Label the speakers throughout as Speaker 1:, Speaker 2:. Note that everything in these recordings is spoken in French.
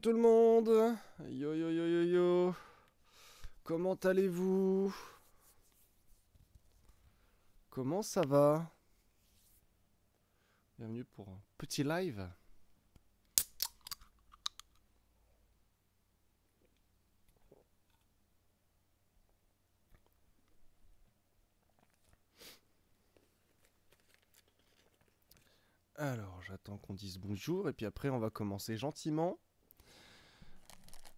Speaker 1: Tout le monde Yo yo yo yo yo Comment allez-vous? Comment ça va? Bienvenue pour un petit live. Alors, j'attends qu'on dise bonjour et puis après on va commencer gentiment.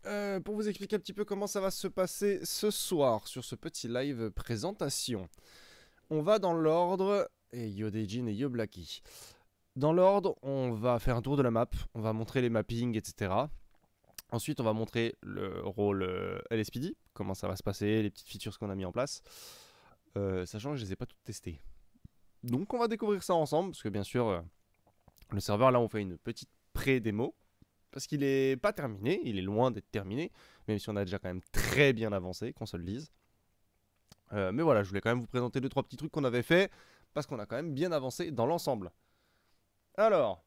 Speaker 1: Euh, pour vous expliquer un petit peu comment ça va se passer ce soir sur ce petit live présentation. On va dans l'ordre, et Yo Dejin et Yo Blacky. Dans l'ordre, on va faire un tour de la map, on va montrer les mappings, etc. Ensuite, on va montrer le rôle euh, LSPD, comment ça va se passer, les petites features qu'on a mis en place, euh, sachant que je les ai pas toutes testées. Donc on va découvrir ça ensemble, parce que bien sûr, le serveur, là, on fait une petite pré-démo, parce qu'il est pas terminé, il est loin d'être terminé, même si on a déjà quand même très bien avancé, qu'on se le dise. Euh, mais voilà, je voulais quand même vous présenter deux trois petits trucs qu'on avait fait parce qu'on a quand même bien avancé dans l'ensemble. Alors,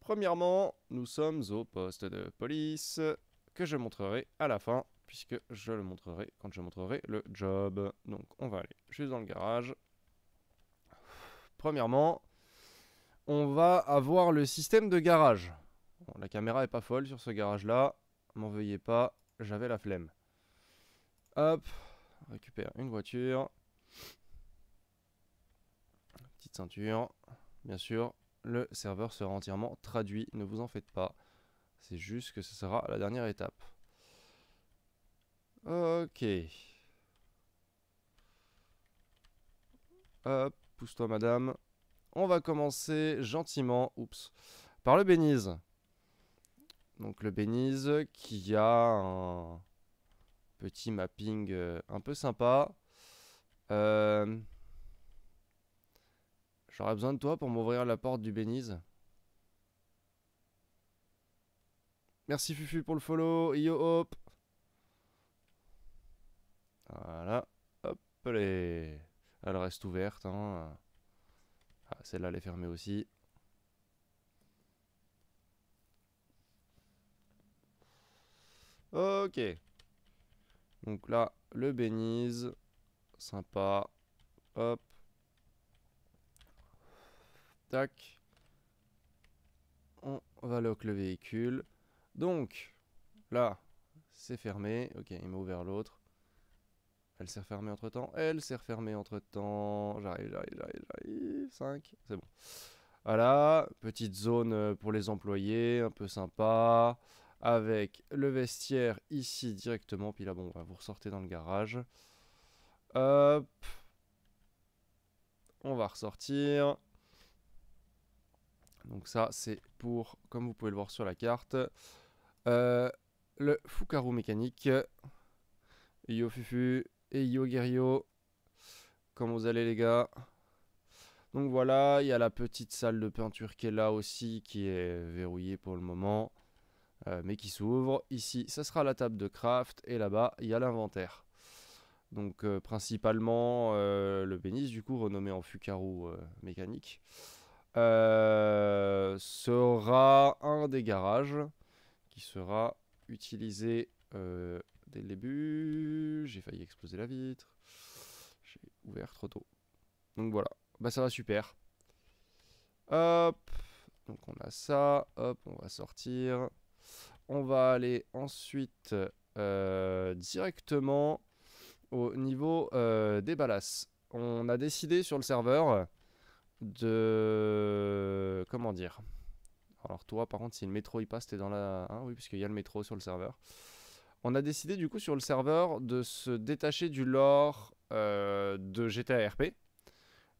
Speaker 1: premièrement, nous sommes au poste de police que je montrerai à la fin puisque je le montrerai quand je montrerai le job. Donc, on va aller juste dans le garage. Premièrement, on va avoir le système de garage. Bon, la caméra est pas folle sur ce garage là m'en veuillez pas, j'avais la flemme. Hop, récupère une voiture. Petite ceinture. Bien sûr, le serveur sera entièrement traduit, ne vous en faites pas. C'est juste que ce sera la dernière étape. Ok. Hop, pousse-toi madame. On va commencer gentiment, oups, par le Bénise. Donc le Benize qui a un petit mapping euh, un peu sympa. Euh, j'aurais besoin de toi pour m'ouvrir la porte du Benize. Merci Fufu pour le follow. Yo hop. Voilà. Hop Elle reste ouverte. Hein. Ah, celle-là elle est fermée aussi. Ok. Donc là, le bénise. Sympa. Hop. Tac. On va lock le véhicule. Donc, là, c'est fermé. Ok, il m'a ouvert l'autre. Elle s'est refermée entre temps. Elle s'est refermée entre temps. J'arrive, j'arrive, j'arrive, j'arrive. 5, c'est bon. Voilà, petite zone pour les employés, un peu sympa avec le vestiaire ici directement. Puis là, bon, vous ressortez dans le garage. Hop. On va ressortir. Donc ça, c'est pour, comme vous pouvez le voir sur la carte, euh, le Fukaru mécanique. Yo Fufu et Yo Guerrio. Comment vous allez les gars? Donc voilà, il y a la petite salle de peinture qui est là aussi, qui est verrouillée pour le moment. Euh, mais qui s'ouvre. Ici, ça sera la table de craft et là-bas, il y a l'inventaire. Donc euh, principalement euh, le bénis du coup renommé en Fukaru mécanique sera un des garages qui sera utilisé dès le début. J'ai failli exploser la vitre. J'ai ouvert trop tôt. Donc voilà, bah ça va super. Hop, donc on a ça. Hop, on va sortir. On va aller ensuite euh, directement au niveau euh, des balasses. On a décidé sur le serveur de... Comment dire? Alors toi par contre si le métro il passe t'es dans la... Hein, oui puisqu'il y a le métro sur le serveur. On a décidé du coup sur le serveur de se détacher du lore euh, de GTA RP.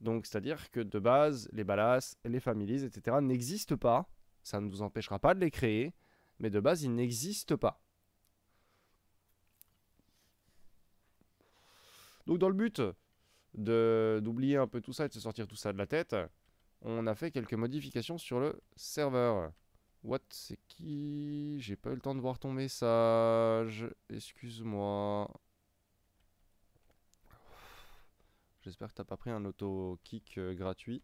Speaker 1: Donc c'est-à-dire que de base les balasses, les families, etc. n'existent pas. Ça ne vous empêchera pas de les créer mais de base, il n'existe pas. Donc dans le but d'oublier un peu tout ça et de se sortir tout ça de la tête, on a fait quelques modifications sur le serveur. What C'est qui? J'ai pas eu le temps de voir ton message. Excuse-moi. J'espère que t'as pas pris un auto-kick euh, gratuit.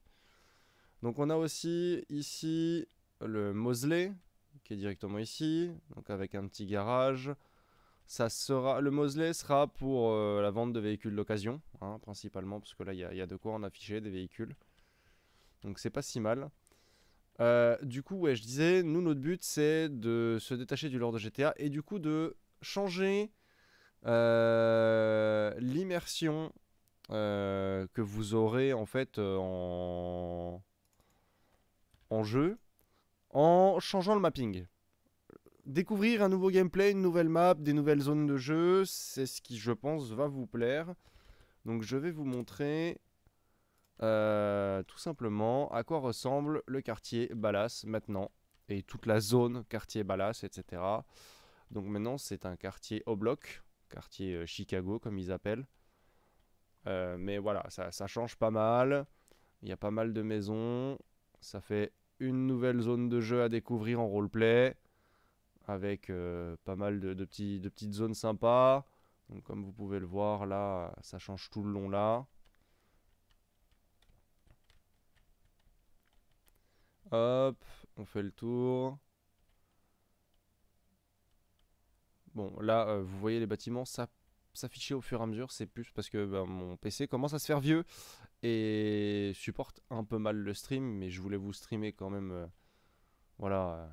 Speaker 1: Donc on a aussi ici le Mosley qui est directement ici, donc avec un petit garage. Ça sera, le Mosley sera pour euh, la vente de véhicules d'occasion, hein, principalement, parce que là il y, y, a de quoi en afficher des véhicules. Donc c'est pas si mal. Euh, du coup, je disais, nous, notre but, c'est de se détacher du lore de GTA et du coup de changer euh, l'immersion euh, que vous aurez en fait en jeu en changeant le mapping. Découvrir un nouveau gameplay, une nouvelle map, des nouvelles zones de jeu, c'est ce qui, je pense, va vous plaire. Donc je vais vous montrer euh, tout simplement à quoi ressemble le quartier Ballas maintenant et toute la zone quartier Ballas, etc. Donc maintenant c'est un quartier au bloc, quartier euh, Chicago comme ils appellent. Euh, mais voilà, ça, change pas mal. Il y a pas mal de maisons. Ça fait une nouvelle zone de jeu à découvrir en roleplay. Avec pas mal de, petites zones sympas. Comme vous pouvez le voir là, ça change tout le long là. Hop, on fait le tour. Bon, là, euh, vous voyez les bâtiments s'afficher au fur et à mesure. C'est plus parce que ben, mon PC commence à se faire vieux et supporte un peu mal le stream. Mais je voulais vous streamer quand même, euh, voilà, euh,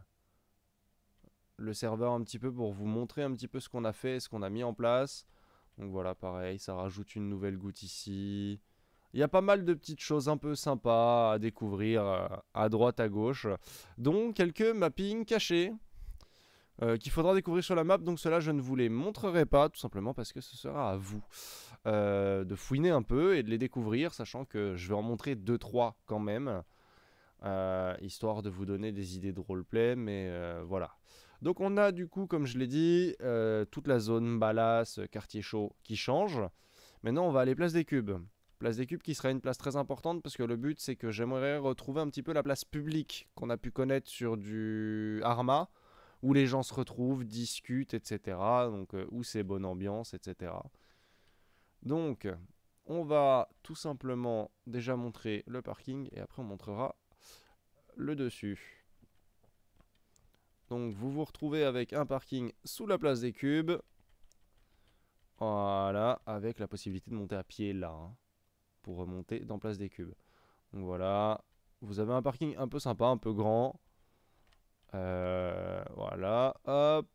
Speaker 1: le serveur un petit peu pour vous montrer un petit peu ce qu'on a fait, ce qu'on a mis en place. Donc voilà, pareil, ça rajoute une nouvelle goutte ici. Il y a pas mal de petites choses un peu sympas à découvrir euh, à droite, à gauche, dont quelques mappings cachés euh, qu'il faudra découvrir sur la map. Donc cela, je ne vous les montrerai pas, tout simplement parce que ce sera à vous euh, de fouiner un peu et de les découvrir, sachant que je vais en montrer 2-3 quand même, histoire de vous donner des idées de roleplay, mais voilà. Donc on a du coup, comme je l'ai dit, toute la zone Ballas, quartier chaud qui change. Maintenant, on va aller place des cubes. Place des cubes qui sera une place très importante parce que le but c'est que j'aimerais retrouver un petit peu la place publique qu'on a pu connaître sur du Arma où les gens se retrouvent, discutent, etc. Donc euh, où c'est bonne ambiance, etc. Donc on va tout simplement déjà montrer le parking et après on montrera le dessus. Donc vous vous retrouvez avec un parking sous la place des cubes. Voilà, avec la possibilité de monter à pied là. Hein pour remonter dans place des cubes. Donc voilà, vous avez un parking un peu sympa, un peu grand. Euh, voilà, hop,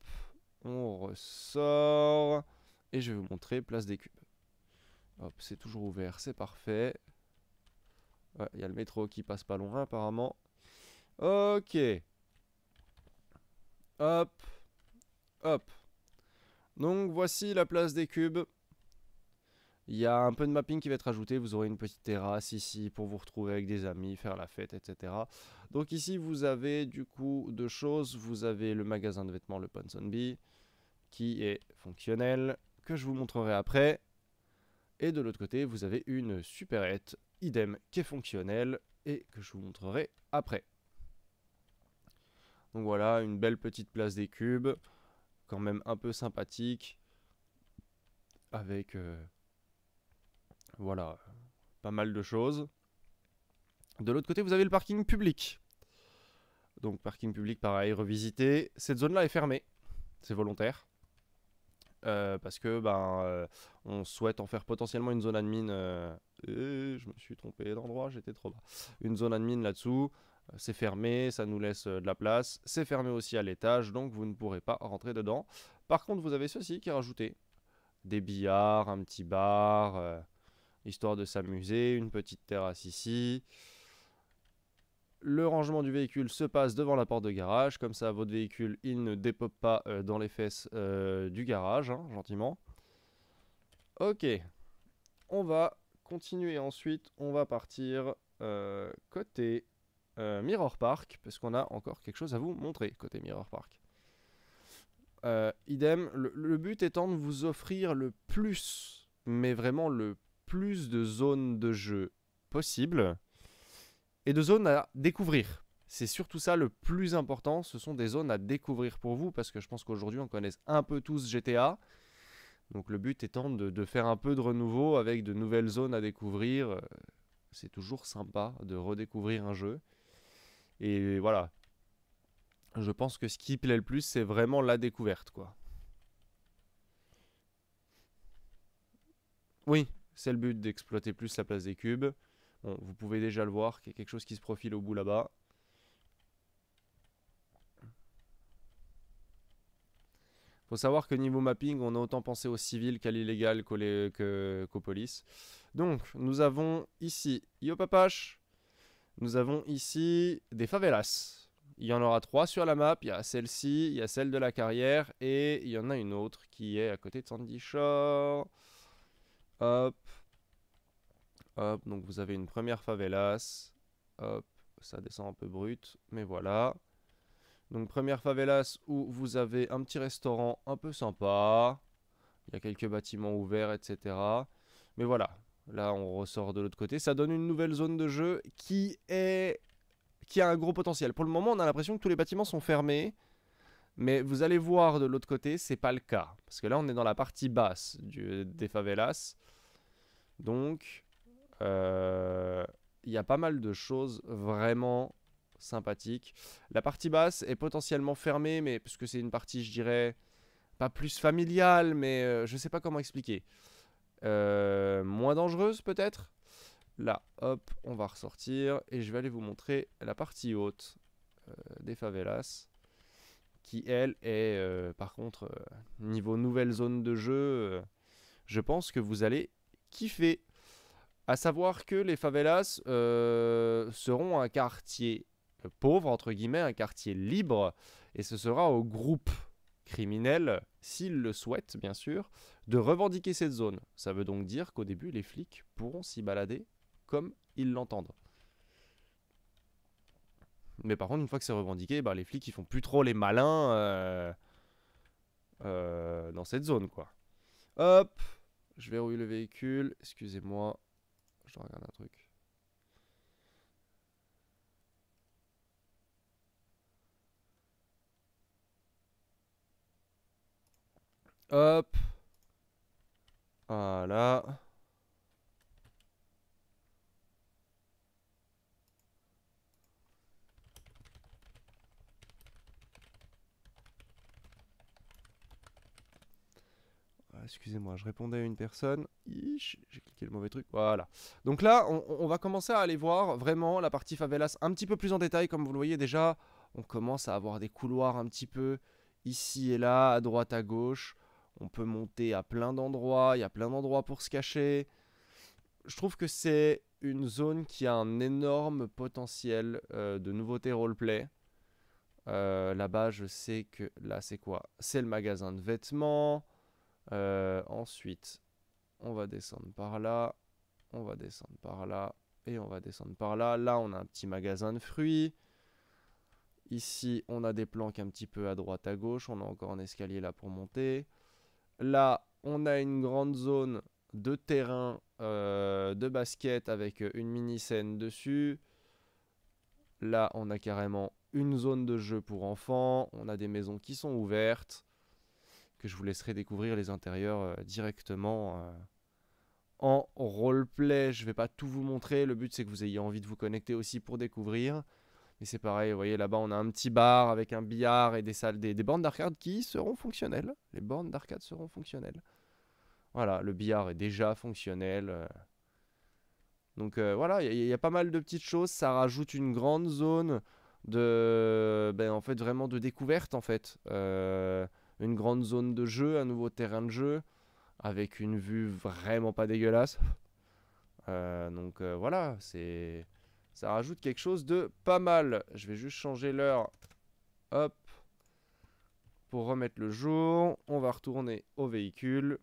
Speaker 1: on ressort. Et je vais vous montrer place des cubes. Hop, c'est toujours ouvert, c'est parfait. Il y a le métro qui passe pas loin apparemment. Ok. Hop. Hop. Donc voici la place des cubes. Il y a un peu de mapping qui va être ajouté. Vous aurez une petite terrasse ici pour vous retrouver avec des amis, faire la fête, etc. Donc ici, vous avez du coup deux choses. Vous avez le magasin de vêtements, le Ponsonby, qui est fonctionnel, que je vous montrerai après. Et de l'autre côté, vous avez une supérette, idem, qui est fonctionnelle et que je vous montrerai après. Donc voilà, une belle petite place des cubes, quand même un peu sympathique, avec... Euh, voilà, pas mal de choses. De l'autre côté, vous avez le parking public. Donc parking public, pareil, revisité. Cette zone-là est fermée, c'est volontaire. Euh, parce que ben euh, on souhaite en faire potentiellement une zone admin. Euh, je me suis trompé d'endroit, j'étais trop bas. Une zone admin là-dessous. C'est fermé, ça nous laisse de la place. C'est fermé aussi à l'étage, donc vous ne pourrez pas rentrer dedans. Par contre, vous avez ceci qui est rajouté. Des billards, un petit bar histoire de s'amuser, une petite terrasse ici. Le rangement du véhicule se passe devant la porte de garage, comme ça votre véhicule il ne dépop pas euh, dans les fesses euh, du garage, hein, gentiment. Ok, on va continuer ensuite, on va partir euh, côté Mirror Park, parce qu'on a encore quelque chose à vous montrer côté Mirror Park. idem, le, but étant de vous offrir le plus, mais vraiment le plus de zones de jeu possibles et de zones à découvrir. C'est surtout ça le plus important, ce sont des zones à découvrir pour vous, parce que je pense qu'aujourd'hui on connaît un peu tous GTA. Donc le but étant de, faire un peu de renouveau avec de nouvelles zones à découvrir, euh, C'est toujours sympa de redécouvrir un jeu. Et voilà. Je pense que ce qui plaît le plus, c'est vraiment la découverte, quoi. Oui, c'est le but d'exploiter plus la place des cubes. vous pouvez déjà le voir, qu'il y a quelque chose qui se profile au bout là-bas. faut savoir que niveau mapping, on a autant pensé aux civils qu'à l'illégal qu'aux polices. Donc, nous avons ici Yopapash. Nous avons ici des favelas. Il y en aura trois sur la map. Il y a celle-ci, il y a celle de la carrière et il y en a une autre qui est à côté de Sandy Shore. Hop. Hop, donc vous avez une première favelas. Hop, ça descend un peu brut, mais voilà. Donc première favelas où vous avez un petit restaurant un peu sympa. Il y a quelques bâtiments ouverts, etc. Mais voilà, là on ressort de l'autre côté. Ça donne une nouvelle zone de jeu qui est qui a un gros potentiel. Pour le moment, on a l'impression que tous les bâtiments sont fermés. Mais vous allez voir de l'autre côté, c'est pas le cas. Parce que là, on est dans la partie basse des favelas. Donc, euh, il y a pas mal de choses vraiment sympathiques. La partie basse est potentiellement fermée, mais parce que c'est une partie, je dirais, pas plus familiale, mais euh, je sais pas comment expliquer. Euh, moins dangereuse peut-être? Là, hop, on va ressortir et je vais aller vous montrer la partie haute des favelas qui elle est par contre niveau nouvelle zone de jeu je pense que vous allez kiffer. À savoir que les favelas euh, seront un quartier pauvre, entre guillemets, un quartier libre, et ce sera au groupe criminel, s'ils le souhaitent bien sûr, de revendiquer cette zone. Ça veut donc dire qu'au début, les flics pourront s'y balader comme ils l'entendent. Mais par contre, une fois que c'est revendiqué, bah, les flics ils font plus trop les malins euh, euh, dans cette zone, quoi. Hop, je verrouille le véhicule. Excusez-moi. Je dois regarder un truc. Hop. Voilà. Excusez-moi, je répondais à une personne. J'ai cliqué le mauvais truc. Voilà. Donc là, on, va commencer à aller voir vraiment la partie favelas un petit peu plus en détail. Comme vous le voyez déjà, on commence à avoir des couloirs un petit peu ici et là, à droite, à gauche. On peut monter à plein d'endroits. Il y a plein d'endroits pour se cacher. Je trouve que c'est une zone qui a un énorme potentiel euh, de nouveautés roleplay. Euh, Là-bas, je sais que là, c'est quoi? C'est le magasin de vêtements. Euh, ensuite, on va descendre par là, on va descendre par là, et on va descendre par là. Là, on a un petit magasin de fruits. Ici, on a des planques un petit peu à droite, à gauche. On a encore un escalier là pour monter. Là, on a une grande zone de terrain euh, de basket avec une mini scène dessus. Là, on a carrément une zone de jeu pour enfants. On a des maisons qui sont ouvertes que je vous laisserai découvrir les intérieurs euh, directement euh, en roleplay. Je vais pas tout vous montrer, le but c'est que vous ayez envie de vous connecter aussi pour découvrir. Mais c'est pareil, vous voyez là-bas on a un petit bar avec un billard et des salles, des, bornes d'arcade qui seront fonctionnelles. Les bornes d'arcade seront fonctionnelles. Voilà, le billard est déjà fonctionnel. Euh. Donc voilà, il y, a pas mal de petites choses. Ça rajoute une grande zone de, ben, en fait, vraiment de découverte en fait une grande zone de jeu, un nouveau terrain de jeu, avec une vue vraiment pas dégueulasse. Euh, donc euh, voilà, c'est ça rajoute quelque chose de pas mal. Je vais juste changer l'heure. Hop. Pour remettre le jour, on va retourner au véhicule.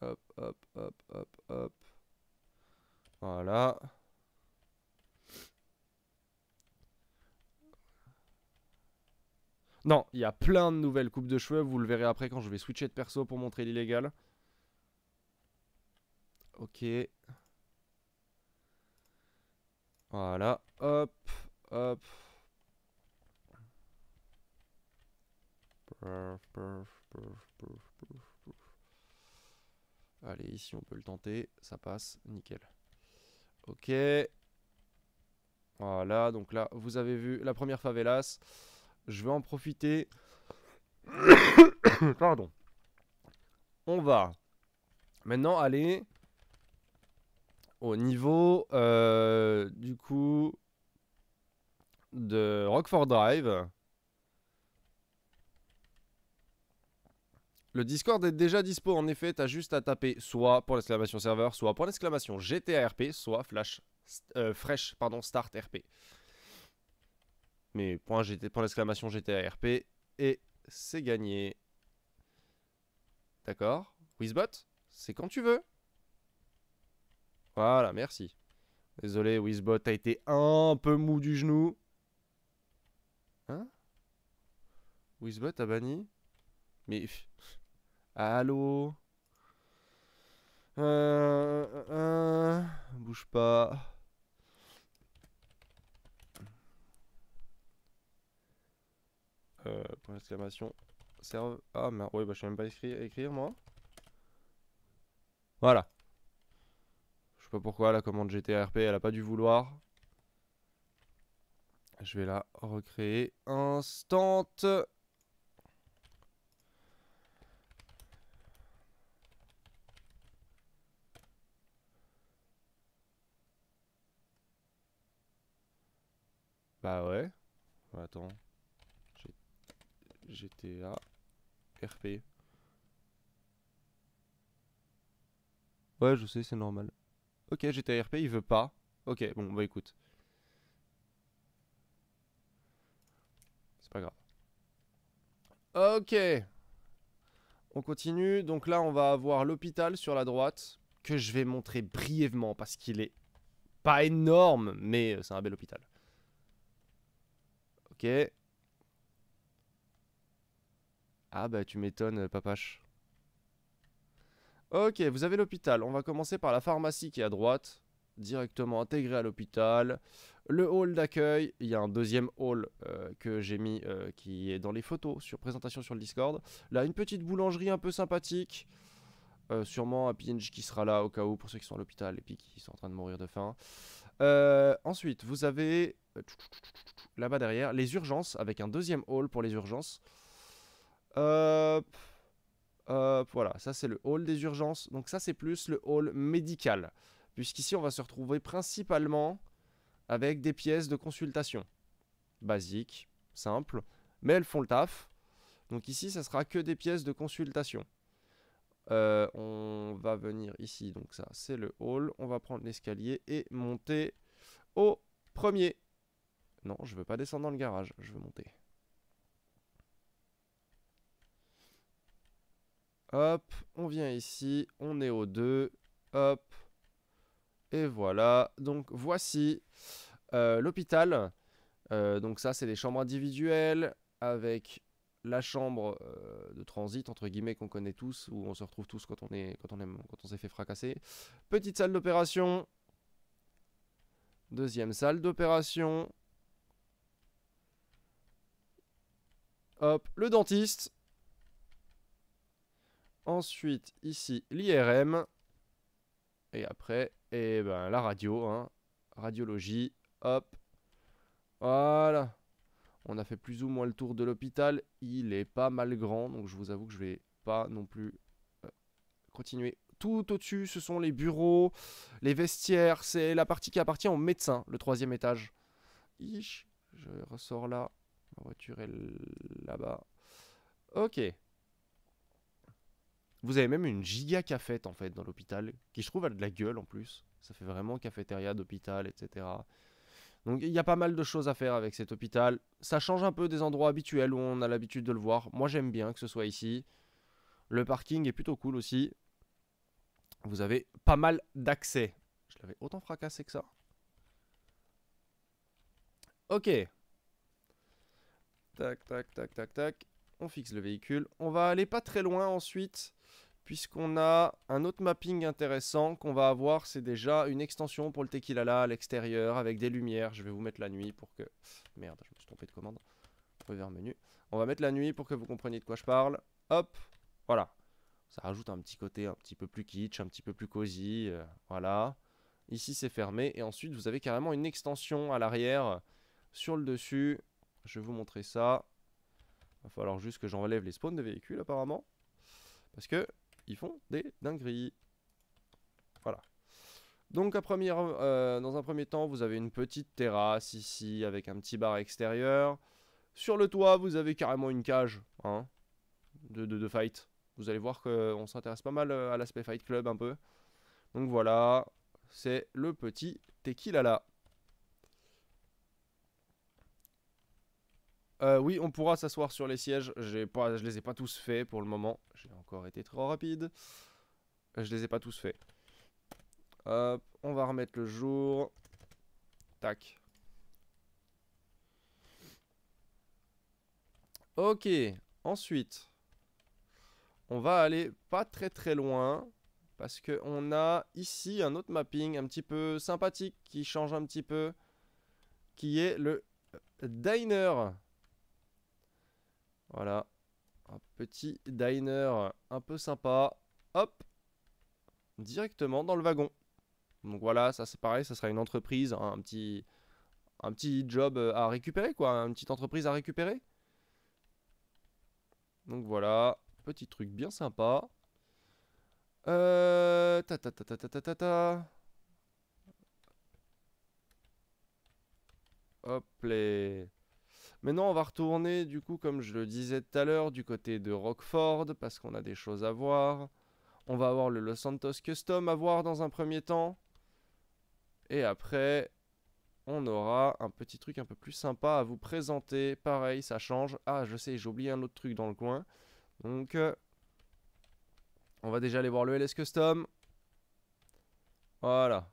Speaker 1: Hop, hop, hop, hop, hop. Voilà. Non, il y a plein de nouvelles coupes de cheveux. Vous le verrez après quand je vais switcher de perso pour montrer l'illégal. Ok. Voilà. Hop. Hop. Allez, ici on peut le tenter, ça passe, nickel. Ok. Voilà, donc là, vous avez vu la première favelas. Je vais en profiter. Pardon. On va maintenant aller au niveau euh, du coup de Rockford Drive. Le Discord est déjà dispo en effet, t'as juste à taper soit pour l'exclamation serveur, soit pour l'exclamation GTRP, soit flash euh, fresh pardon start RP. Mais point, GT, pour l'exclamation GTRP et c'est gagné. D'accord Wizbot, c'est quand tu veux. Voilà, merci. Désolé, Wizbot a été un peu mou du genou. Hein? Wizbot a banni Mais... Allô? Euh, euh, euh, Bouge pas. Euh, point d'exclamation. Serve. Ah merde, ouais, bah je sais même pas écrire, écrire moi. Voilà. Je sais pas pourquoi la commande GTRP elle a pas dû vouloir. Je vais la recréer instant. Bah ouais. Attends. GTA RP. Ouais, je sais, c'est normal. Ok, GTA RP, il veut pas. Ok, bon, bah écoute. C'est pas grave. Ok. On continue. Donc là, on va avoir l'hôpital sur la droite. Que je vais montrer brièvement parce qu'il est pas énorme, mais c'est un bel hôpital. Ok. Ah bah tu m'étonnes, euh, papache. Ok, vous avez l'hôpital. On va commencer par la pharmacie qui est à droite. Directement intégrée à l'hôpital. Le hall d'accueil. Il y a un deuxième hall euh, que j'ai mis euh, qui est dans les photos sur présentation sur le Discord. Là, une petite boulangerie un peu sympathique. sûrement un PNJ qui sera là au cas où pour ceux qui sont à l'hôpital et puis qui sont en train de mourir de faim. ensuite, vous avez là-bas derrière les urgences avec un deuxième hall pour les urgences. Hop. Voilà, ça c'est le hall des urgences. Donc ça c'est plus le hall médical. Puisqu'ici on va se retrouver principalement avec des pièces de consultation. Basiques, simples, mais elles font le taf. Donc ici ça sera que des pièces de consultation. Euh, on va venir ici, donc ça c'est le hall. On va prendre l'escalier et monter au premier. Non, je veux pas descendre dans le garage, je veux monter. Hop, on vient ici, on est au 2. Hop. Et voilà. Donc voici euh, l'hôpital. Euh, donc ça, c'est des chambres individuelles avec la chambre euh, de transit entre guillemets qu'on connaît tous où on se retrouve tous quand on est quand on quand on s'est fait fracasser. Petite salle d'opération. Deuxième salle d'opération. Hop, le dentiste. Ensuite, ici, l'IRM. Et après, et eh ben, la radio. Hein. Radiologie. Hop. Voilà. On a fait plus ou moins le tour de l'hôpital. Il est pas mal grand. Donc je vous avoue que je vais pas non plus euh, continuer. Tout au-dessus, ce sont les bureaux, les vestiaires. C'est la partie qui appartient aux médecins, le troisième étage. je ressors là. Ma voiture est là-bas. Ok. Vous avez même une giga cafette en fait dans l'hôpital, qui je trouve a de la gueule en plus. Ça fait vraiment cafétéria d'hôpital, etc. Donc il y a pas mal de choses à faire avec cet hôpital. Ça change un peu des endroits habituels où on a l'habitude de le voir. Moi j'aime bien que ce soit ici. Le parking est plutôt cool aussi. Vous avez pas mal d'accès. Je l'avais autant fracassé que ça. Ok. Tac, tac, tac, tac, tac. On fixe le véhicule. On va aller pas très loin ensuite puisqu'on a un autre mapping intéressant qu'on va avoir, c'est déjà une extension pour le Tequila à l'extérieur avec des lumières. Je vais vous mettre la nuit pour que... Merde, je me suis trompé de commande. Menu. On va mettre la nuit pour que vous compreniez de quoi je parle. Hop, voilà. Ça rajoute un petit côté un petit peu plus kitsch, un petit peu plus cosy. euh, voilà. Ici, c'est fermé. Et ensuite, vous avez carrément une extension à l'arrière sur le dessus. Je vais vous montrer ça. Il va falloir juste que j'enlève les spawns de véhicules, apparemment. Parce que ils font des dingueries. Voilà. Donc, euh, dans un premier temps, vous avez une petite terrasse ici avec un petit bar extérieur. Sur le toit, vous avez carrément une cage hein, de, de, de fight. Vous allez voir qu'on s'intéresse pas mal euh, à l'aspect Fight Club un peu. Donc voilà, c'est le petit tequila là. Euh, oui, on pourra s'asseoir sur les sièges. Je les ai pas tous faits pour le moment. J'ai encore été trop rapide. Je les ai pas tous faits. Hop, on va remettre le jour. Tac. Ok, ensuite, on va aller pas très très loin parce que on a ici un autre mapping un petit peu sympathique qui change un petit peu, qui est le diner. Voilà. Un petit diner un peu sympa. Hop Directement dans le wagon. Donc voilà, ça c'est pareil, ça sera une entreprise, hein, un petit, un petit job euh, à récupérer, quoi. Une petite entreprise à récupérer. Donc voilà, petit truc bien sympa. Euh... Ta ta ta ta ta ta ta ta. Hop les... Maintenant, on va retourner, du coup, comme je le disais tout à l'heure, du côté de Rockford, parce qu'on a des choses à voir. On va avoir le Los Santos Custom à voir dans un premier temps. Et après, on aura un petit truc un peu plus sympa à vous présenter. Pareil, ça change. Ah, je sais, j'ai oublié un autre truc dans le coin. Donc, euh, on va déjà aller voir le LS Custom. Voilà.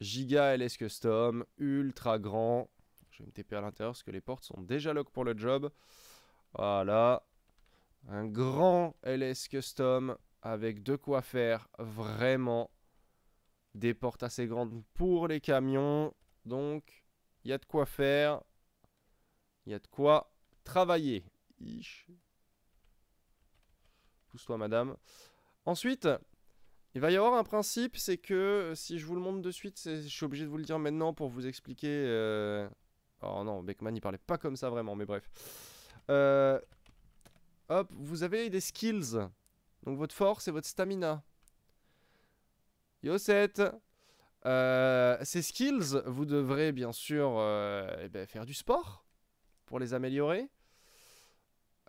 Speaker 1: Giga LS Custom, ultra grand. Me TP à l'intérieur parce que les portes sont déjà lock pour le job. Voilà. Un grand LS Custom avec de quoi faire vraiment des portes assez grandes pour les camions. Donc, il y a de quoi faire. Il y a de quoi travailler. Pousse-toi, madame. Ensuite, il va y avoir un principe, c'est que si je vous le montre de suite, je suis obligé de vous le dire maintenant pour vous expliquer. Euh... Oh non, Beckman, il parlait pas comme ça vraiment, mais bref. Euh... Hop, vous avez des skills. Donc votre force et votre stamina. Yo 7 euh, Ces skills, vous devrez bien sûr euh, eh ben, faire du sport pour les améliorer.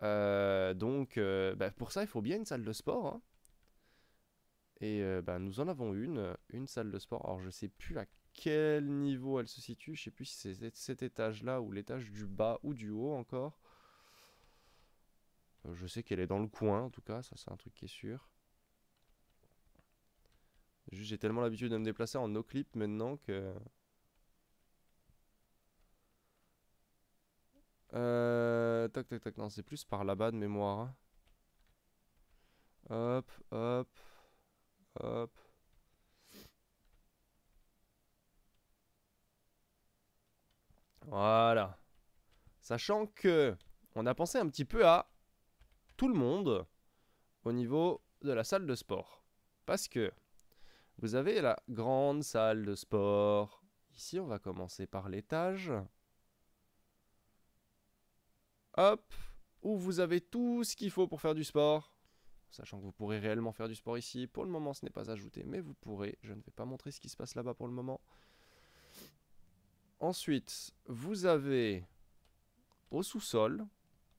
Speaker 1: Donc, bah, pour ça, il faut bien une salle de sport. hein. Et bah, nous en avons une, une salle de sport. Alors, je sais plus à quel niveau elle se situe. Je sais plus si c'est cet- étage-là ou l'étage du bas ou du haut encore. Euh, Je sais qu'elle est dans le coin, en tout cas. Ça, c'est un truc qui est sûr. J'ai tellement l'habitude de me déplacer en no-clip maintenant que... Euh, tac, tac, tac. Non, c'est plus par là-bas de mémoire. hein. Hop, hop, hop. Voilà. Sachant que on a pensé un petit peu à tout le monde au niveau de la salle de sport. Parce que vous avez la grande salle de sport. Ici, on va commencer par l'étage. Hop, où vous avez tout ce qu'il faut pour faire du sport. Sachant que vous pourrez réellement faire du sport ici. Pour le moment, ce n'est pas ajouté, mais vous pourrez. Je ne vais pas montrer ce qui se passe là-bas pour le moment. Ensuite, vous avez au sous-sol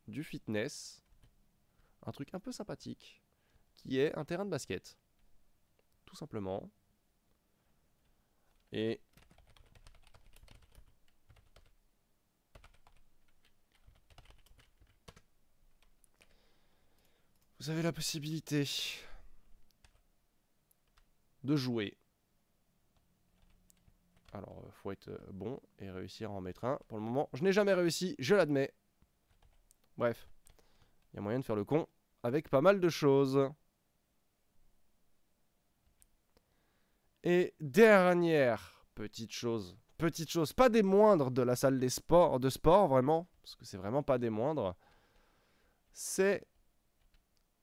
Speaker 1: du fitness un truc un peu sympathique qui est un terrain de basket. Tout simplement. Et vous avez la possibilité de jouer. Alors, euh, faut être euh, bon et réussir à en mettre un. Pour le moment, je n'ai jamais réussi, je l'admets. Bref, il y a moyen de faire le con avec pas mal de choses. Et dernière petite chose, petite chose, pas des moindres de la salle des sports, de sport vraiment, parce que c'est vraiment pas des moindres. C'est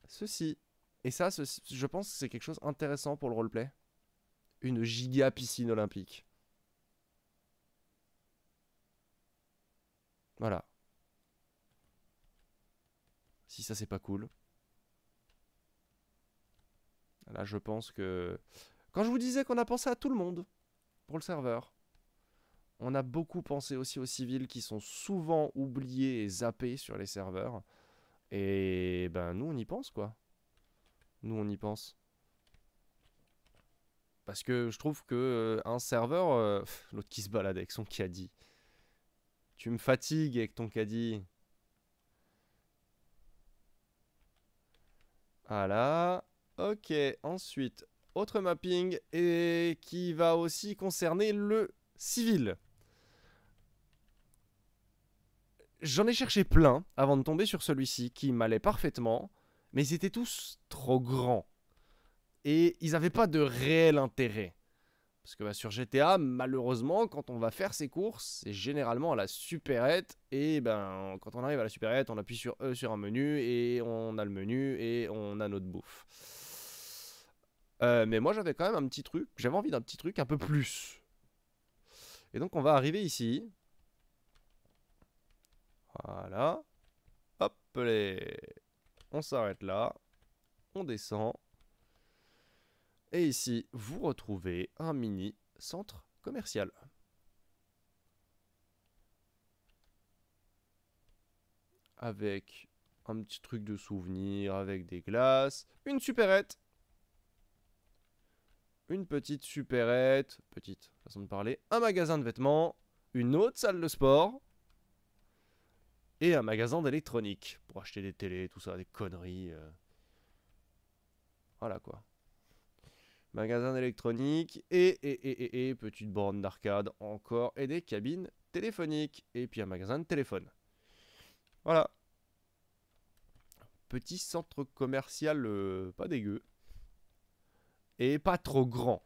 Speaker 1: ceci. Et ça, je pense que c'est quelque chose d'intéressant pour le roleplay. Une giga piscine olympique. Voilà. Si ça, c'est pas cool. Là, je pense que... Quand je vous disais qu'on a pensé à tout le monde pour le serveur, on a beaucoup pensé aussi aux civils qui sont souvent oubliés et zappés sur les serveurs. Et ben nous on y pense quoi. Nous on y pense. Parce que je trouve que euh, un serveur, euh, l'autre qui se balade avec son caddie. Tu me fatigues avec ton caddie. Voilà. Ok, ensuite, autre mapping et qui va aussi concerner le civil. J'en ai cherché plein avant de tomber sur celui-ci qui m'allait parfaitement, mais ils étaient tous trop grands. Et ils n'avaient pas de réel intérêt. Parce que bah, sur GTA, malheureusement, quand on va faire ses courses, c'est généralement à la supérette. Et ben, quand on arrive à la supérette, on appuie sur E sur un menu et on a le menu et on a notre bouffe. Euh, mais moi, j'avais quand même un petit truc. J'avais envie d'un petit truc un peu plus. Et donc, on va arriver ici. Voilà. Hop, les... on s'arrête là. On descend. Et ici, vous retrouvez un mini centre commercial. Avec un petit truc de souvenir, avec des glaces, une supérette. Une petite supérette, petite façon de parler, un magasin de vêtements, une autre salle de sport, et un magasin d'électronique pour acheter des télés, tout ça, des conneries. Euh. Voilà quoi. Magasin d'électronique et, et, et, et, petite borne d'arcade encore et des cabines téléphoniques et puis un magasin de téléphone. Voilà. Petit centre commercial euh, pas dégueu et pas trop grand.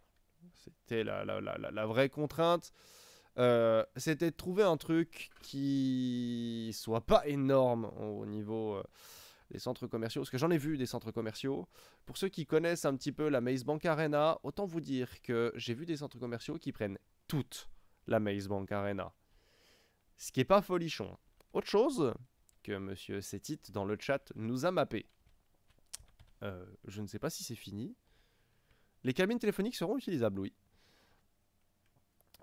Speaker 1: C'était la, vraie contrainte. Euh, c'était de trouver un truc qui soit pas énorme au niveau euh, des centres commerciaux. Parce que j'en ai vu des centres commerciaux. Pour ceux qui connaissent un petit peu la Maze Bank Arena, autant vous dire que j'ai vu des centres commerciaux qui prennent toute la Maze Bank Arena. Ce qui est pas folichon. Autre chose que Monsieur Setit dans le chat nous a mappé. Euh, je ne sais pas si c'est fini. Les cabines téléphoniques seront utilisables, oui.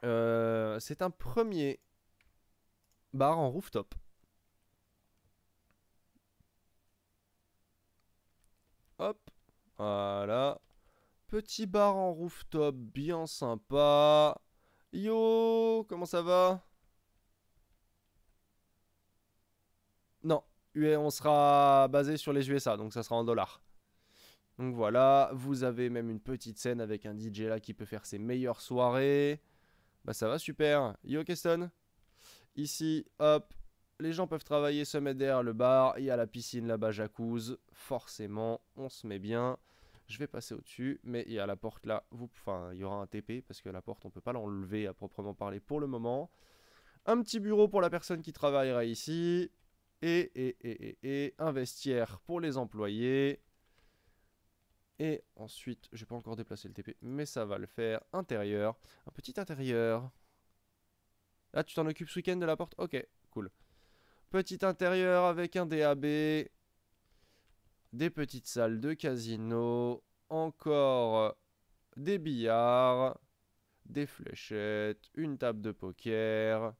Speaker 1: Euh, c'est un premier bar en rooftop. Hop, voilà. Petit bar en rooftop bien sympa. Yo, comment ça va? Non, on sera basé sur les USA, donc ça sera en dollars. Donc voilà, vous avez même une petite scène avec un DJ là qui peut faire ses meilleures soirées. Bah ça va super. Yo Keston. Ici, hop, les gens peuvent travailler, se mettre derrière le bar. Il y a la piscine là-bas, jacuzzi. Forcément, on se met bien. Je vais passer au-dessus, mais il y a la porte là. Enfin, il y aura un TP parce que la porte, on peut pas l'enlever à proprement parler pour le moment. Un petit bureau pour la personne qui travaillera ici. Et, et, et, et, et un vestiaire pour les employés. Et ensuite, je n'ai pas encore déplacé le TP, mais ça va le faire. Intérieur, un petit intérieur. Ah, tu t'en occupes ce week-end de la porte? Ok, cool. Petit intérieur avec un DAB. Des petites salles de casino. Encore des billards. Des fléchettes. Une table de poker.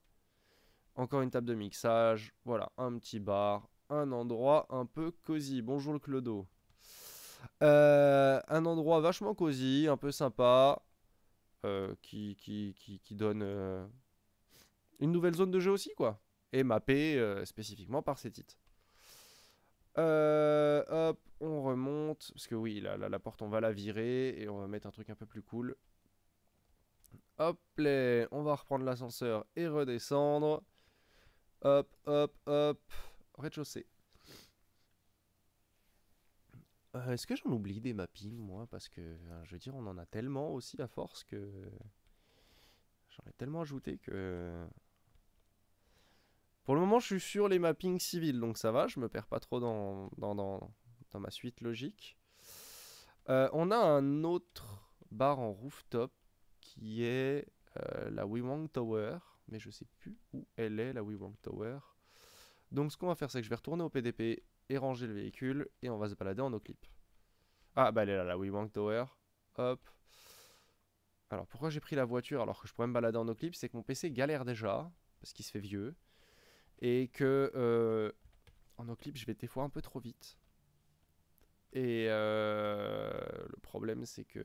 Speaker 1: Encore une table de mixage. Voilà, un petit bar. Un endroit un peu cosy. Bonjour le clodo. Euh, un endroit vachement cosy, un peu sympa, euh, qui, qui, qui, donne euh, une nouvelle zone de jeu aussi, quoi. Et mappé spécifiquement par ces titres. hop, on remonte. Parce que oui, la, la, porte, on va la virer et on va mettre un truc un peu plus cool. Hop, les, on va reprendre l'ascenseur et redescendre. Hop, hop, hop. Rez-de-chaussée. Euh, est-ce que j'en oublie des mappings, moi? Parce que, je veux dire, on en a tellement aussi à force que... J'en ai tellement ajouté que... Pour le moment, je suis sur les mappings civils, donc ça va, je me perds pas trop dans, dans, dans, ma suite logique. Euh, on a un autre bar en rooftop qui est euh, la Wewang Tower, mais je sais plus où elle est, la Wewang Tower. Donc ce qu'on va faire, c'est que je vais retourner au PDP et ranger le véhicule, et on va se balader en clips. Ah, bah elle est là, la Wewang Tower. Hop. Alors pourquoi j'ai pris la voiture alors que je pourrais me balader en nos clips C'est que mon PC galère déjà, parce qu'il se fait vieux, et que euh, en nos clips, je vais des fois un peu trop vite. Et euh, le problème, c'est que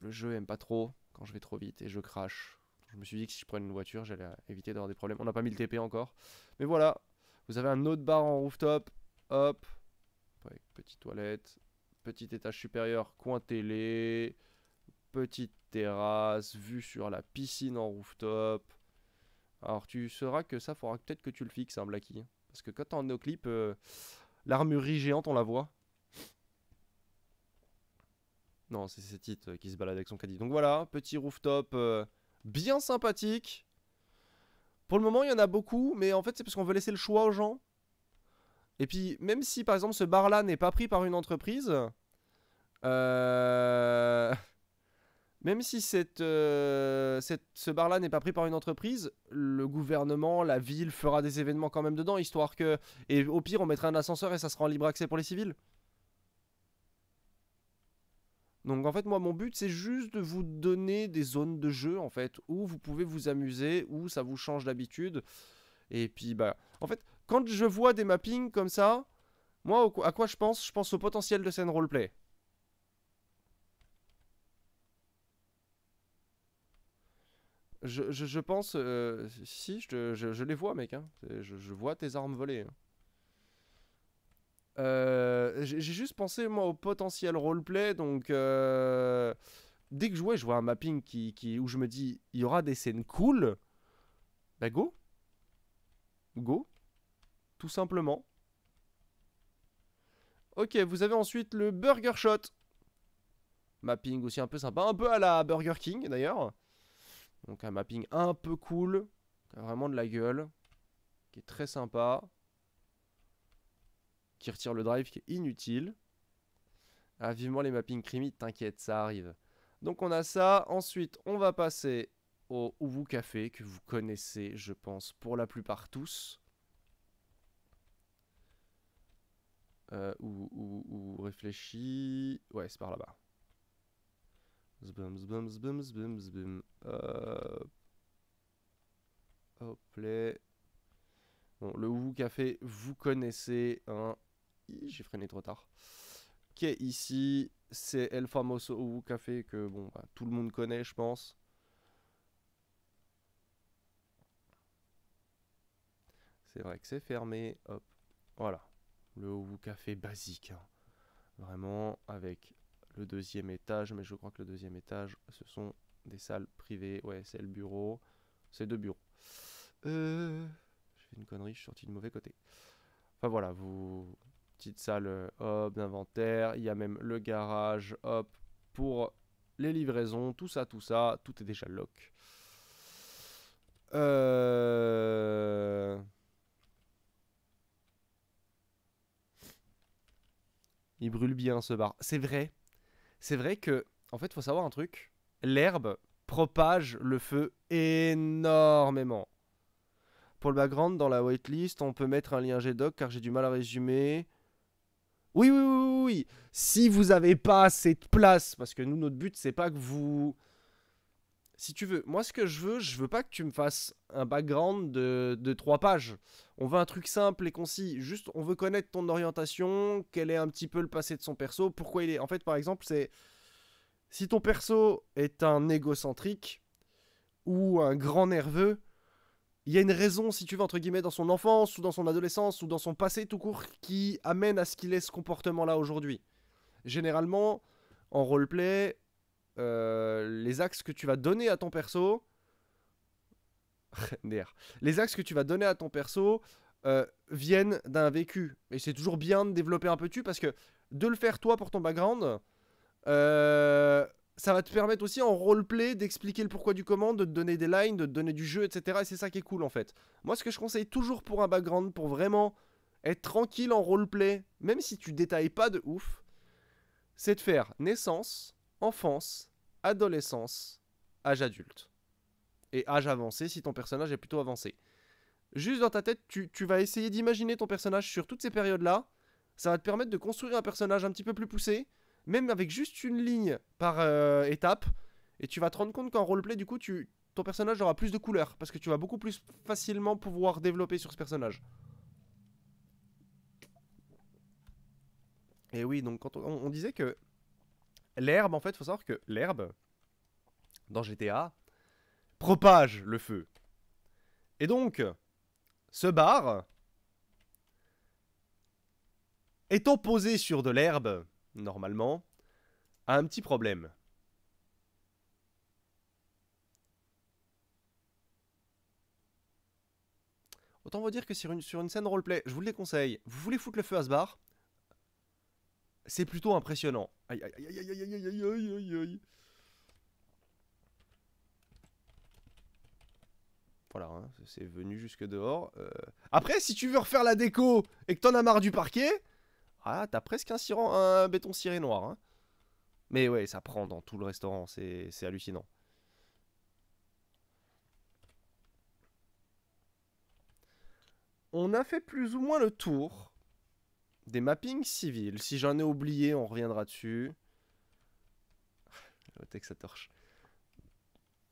Speaker 1: le jeu aime pas trop quand je vais trop vite et je crache. Je me suis dit que si je prenais une voiture, j'allais éviter d'avoir des problèmes. On n'a pas mis le TP encore. Mais voilà, vous avez un autre bar en rooftop. Hop. petite toilette. Petit étage supérieur, coin télé. Petite terrasse, vue sur la piscine en rooftop. Alors tu sauras que ça, faudra peut-être que tu le fixes, hein, Blacky. Parce que quand t'es en no clip, euh, l'armurerie géante, on la voit. Non, c'est ces titres qui se balade avec son caddie. Donc voilà, petit rooftop euh, bien sympathique. Pour le moment, il y en a beaucoup, mais en fait, c'est parce qu'on veut laisser le choix aux gens. Et puis, même si par exemple ce bar-là n'est pas pris par une entreprise, euh, même si euh, cette, ce bar-là n'est pas pris par une entreprise, le gouvernement, la ville fera des événements quand même dedans, histoire que... Et au pire, on mettra un ascenseur et ça sera en libre accès pour les civils. Donc en fait, moi, mon but, c'est juste de vous donner des zones de jeu, en fait, où vous pouvez vous amuser, où ça vous change d'habitude. Et puis, bah... En fait, quand je vois des mappings comme ça, moi, à quoi je pense? Je pense au potentiel de scène roleplay. Je, pense. Euh, si, je, les vois, mec. Hein. Je, vois tes armes voler. Hein. Euh, j'ai juste pensé, moi, au potentiel roleplay. Donc, euh, dès que je vois, je vois un mapping qui, qui, où je me dis, il y aura des scènes cool. Bah, go. Go. Tout simplement. Ok, vous avez ensuite le Burger Shot. Mapping aussi un peu sympa. Un peu à la Burger King, d'ailleurs. Donc un mapping un peu cool, qui a vraiment de la gueule, qui est très sympa, qui retire le drive qui est inutile. Ah, vivement les mappings creamy, t'inquiète, ça arrive. Donc on a ça. Ensuite, on va passer au Ouvou Café, que vous connaissez, je pense, pour la plupart tous. Euh, ou, ou, ou réfléchis. Ouais, c'est par là-bas. Zbum, zbum, zbum, zbum, zbum. Hop là. Bon, le Wu Café, vous connaissez. Hein. J'ai freiné trop tard. Qui est ici? C'est El Famoso Wu Café que bon, bah, tout le monde connaît, je pense. C'est vrai que c'est fermé. Hop. Voilà. Le Wu Café basique. Hein. Vraiment avec le deuxième étage, mais je crois que le deuxième étage, ce sont des salles privées. Ouais, c'est le bureau. C'est deux bureaux. Euh, je fais une connerie, je suis sorti du mauvais côté. Enfin voilà, vous. Petite salle, euh, hop, d'inventaire. Il y a même le garage, hop, pour les livraisons, tout ça, tout ça. Tout est déjà lock. Euh... Il brûle bien ce bar. C'est vrai, c'est vrai que, en fait, faut savoir un truc. L'herbe propage le feu énormément. Pour le background, dans la waitlist, on peut mettre un lien GDoc car j'ai du mal à résumer. Oui, oui, oui, oui, Si vous n'avez pas assez de place, parce que nous, notre but, c'est pas que vous. Si tu veux, moi, ce que je veux, je veux pas que tu me fasses un background de, de 3 pages. On veut un truc simple et concis. Juste, on veut connaître ton orientation, quel est un petit peu le passé de son perso, pourquoi il est. En fait, par exemple, c'est. Si ton perso est un égocentrique ou un grand nerveux, il y a une raison, si tu veux, entre guillemets, dans son enfance ou dans son adolescence ou dans son passé tout court qui amène à ce qu'il ait ce comportement-là aujourd'hui. Généralement, en roleplay, les axes que tu vas donner à ton perso, les axes que tu vas donner à ton perso euh, viennent d'un vécu. Et c'est toujours bien de développer un peu dessus parce que de le faire toi pour ton background, euh, ça va te permettre aussi en roleplay d'expliquer le pourquoi du comment, de te donner des lines, de te donner du jeu, etc. Et c'est ça qui est cool en fait. Moi, ce que je conseille toujours pour un background, pour vraiment être tranquille en roleplay, même si tu détailles pas de ouf, c'est de faire naissance, enfance, adolescence, âge adulte. Et âge avancé si ton personnage est plutôt avancé. Juste dans ta tête, tu, vas essayer d'imaginer ton personnage sur toutes ces périodes-là. Ça va te permettre de construire un personnage un petit peu plus poussé, même avec juste une ligne par euh, étape. Et tu vas te rendre compte qu'en roleplay, du coup, ton personnage aura plus de couleurs. Parce que tu vas beaucoup plus facilement pouvoir développer sur ce personnage. Et oui, donc quand on, disait que l'herbe, en fait, faut savoir que l'herbe, dans GTA, propage le feu. Et donc, ce bar, étant posé sur de l'herbe, normalement, a un petit problème. Autant vous dire que sur une, sur une scène roleplay, je vous le déconseille, vous voulez foutre le feu à ce bar, c'est plutôt impressionnant. Aïe aïe aïe aïe aïe aïe aïe aïe aïe. Voilà, hein, c'est venu jusque dehors. Euh. Après, si tu veux refaire la déco et que t'en as marre du parquet, ah, t'as presque un, un béton ciré noir. Hein. Mais ouais, ça prend dans tout le restaurant, c'est hallucinant. On a fait plus ou moins le tour des mappings civils. Si j'en ai oublié, on reviendra dessus. Le texte, torche.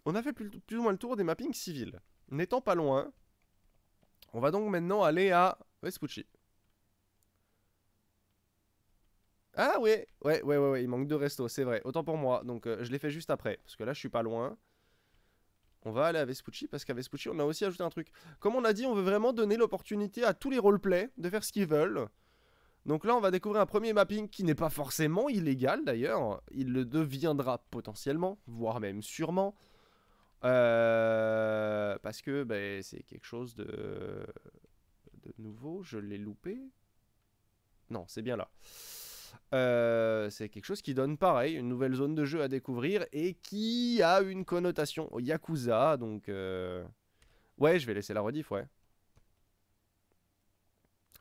Speaker 1: On a fait plus, ou moins le tour des mappings civils. N'étant pas loin, on va donc maintenant aller à Vespucci. Ah ouais, ouais, ouais, ouais, il manque deux restos, c'est vrai. Autant pour moi, donc euh, je l'ai fait juste après, parce que là je suis pas loin. On va aller à Vespucci, parce qu'à Vespucci on a aussi ajouté un truc. Comme on a dit, on veut vraiment donner l'opportunité à tous les roleplays de faire ce qu'ils veulent. Donc là on va découvrir un premier mapping qui n'est pas forcément illégal d'ailleurs. Il le deviendra potentiellement, voire même sûrement. Euh, parce que ben, c'est quelque chose de, nouveau. Je l'ai loupé. Non, c'est bien là. Euh, c'est quelque chose qui donne pareil, une nouvelle zone de jeu à découvrir et qui a une connotation Yakuza. Donc, euh, ouais, je vais laisser la rediff, ouais.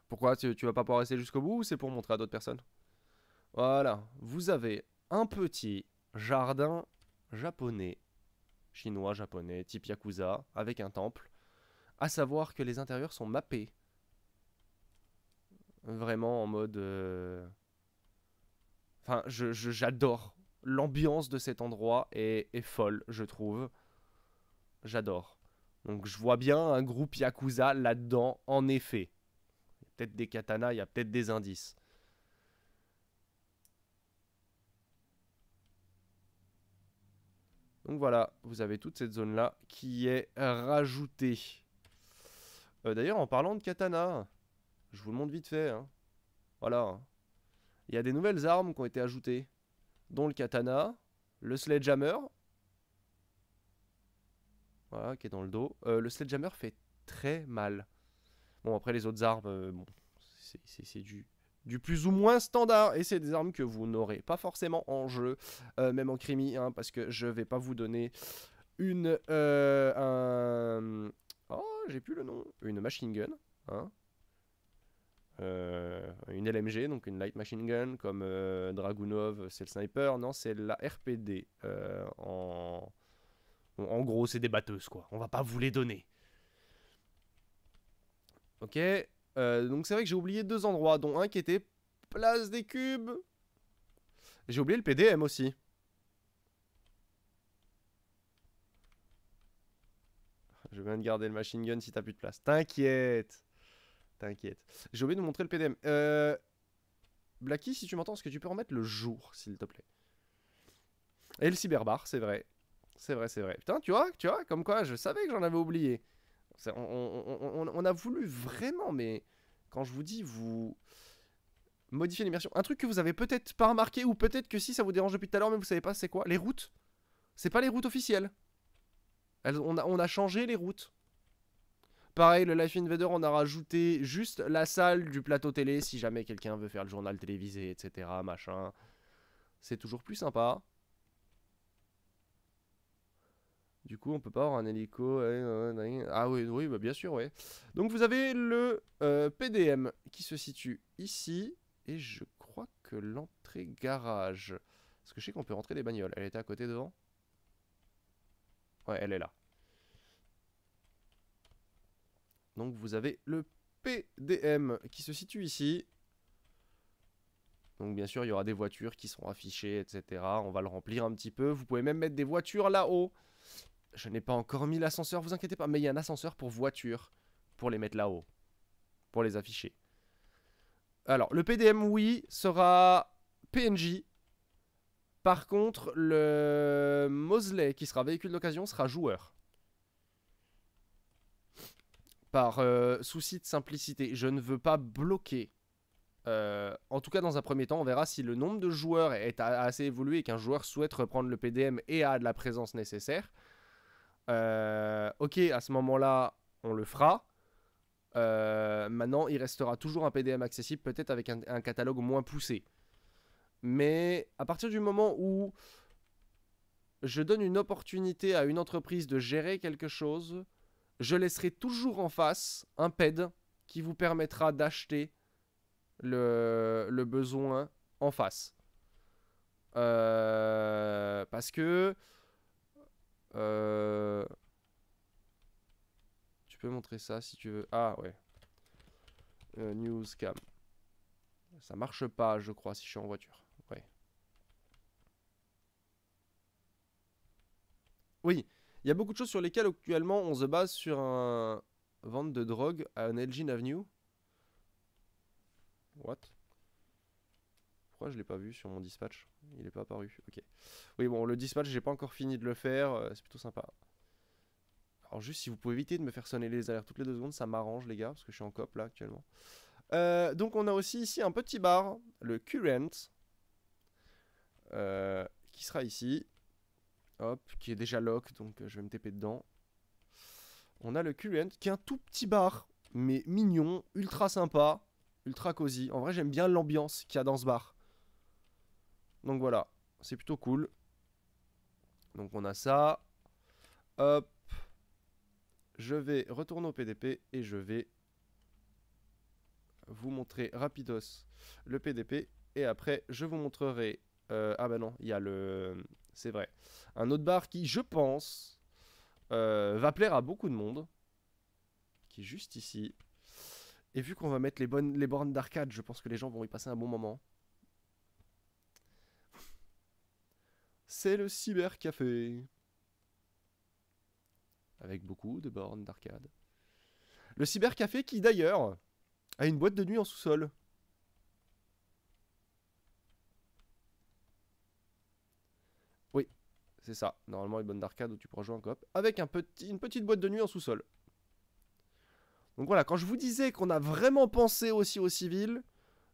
Speaker 1: Pourquoi tu, tu vas pas pouvoir rester jusqu'au bout ou c'est pour montrer à d'autres personnes? Voilà, vous avez un petit jardin japonais chinois, japonais, type Yakuza, avec un temple. À savoir que les intérieurs sont mappés. Vraiment en mode... Euh, enfin, j'adore. L'ambiance de cet endroit est, est folle, je trouve. J'adore. Donc je vois bien un groupe Yakuza là-dedans, en effet. Peut-être des katanas, il y a peut-être des indices. Donc voilà, vous avez toute cette zone-là qui est rajoutée. Euh, d'ailleurs, en parlant de katana, je vous le montre vite fait. Hein. Voilà. Il y a des nouvelles armes qui ont été ajoutées, dont le katana, le sledgehammer. Voilà, qui est dans le dos. Euh, le sledgehammer fait très mal. Bon, après les autres armes, euh, bon, c'est du plus ou moins standard. Et c'est des armes que vous n'aurez pas forcément en jeu, euh, même en crimi, hein, parce que je vais pas vous donner une... Euh. Oh, j'ai plus le nom. Une machine gun. Hein. Une LMG, donc une light machine gun, comme Dragunov, c'est le sniper. Non, c'est la RPD. en... en gros, c'est des batteuses, quoi. On va pas vous les donner. Ok, euh, donc c'est vrai que j'ai oublié deux endroits, dont un qui était place des cubes. J'ai oublié le PDM aussi. Je viens de garder le machine gun si t'as plus de place. T'inquiète. T'inquiète. J'ai oublié de montrer le PDM. Euh... Blacky, si tu m'entends, est-ce que tu peux remettre le jour, s'il te plaît? Et le cyberbar, c'est vrai. C'est vrai, c'est vrai. Putain, tu vois, tu vois, comme quoi, je savais que j'en avais oublié. On, a voulu vraiment, mais quand je vous dis, vous modifiez l'immersion. Un truc que vous avez peut-être pas remarqué, ou peut-être que si ça vous dérange depuis tout à l'heure, mais vous savez pas, c'est quoi Les routes. C'est pas les routes officielles. on, a, on a changé les routes. Pareil, le Life Invader, on a rajouté juste la salle du plateau télé si jamais quelqu'un veut faire le journal télévisé, etc. Machin. C'est toujours plus sympa. Du coup, on peut pas avoir un hélico. Ah oui, oui bah bien sûr, ouais. Donc vous avez le euh, PDM qui se situe ici. Et je crois que l'entrée garage. Parce que je sais qu'on peut rentrer des bagnoles. Elle était à côté devant? Ouais, elle est là. Donc vous avez le PDM qui se situe ici. Donc bien sûr, il y aura des voitures qui seront affichées, etc. On va le remplir un petit peu. Vous pouvez même mettre des voitures là-haut. Je n'ai pas encore mis l'ascenseur, vous inquiétez pas. Mais il y a un ascenseur pour voitures, pour les mettre là-haut. Pour les afficher. Alors, le PDM, oui, sera PNJ. Par contre, le Mosley, qui sera véhicule d'occasion, sera joueur. Par euh, souci de simplicité, je ne veux pas bloquer euh, en tout cas, dans un premier temps, on verra si le nombre de joueurs est assez évolué et qu'un joueur souhaite reprendre le PDM et a de la présence nécessaire. Euh, ok, à ce moment-là, on le fera. Euh, maintenant, il restera toujours un PDM accessible, peut-être avec un, catalogue moins poussé. Mais à partir du moment où je donne une opportunité à une entreprise de gérer quelque chose, je laisserai toujours en face un PED qui vous permettra d'acheter le, besoin en face. Euh, parce que... Euh, tu peux montrer ça si tu veux. Ah ouais. Euh, news cam. Ça marche pas, je crois, si je suis en voiture. Ouais. Oui, il y a beaucoup de choses sur lesquelles actuellement on se base sur un vente de drogue à un Avenue. What? Pourquoi je l'ai pas vu sur mon dispatch? Il est pas apparu. Ok. Oui, bon, le dispatch, j'ai pas encore fini de le faire. Euh, c'est plutôt sympa. Alors, juste si vous pouvez éviter de me faire sonner les alertes toutes les deux secondes, ça m'arrange, les gars, parce que je suis en cop là actuellement. Euh, donc, on a aussi ici un petit bar, le Current, euh, qui sera ici. Hop, qui est déjà lock, donc je vais me taper dedans. On a le Current, qui est un tout petit bar, mais mignon, ultra sympa ultra cosy. En vrai, j'aime bien l'ambiance qu'il y a dans ce bar. Donc voilà, c'est plutôt cool. Donc on a ça. Hop. Je vais retourner au PDP et je vais vous montrer rapidos le PDP. Et après, je vous montrerai... Euh, ah bah non, il y a le... C'est vrai. Un autre bar qui, je pense, euh, va plaire à beaucoup de monde. Qui est juste ici. Et vu qu'on va mettre les, bonnes, les bornes d'arcade, je pense que les gens vont y passer un bon moment. C'est le cybercafé. Avec beaucoup de bornes d'arcade. Le cybercafé qui d'ailleurs a une boîte de nuit en sous-sol. Oui, c'est ça. Normalement une bonne d'arcade où tu pourras jouer en coop. Avec un petit, une petite boîte de nuit en sous-sol. Donc voilà, quand je vous disais qu'on a vraiment pensé aussi aux civils,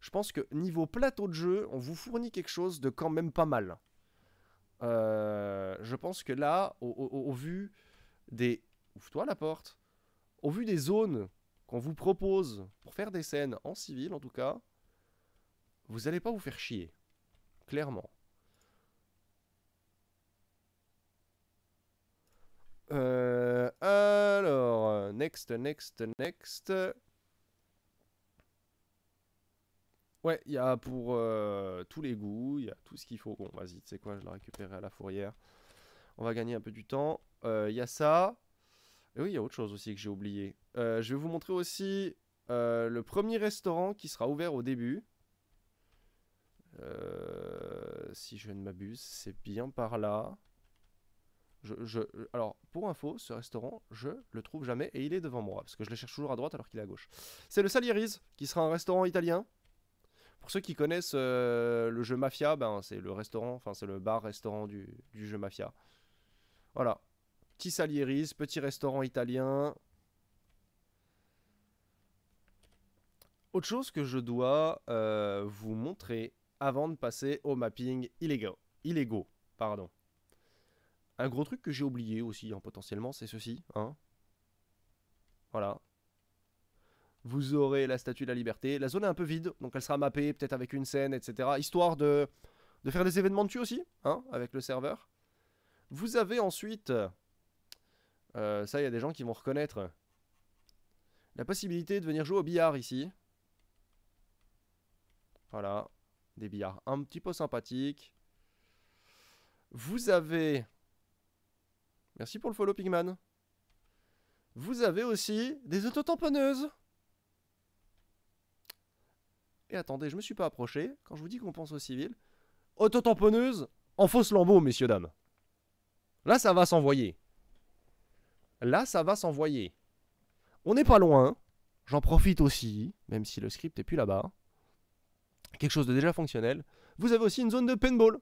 Speaker 1: je pense que niveau plateau de jeu, on vous fournit quelque chose de quand même pas mal. Euh, je pense que là, au, vu des... Ouvre-toi la porte. Au vu des zones qu'on vous propose pour faire des scènes en civil en tout cas, vous n'allez pas vous faire chier. Clairement. Euh, alors, next, next, next. Ouais, il y a pour euh, tous les goûts, il y a tout ce qu'il faut. Bon, vas-y, tu sais quoi, je la récupérerai à la fourrière. On va gagner un peu du temps. Euh, il y a ça. Et oui, il y a autre chose aussi que j'ai oublié. je vais vous montrer aussi le premier restaurant qui sera ouvert au début. si je ne m'abuse, c'est bien par là. Je, alors, pour info, ce restaurant, je le trouve jamais et il est devant moi parce que je le cherche toujours à droite alors qu'il est à gauche. C'est le Salieri's qui sera un restaurant italien. Pour ceux qui connaissent euh, le jeu Mafia, ben, c'est le restaurant, enfin c'est le bar-restaurant du, jeu Mafia. Voilà. Petit Salieri's, petit restaurant italien. Autre chose que je dois euh, vous montrer avant de passer au mapping illégaux. Pardon. Un gros truc que j'ai oublié aussi, hein, potentiellement, c'est ceci. Hein. Voilà. Vous aurez la statue de la liberté. La zone est un peu vide, donc elle sera mappée, peut-être avec une scène, etc. Histoire de, faire des événements dessus aussi, hein, avec le serveur. Vous avez ensuite... Euh, ça, il y a des gens qui vont reconnaître. La possibilité de venir jouer au billard ici. Voilà. des billards un petit peu sympathiques. Vous avez... Merci pour le follow, Pigman. Vous avez aussi des autotamponneuses. Et attendez, je me suis pas approché. Quand je vous dis qu'on pense au civil. Autotamponneuse en fausse lambeau, messieurs, dames. Là, ça va s'envoyer. Là, ça va s'envoyer. On n'est pas loin. J'en profite aussi, même si le script est plus là-bas. Quelque chose de déjà fonctionnel. Vous avez aussi une zone de paintball.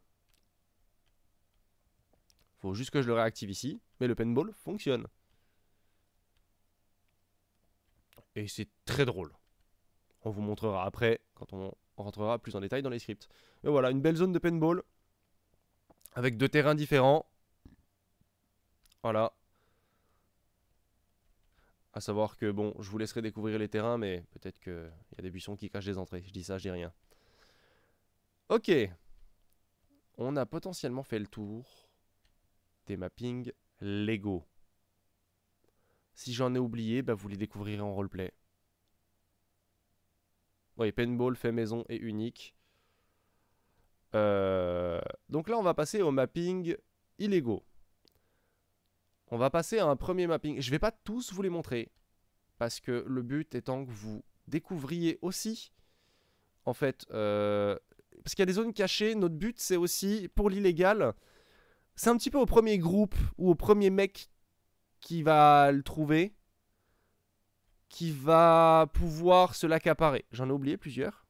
Speaker 1: Faut juste que je le réactive ici, mais le paintball fonctionne. Et c'est très drôle. On vous montrera après, quand on rentrera plus en détail dans les scripts. Mais voilà, une belle zone de paintball. Avec deux terrains différents. Voilà. À savoir que, bon, je vous laisserai découvrir les terrains, mais peut-être qu'il y a des buissons qui cachent des entrées. Je dis ça, je dis rien. Ok. On a potentiellement fait le tour des mappings Lego. Si j'en ai oublié, bah vous les découvrirez en roleplay. Oui, paintball, fait maison et unique. Euh, donc là, on va passer au mapping illégaux. On va passer à un premier mapping. Je ne vais pas tous vous les montrer. Parce que le but étant que vous découvriez aussi, en fait, euh, parce qu'il y a des zones cachées. Notre but, c'est aussi, pour l'illégal, c'est un petit peu au premier groupe ou au premier mec qui va le trouver, qui va pouvoir se l'accaparer. J'en ai oublié plusieurs.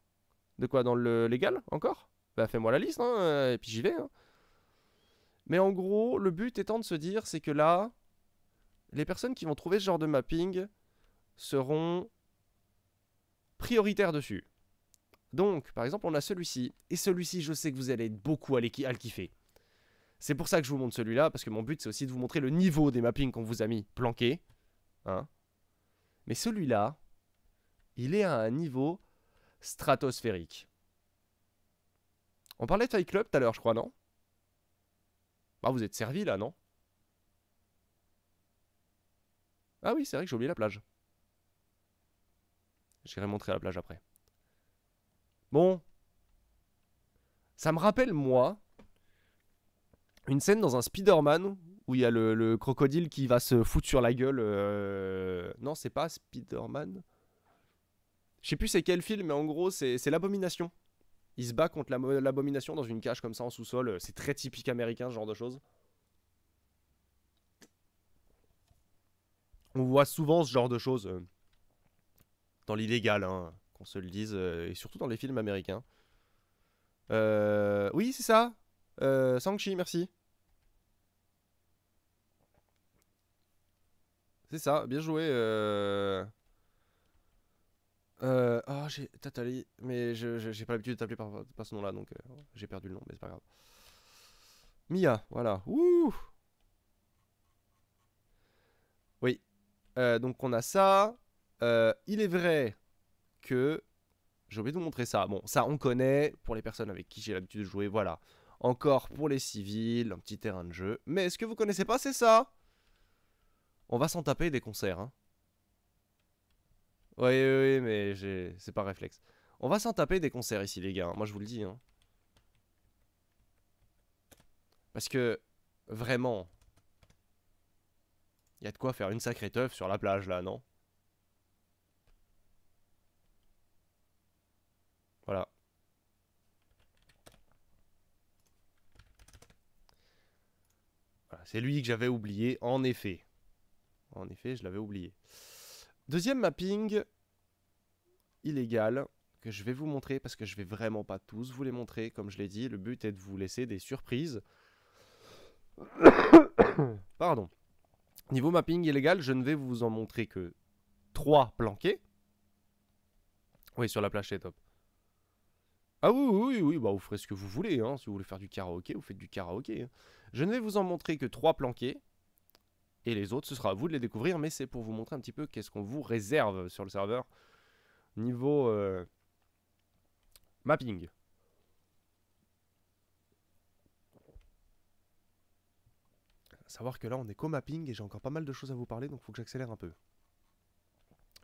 Speaker 1: De quoi Dans le légal encore? Bah fais-moi la liste, hein, et puis j'y vais. Hein. Mais en gros, le but étant de se dire, c'est que là, les personnes qui vont trouver ce genre de mapping seront prioritaires dessus. Donc, par exemple, on a celui-ci. Et celui-ci, je sais que vous allez être beaucoup à, le kiffer. C'est pour ça que je vous montre celui-là, parce que mon but, c'est aussi de vous montrer le niveau des mappings qu'on vous a mis planqués. Hein. Mais celui-là, il est à un niveau stratosphérique. On parlait de Fight Club tout à l'heure, je crois, non? Bah, vous êtes servi là, non? Ah oui, c'est vrai que j'ai oublié la plage. J'irai montrer la plage après. Bon. Ça me rappelle, moi, une scène dans un Spider-Man où il y a le, crocodile qui va se foutre sur la gueule. Euh, non, c'est pas Spider-Man? Je sais plus c'est quel film, mais en gros, c'est l'abomination. Il se bat contre l'abomination dans une cage comme ça en sous-sol. C'est très typique américain, ce genre de choses. On voit souvent ce genre de choses euh, dans l'illégal, hein, qu'on se le dise, euh, et surtout dans les films américains. oui, c'est ça. Euh, Sangchi, merci. C'est ça, bien joué. Euh... Euh... Oh, j'ai Tatali, mais je j'ai pas l'habitude de t'appeler par, ce nom-là, donc euh, j'ai perdu le nom, mais c'est pas grave. Mia, voilà. Ouh Oui. Euh, donc on a ça. il est vrai que... J'ai oublié de vous montrer ça. Bon, ça on connaît pour les personnes avec qui j'ai l'habitude de jouer, voilà. Encore pour les civils, un petit terrain de jeu. Mais ce que vous connaissez pas, c'est ça On va s'en taper des concerts. Hein. Oui, oui, oui, mais c'est pas réflexe. On va s'en taper des concerts ici, les gars. Hein. Moi, je vous le dis. Hein. Parce que, vraiment, il y a de quoi faire une sacrée teuf sur la plage, là, non? Voilà. c'est lui que j'avais oublié, en effet. En effet, je l'avais oublié. Deuxième mapping illégal que je vais vous montrer parce que je vais vraiment pas tous vous les montrer. Comme je l'ai dit, le but est de vous laisser des surprises. Pardon. Niveau mapping illégal, je ne vais vous en montrer que 3 planqués. Oui, sur la plage, c'est top. Ah oui, oui, oui, bah vous ferez ce que vous voulez. Hein. Si vous voulez faire du karaoké, vous faites du karaoké. Hein. Je ne vais vous en montrer que trois planqués. Et les autres, ce sera à vous de les découvrir, mais c'est pour vous montrer un petit peu qu'est-ce qu'on vous réserve sur le serveur niveau euh, mapping. savoir que là, on est co-mapping et j'ai encore pas mal de choses à vous parler, donc faut que j'accélère un peu.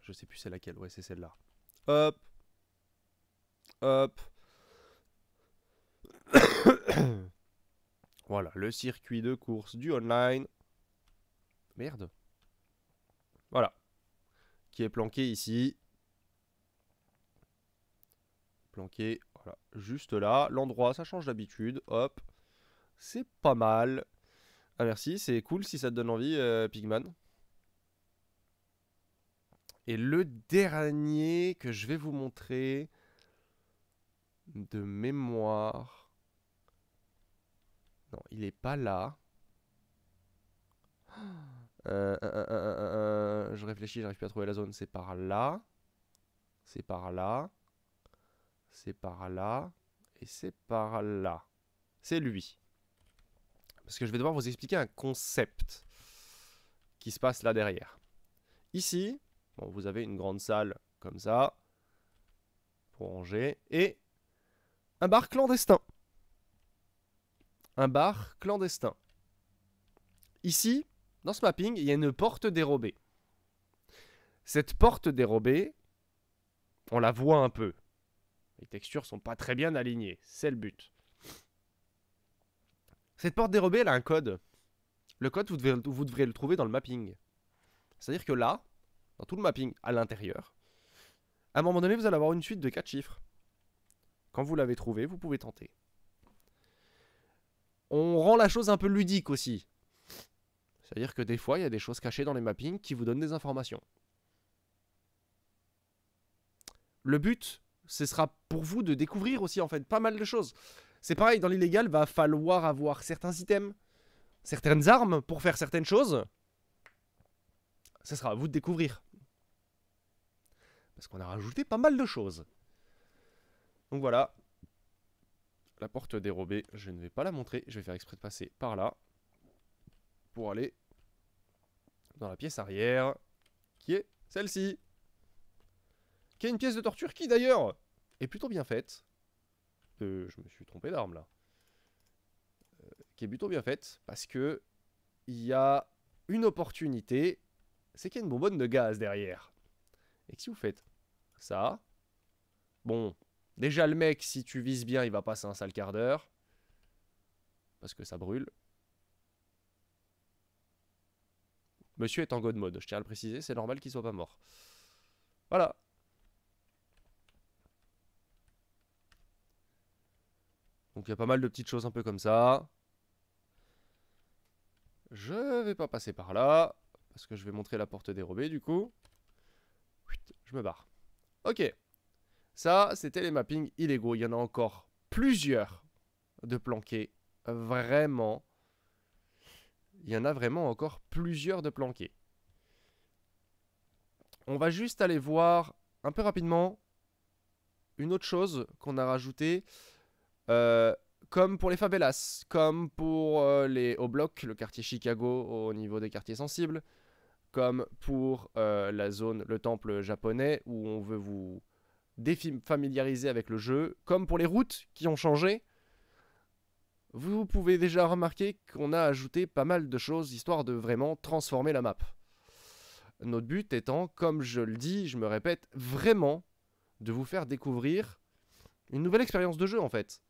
Speaker 1: Je sais plus c'est laquelle, ouais, c'est celle-là. Hop. Hop. voilà, le circuit de course du online. Merde. Voilà. Qui est planqué ici. Planqué, voilà, juste là. L'endroit, ça change d'habitude. Hop. C'est pas mal. Ah merci, c'est cool si ça te donne envie, euh, Pigman. Et le dernier que je vais vous montrer de mémoire. Non, il est pas là. Euh, euh, euh, je réfléchis, j'arrive plus à trouver la zone. C'est par là. C'est par là. C'est par là. Et c'est par là. C'est lui. Parce que je vais devoir vous expliquer un concept qui se passe là derrière. Ici, vous avez une grande salle comme ça pour ranger et un bar clandestin. Un bar clandestin. Ici, dans ce mapping, il y a une porte dérobée. Cette porte dérobée, on la voit un peu. Les textures sont pas très bien alignées, c'est le but. Cette porte dérobée, elle a un code. Le code, vous, devrez le trouver dans le mapping. C'est-à-dire que là, dans tout le mapping, à l'intérieur, à un moment donné, vous allez avoir une suite de 4 chiffres. Quand vous l'avez trouvé, vous pouvez tenter. On rend la chose un peu ludique aussi. C'est-à-dire que des fois, il y a des choses cachées dans les mappings qui vous donnent des informations. Le but, ce sera pour vous de découvrir aussi en fait pas mal de choses. C'est pareil, dans l'illégal, va falloir avoir certains items, certaines armes pour faire certaines choses. Ce sera à vous de découvrir. Parce qu'on a rajouté pas mal de choses. Donc voilà. La porte dérobée, je ne vais pas la montrer. Je vais faire exprès de passer par là. Pour aller dans la pièce arrière. Qui est celle-ci. Qui est une pièce de torture qui d'ailleurs est plutôt bien faite. Euh, je me suis trompé d'arme là. Euh, qui est plutôt bien faite. Parce que il y a une opportunité. C'est qu'il y a une bonbonne de gaz derrière. Et si vous faites? Ça. Bon, Déjà, le mec, si tu vises bien, il va passer un sale quart d'heure. Parce que ça brûle. Monsieur est en god mode, je tiens à le préciser, c'est normal qu'il soit pas mort. Voilà. Donc il y a pas mal de petites choses un peu comme ça. Je vais pas passer par là. Parce que je vais montrer la porte dérobée du coup. Je me barre. Ok. Ça, c'était les mappings illégaux. Il y en a encore plusieurs de planqués. Vraiment. Il y en a vraiment encore plusieurs de planqués. On va juste aller voir un peu rapidement une autre chose qu'on a rajouté. Euh, comme pour les favelas, comme pour euh, les hauts blocs, le quartier Chicago au niveau des quartiers sensibles, comme pour euh, la zone, le temple japonais, où on veut vous défamiliarisé avec le jeu, comme pour les routes qui ont changé, vous pouvez déjà remarquer qu'on a ajouté pas mal de choses histoire de vraiment transformer la map. Notre but étant, comme je le dis, je me répète, vraiment de vous faire découvrir une nouvelle expérience de jeu en fait.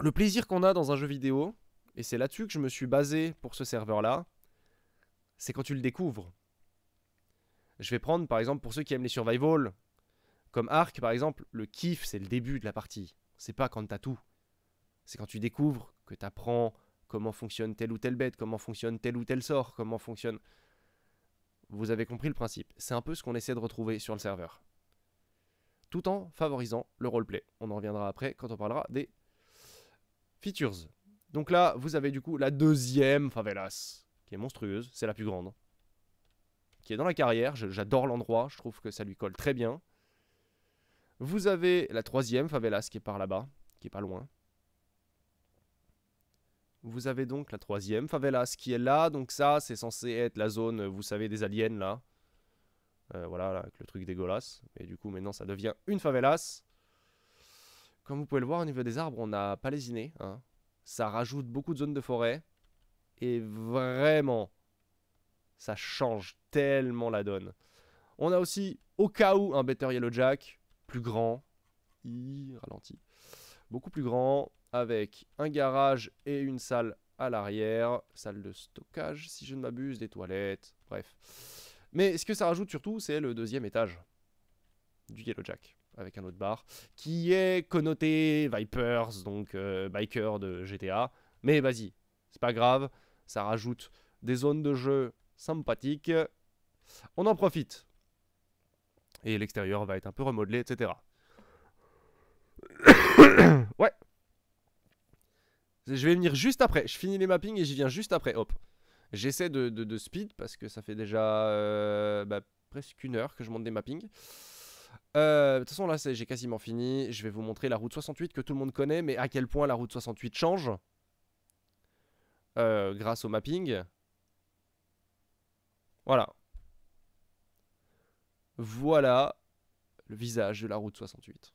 Speaker 1: Le plaisir qu'on a dans un jeu vidéo, et c'est là-dessus que je me suis basé pour ce serveur-là, c'est quand tu le découvres. Je vais prendre par exemple pour ceux qui aiment les survival, comme Ark par exemple, le kiff c'est le début de la partie. C'est pas quand t'as tout. C'est quand tu découvres que t'apprends comment fonctionne telle ou telle bête, comment fonctionne tel ou tel sort, comment fonctionne. Vous avez compris le principe. C'est un peu ce qu'on essaie de retrouver sur le serveur. Tout en favorisant le roleplay. On en reviendra après quand on parlera des features. Donc là, vous avez du coup la deuxième favelas, qui est monstrueuse, c'est la plus grande qui est dans la carrière. J'adore l'endroit, je trouve que ça lui colle très bien. Vous avez la troisième favelas qui est par là-bas, qui est pas loin. Vous avez donc la troisième favelas qui est là, donc ça c'est censé être la zone, vous savez, des aliens là. Euh, voilà, avec le truc dégueulasse. Et du coup maintenant ça devient une favelas. Comme vous pouvez le voir au niveau des arbres, on n'a pas lésiné. Hein. Ça rajoute beaucoup de zones de forêt. Et vraiment, ça change tellement la donne. On a aussi, au cas où, un Better Yellow Jack, plus grand. Il ralentit. beaucoup plus grand, avec un garage et une salle à l'arrière, salle de stockage si je ne m'abuse, des toilettes, bref. Mais ce que ça rajoute surtout, c'est le deuxième étage du Yellow Jack, avec un autre bar, qui est connoté Vipers, donc euh, biker de GTA. Mais vas-y, c'est pas grave, ça rajoute des zones de jeu sympathiques. On en profite. Et l'extérieur va être un peu remodelé, etc. ouais. Je vais venir juste après. Je finis les mappings et j'y viens juste après. Hop. J'essaie de, speed parce que ça fait déjà euh, bah, presque une heure que je monte des mappings. Euh, de toute façon, là, j'ai quasiment fini. Je vais vous montrer la route 68 que tout le monde connaît, mais à quel point la route 68 change euh, grâce au mapping. Voilà. Voilà le visage de la route 68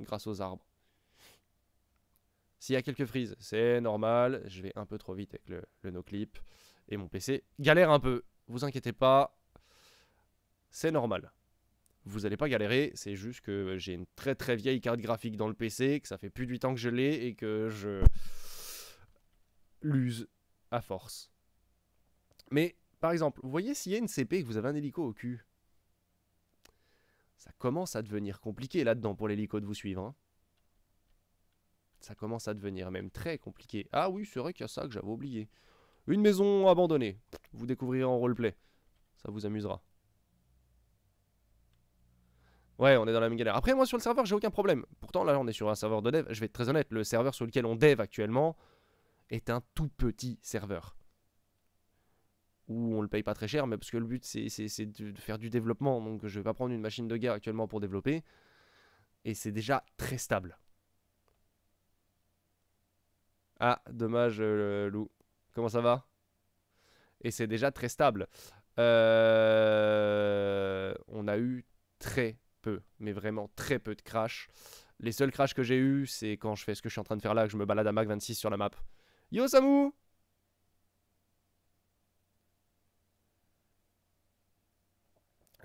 Speaker 1: grâce aux arbres. S'il y a quelques frises, c'est normal. Je vais un peu trop vite avec le, le no-clip. Et mon PC galère un peu. Vous inquiétez pas. C'est normal. Vous n'allez pas galérer. C'est juste que j'ai une très très vieille carte graphique dans le PC. Que ça fait plus de 8 ans que je l'ai. Et que je l'use à force. Mais par exemple, vous voyez s'il y a une CP et que vous avez un hélico au cul. Ça commence à devenir compliqué là-dedans pour l'hélico de vous suivre. Hein ça commence à devenir même très compliqué. Ah oui, c'est vrai qu'il y a ça que j'avais oublié. Une maison abandonnée. Vous découvrirez en roleplay. Ça vous amusera. Ouais, on est dans la même galère. Après, moi, sur le serveur, j'ai aucun problème. Pourtant, là, on est sur un serveur de dev. Je vais être très honnête, le serveur sur lequel on dev actuellement est un tout petit serveur. Où on le paye pas très cher, mais parce que le but, c'est de faire du développement. Donc, je vais pas prendre une machine de guerre actuellement pour développer. Et c'est déjà très stable. Ah, dommage, euh, Lou. Comment ça va? Et c'est déjà très stable. Euh, on a eu très peu, mais vraiment très peu de crash. Les seuls crashs que j'ai eu, c'est quand je fais ce que je suis en train de faire là, que je me balade à Mac 26 sur la map. Yo Samu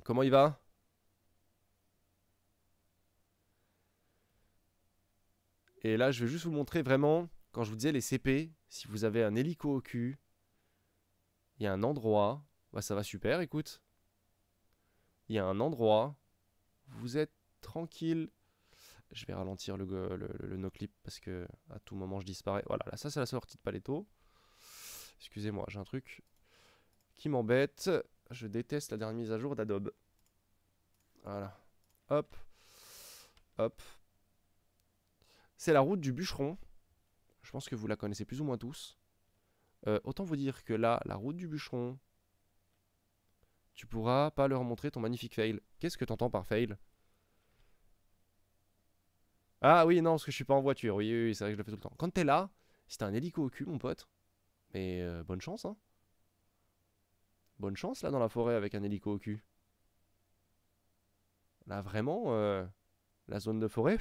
Speaker 1: Comment il va? Et là, je vais juste vous montrer vraiment quand je vous disais les CP, si vous avez un hélico au cul, il y a un endroit, bah ça va super, écoute. Il y a un endroit, vous êtes tranquille. Je vais ralentir le, le, no-clip parce que à tout moment je disparais. Voilà, là ça c'est la sortie de Paletto. Excusez-moi, j'ai un truc qui m'embête. Je déteste la dernière mise à jour d'Adobe. Voilà. Hop. Hop. C'est la route du bûcheron. Je pense que vous la connaissez plus ou moins tous. Euh, autant vous dire que là, la route du bûcheron, tu pourras pas leur montrer ton magnifique fail. Qu'est-ce que t'entends par fail? Ah oui, non, parce que je suis pas en voiture. Oui, oui, c'est vrai que je le fais tout le temps. Quand t'es là, si t'as un hélico au cul, mon pote, mais euh, bonne chance, hein. Bonne chance, là, dans la forêt, avec un hélico au cul. Là, vraiment, euh, la zone de forêt,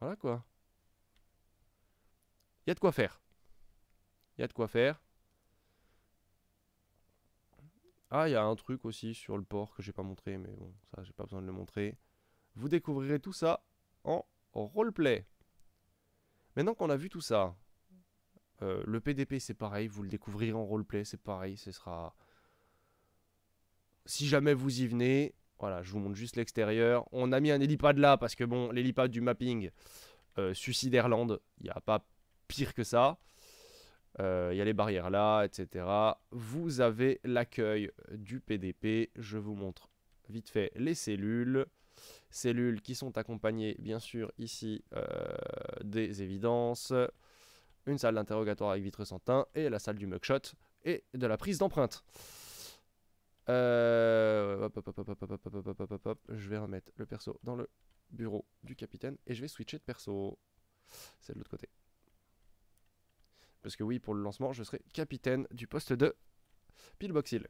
Speaker 1: Voilà quoi. Il y a de quoi faire. Il y a de quoi faire. Ah, il y a un truc aussi sur le port que j'ai pas montré, mais bon, ça, j'ai pas besoin de le montrer. Vous découvrirez tout ça en roleplay. Maintenant qu'on a vu tout ça, euh, le PDP c'est pareil, vous le découvrirez en roleplay, c'est pareil, ce sera... Si jamais vous y venez, voilà, je vous montre juste l'extérieur. On a mis un hélipad là parce que bon, l'hélipad du mapping euh, Suiciderland, il n'y a pas pire que ça. Euh, il y a les barrières là, etc. Vous avez l'accueil du PDP. Je vous montre vite fait les cellules. Cellules qui sont accompagnées, bien sûr, ici euh, des évidences. Une salle d'interrogatoire avec vitre sans teint et la salle du mugshot et de la prise d'empreinte. Euh, je vais remettre le perso dans le bureau du capitaine et je vais switcher de perso. C'est de l'autre côté. Parce que oui, pour le lancement, je serai capitaine du poste de Pillboxil.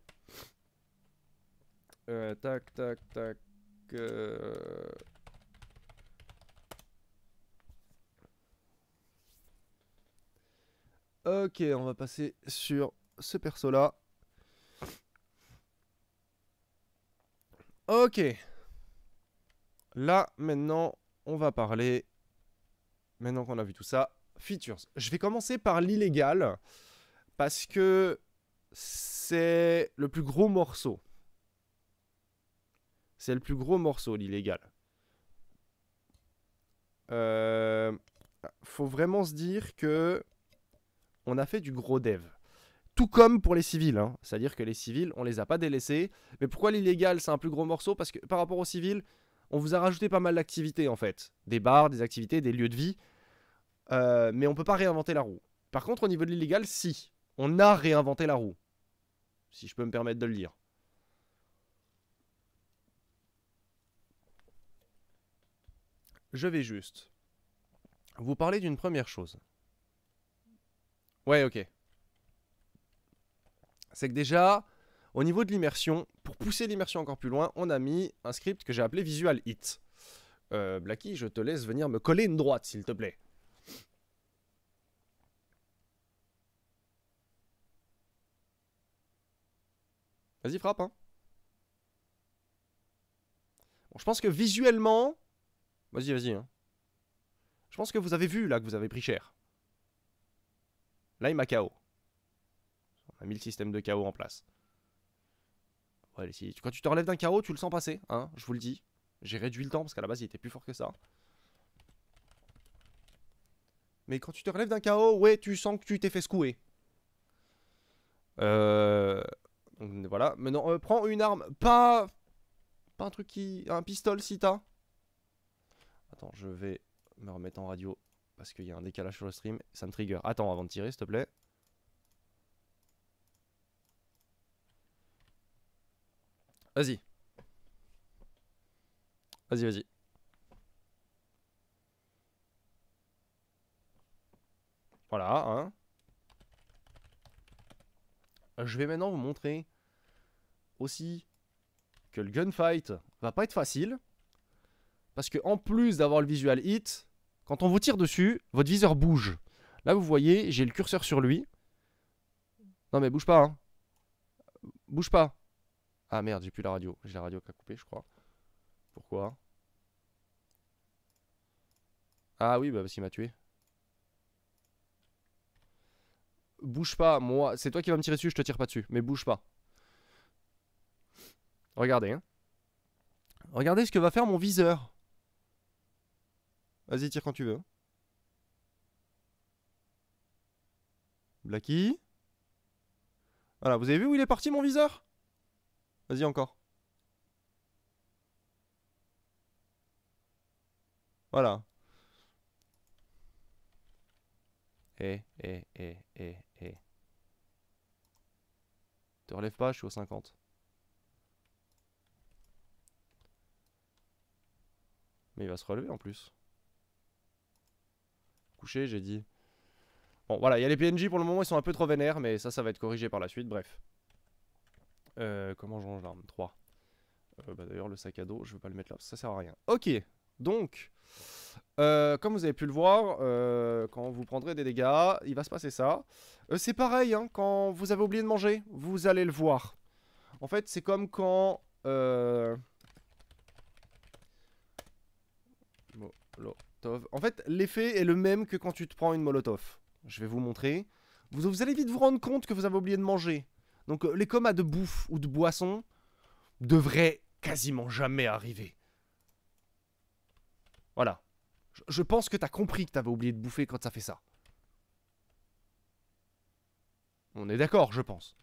Speaker 1: Euh, tac, tac, tac. Euh. Ok, on va passer sur ce perso là. Ok. Là, maintenant, on va parler. Maintenant qu'on a vu tout ça, features. Je vais commencer par l'illégal. Parce que c'est le plus gros morceau. C'est le plus gros morceau, l'illégal. Euh, faut vraiment se dire que on a fait du gros dev. Tout comme pour les civils, hein. c'est-à-dire que les civils, on les a pas délaissés. Mais pourquoi l'illégal, c'est un plus gros morceau? Parce que par rapport aux civils, on vous a rajouté pas mal d'activités en fait. Des bars, des activités, des lieux de vie. Euh, mais on peut pas réinventer la roue. Par contre, au niveau de l'illégal, si. On a réinventé la roue. Si je peux me permettre de le dire. Je vais juste vous parler d'une première chose. Ouais, ok. C'est que déjà, au niveau de l'immersion, pour pousser l'immersion encore plus loin, on a mis un script que j'ai appelé Visual Hit. Euh, Blacky, je te laisse venir me coller une droite, s'il te plaît. Vas-y, frappe, hein. Bon, je pense que visuellement... Vas-y, vas-y, hein. Je pense que vous avez vu, là, que vous avez pris cher. Là, il m'a KO. A mis le système de KO en place. Ouais, si... Quand tu te relèves d'un KO, tu le sens passer, hein, je vous le dis. J'ai réduit le temps, parce qu'à la base, il était plus fort que ça. Mais quand tu te relèves d'un KO, ouais, tu sens que tu t'es fait secouer. Euh voilà. Maintenant, euh, prends une arme. Pas. Pas un truc qui. Un pistolet si t'as. Attends, je vais me remettre en radio. Parce qu'il y a un décalage sur le stream. Ça me trigger. Attends avant de tirer, s'il te plaît. Vas-y. Vas-y, vas-y. Voilà, hein. Je vais maintenant vous montrer aussi que le gunfight va pas être facile. Parce que en plus d'avoir le visual hit, quand on vous tire dessus, votre viseur bouge. Là vous voyez, j'ai le curseur sur lui. Non mais bouge pas hein. Bouge pas. Ah merde, j'ai plus la radio. J'ai la radio qui a coupé je crois. Pourquoi? Ah oui, bah parce qu'il m'a tué. Bouge pas, moi, c'est toi qui vas me tirer dessus, je te tire pas dessus. Mais bouge pas. Regardez. Hein. Regardez ce que va faire mon viseur. Vas-y, tire quand tu veux. Blacky? Voilà, vous avez vu où il est parti mon viseur? Vas-y encore. Voilà. Eh, eh, eh, eh, eh. Te relève pas, je suis au 50. Mais il va se relever en plus. Couché, j'ai dit. Bon, voilà, il y a les PNJ pour le moment, ils sont un peu trop vénères, mais ça, ça va être corrigé par la suite, bref. Euh, comment je range l'arme? 3. Euh, bah, D'ailleurs, le sac à dos, je veux pas le mettre là, ça sert à rien. Ok, donc, euh, comme vous avez pu le voir, quand vous prendrez des dégâts, il va se passer ça. C'est pareil, hein, quand vous avez oublié de manger, vous allez le voir. En fait, c'est comme quand... En fait, l'effet est le même que quand tu te prends une Molotov. Je vais vous montrer. Vous allez vite vous rendre compte que vous avez oublié de manger. Donc les comas de bouffe ou de boisson devraient quasiment jamais arriver. Voilà. Je, pense que t'as compris que t'avais oublié de bouffer quand ça fait ça. On est d'accord, je pense.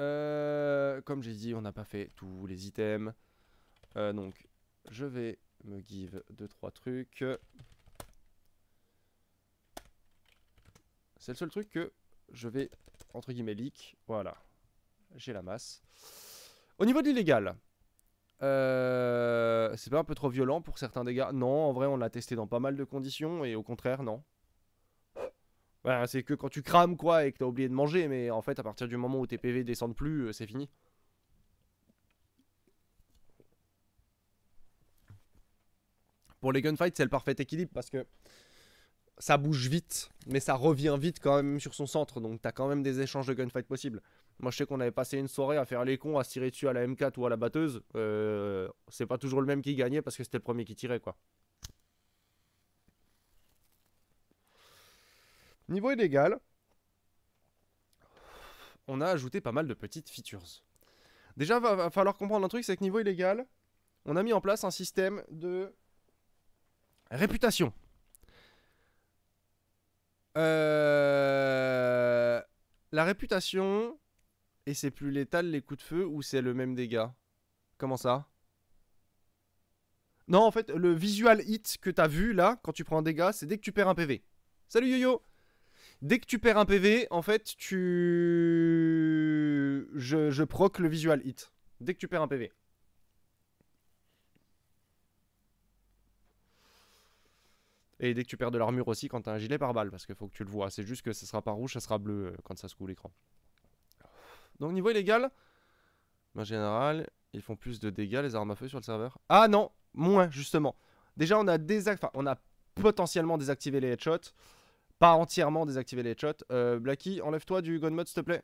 Speaker 1: Euh, comme j'ai dit, on n'a pas fait tous les items. Euh, donc, je vais me give 2-3 trucs. C'est le seul truc que je vais, entre guillemets, leak. Voilà j'ai la masse. Au niveau de l'illégal, euh, c'est pas un peu trop violent pour certains dégâts Non, en vrai, on l'a testé dans pas mal de conditions et au contraire, non. c'est que quand tu crames quoi et que t'as oublié de manger, mais en fait, à partir du moment où tes PV descendent plus, euh, c'est fini. Pour les gunfights, c'est le parfait équilibre parce que ça bouge vite, mais ça revient vite quand même sur son centre, donc t'as quand même des échanges de gunfight possibles. Moi, je sais qu'on avait passé une soirée à faire les cons, à se tirer dessus à la M4 ou à la batteuse. Euh, c'est pas toujours le même qui gagnait parce que c'était le premier qui tirait, quoi. Niveau illégal, on a ajouté pas mal de petites features. Déjà, va, va falloir comprendre un truc, c'est que niveau illégal, on a mis en place un système de réputation. Euh, La réputation, et c'est plus létal les coups de feu ou c'est le même dégât? Comment ça? Non, en fait, le visual hit que t'as vu là, quand tu prends un dégât, c'est dès que tu perds un PV. Salut yo-yo Dès que tu perds un PV, en fait, tu. Je, je proc le visual hit. Dès que tu perds un PV. Et dès que tu perds de l'armure aussi quand t'as un gilet par balle, parce qu'il faut que tu le vois. C'est juste que ça sera pas rouge, ça sera bleu euh, quand ça se coule l'écran. Donc niveau illégal, en général, ils font plus de dégâts les armes à feu sur le serveur. Ah non, moins justement. Déjà on a désact... enfin, on a potentiellement désactivé les headshots, pas entièrement désactivé les headshots. Euh, Blacky, enlève-toi du gun mode s'il te plaît.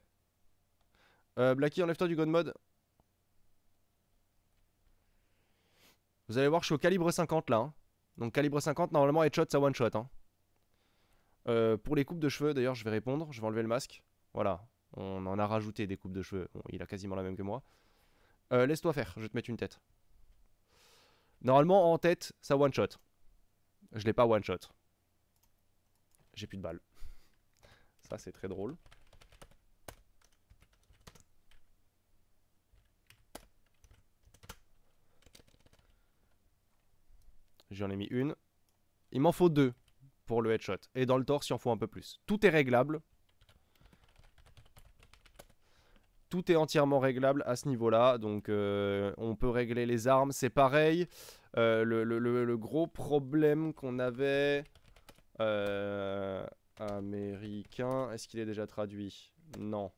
Speaker 1: Euh, Blacky, enlève-toi du gun mode. Vous allez voir, je suis au calibre 50 là. hein. Donc calibre 50, normalement headshot ça one shot. Hein. Euh, pour les coupes de cheveux, d'ailleurs, je vais répondre. Je vais enlever le masque. Voilà, on en a rajouté des coupes de cheveux. Il a quasiment la même que moi. Euh, Laisse-toi faire, je vais te mettre une tête. Normalement, en tête, ça one shot. Je l'ai pas one shot. J'ai plus de balles. Ça, c'est très drôle. J'en ai mis une. Il m'en faut deux pour le headshot. Et dans le torse, il en faut un peu plus. Tout est réglable. Tout est entièrement réglable à ce niveau-là. Donc, euh, on peut régler les armes. C'est pareil. Euh, le, gros problème qu'on avait... euh, américain. Est-ce qu'il est déjà traduit? Non.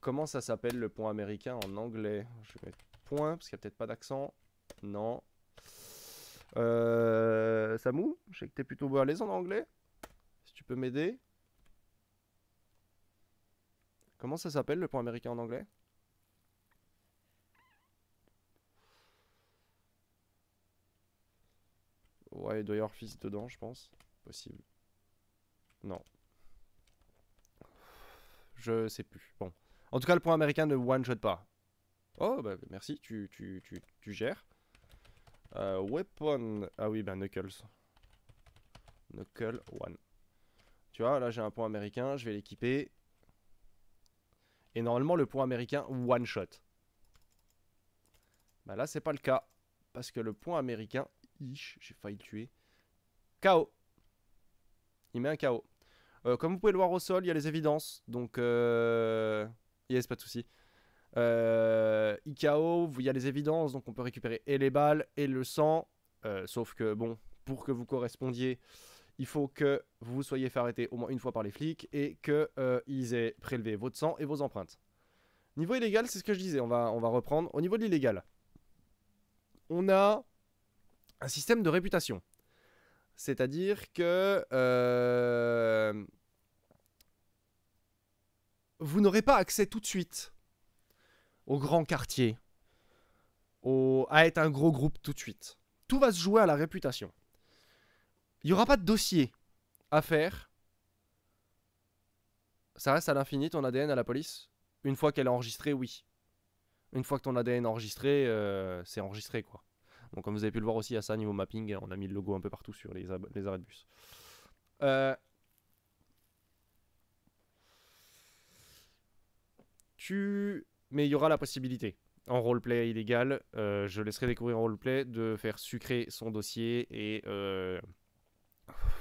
Speaker 1: Comment ça s'appelle le point américain en anglais? Je vais mettre point parce qu'il n'y a peut-être pas d'accent. Non. Euh, Samou, je sais que t'es plutôt à l'aise en anglais. Si tu peux m'aider. Comment ça s'appelle le point américain en anglais? Ouais, il doit y avoir fils dedans, je pense. Possible. Non. Je sais plus. Bon. En tout cas, le point américain ne one-shot pas. Oh, bah merci, tu, tu, tu, tu gères. Euh, weapon. Ah oui, ben Knuckles. Knuckle one. Tu vois, là j'ai un point américain, je vais l'équiper. Et normalement, le point américain one shot. Bah là, c'est pas le cas. Parce que le point américain. Ish, j'ai failli le tuer. KO. Il met un KO. Euh, comme vous pouvez le voir au sol, il y a les évidences. Donc, euh... yes, pas de souci. Euh, IKO, il y a les évidences, donc on peut récupérer et les balles et le sang. Euh, sauf que, bon, pour que vous correspondiez, il faut que vous soyez fait arrêter au moins une fois par les flics et qu'ils aient prélevé votre sang et vos empreintes. Niveau illégal, c'est ce que je disais, on va, on va reprendre. Au niveau de l'illégal, on a un système de réputation. C'est-à-dire que euh, vous n'aurez pas accès tout de suite au grand quartier, au, à être un gros groupe tout de suite. Tout va se jouer à la réputation. Il n'y aura pas de dossier à faire. Ça reste à l'infini ton ADN à la police? Une fois qu'elle est enregistrée, oui. Une fois que ton ADN est enregistré, euh, c'est enregistré quoi. Donc comme vous avez pu le voir aussi à ça niveau mapping, on a mis le logo un peu partout sur les, arrêts de bus. Euh, tu... Mais il y aura la possibilité, en roleplay illégal, euh, je laisserai découvrir en roleplay, de faire sucrer son dossier et euh,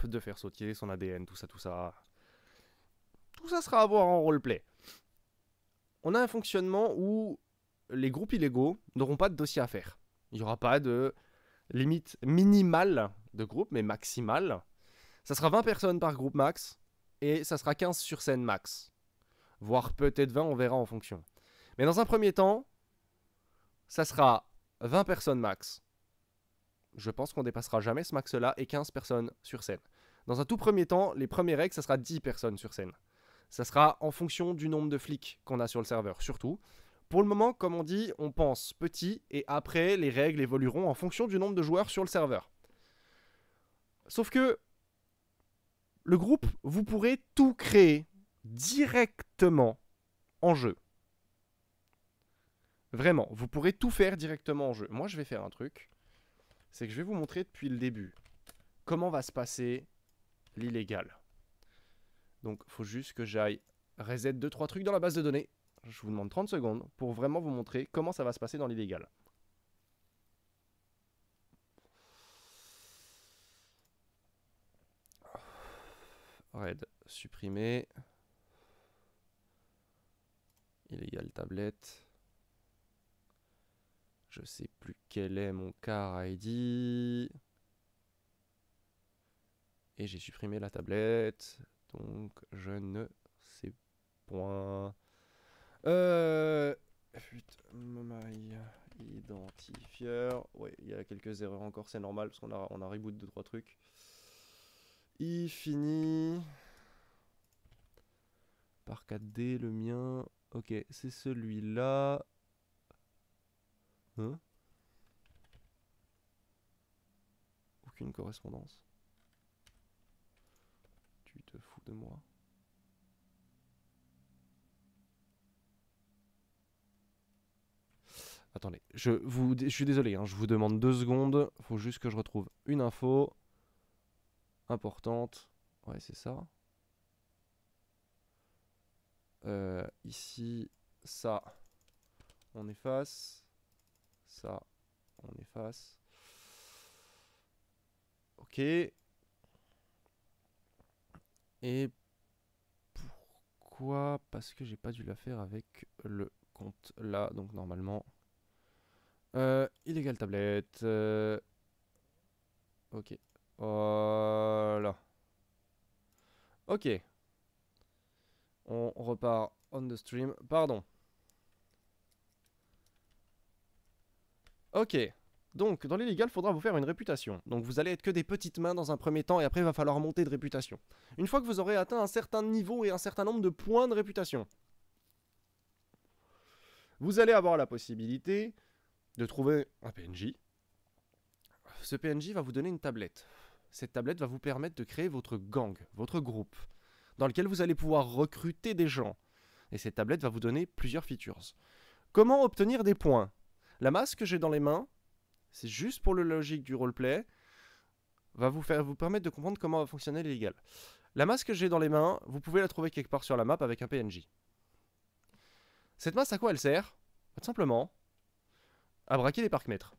Speaker 1: de faire sauter son ADN, tout ça, tout ça. Tout ça sera à voir en roleplay. On a un fonctionnement où les groupes illégaux n'auront pas de dossier à faire. Il n'y aura pas de limite minimale de groupe, mais maximale. Ça sera 20 personnes par groupe max, et ça sera 15 sur scène max. Voire peut-être 20, on verra en fonction. Mais dans un premier temps, ça sera 20 personnes max. Je pense qu'on dépassera jamais ce max-là, et 15 personnes sur scène. Dans un tout premier temps, les premières règles, ça sera 10 personnes sur scène. Ça sera en fonction du nombre de flics qu'on a sur le serveur, surtout. Pour le moment, comme on dit, on pense petit et après, les règles évolueront en fonction du nombre de joueurs sur le serveur. Sauf que le groupe, vous pourrez tout créer directement en jeu. Vraiment, vous pourrez tout faire directement en jeu. Moi, je vais faire un truc. C'est que je vais vous montrer depuis le début comment va se passer l'illégal. Donc, faut juste que j'aille reset 2-3 trucs dans la base de données. Je vous demande 30 secondes pour vraiment vous montrer comment ça va se passer dans l'illégal. Red, supprimer. Illégal tablette. Je sais plus quel est mon car ID. Et j'ai supprimé la tablette. Donc je ne sais point. Euh. My identifieur. Ouais, il y a quelques erreurs encore, c'est normal parce qu'on a, on a reboot de trois trucs. Il finit par 4D, le mien. Ok, c'est celui-là. Hein Aucune correspondance. Tu te fous de moi. Attendez, je, vous, je suis désolé, hein, je vous demande deux secondes. Faut juste que je retrouve une info importante. Ouais, c'est ça. Euh, ici, ça, on efface. Ça, on efface. Ok. Et pourquoi? Parce que j'ai pas dû la faire avec le compte là. Donc normalement... Euh, illégal tablette. Euh, ok. Voilà. Ok. On repart on the stream. Pardon. Ok. Donc, dans l'illégal, il faudra vous faire une réputation. Donc, vous allez être que des petites mains dans un premier temps et après, il va falloir monter de réputation. Une fois que vous aurez atteint un certain niveau et un certain nombre de points de réputation, vous allez avoir la possibilité de trouver un PNJ. Ce PNJ va vous donner une tablette. Cette tablette va vous permettre de créer votre gang, votre groupe, dans lequel vous allez pouvoir recruter des gens. Et cette tablette va vous donner plusieurs features. Comment obtenir des points? La masse que j'ai dans les mains, c'est juste pour le logique du roleplay, va vous, faire, vous permettre de comprendre comment va fonctionner l'illégal. La masse que j'ai dans les mains, vous pouvez la trouver quelque part sur la map avec un PNJ. Cette masse, à quoi elle sert? Tout simplement à braquer les parcs-mètres.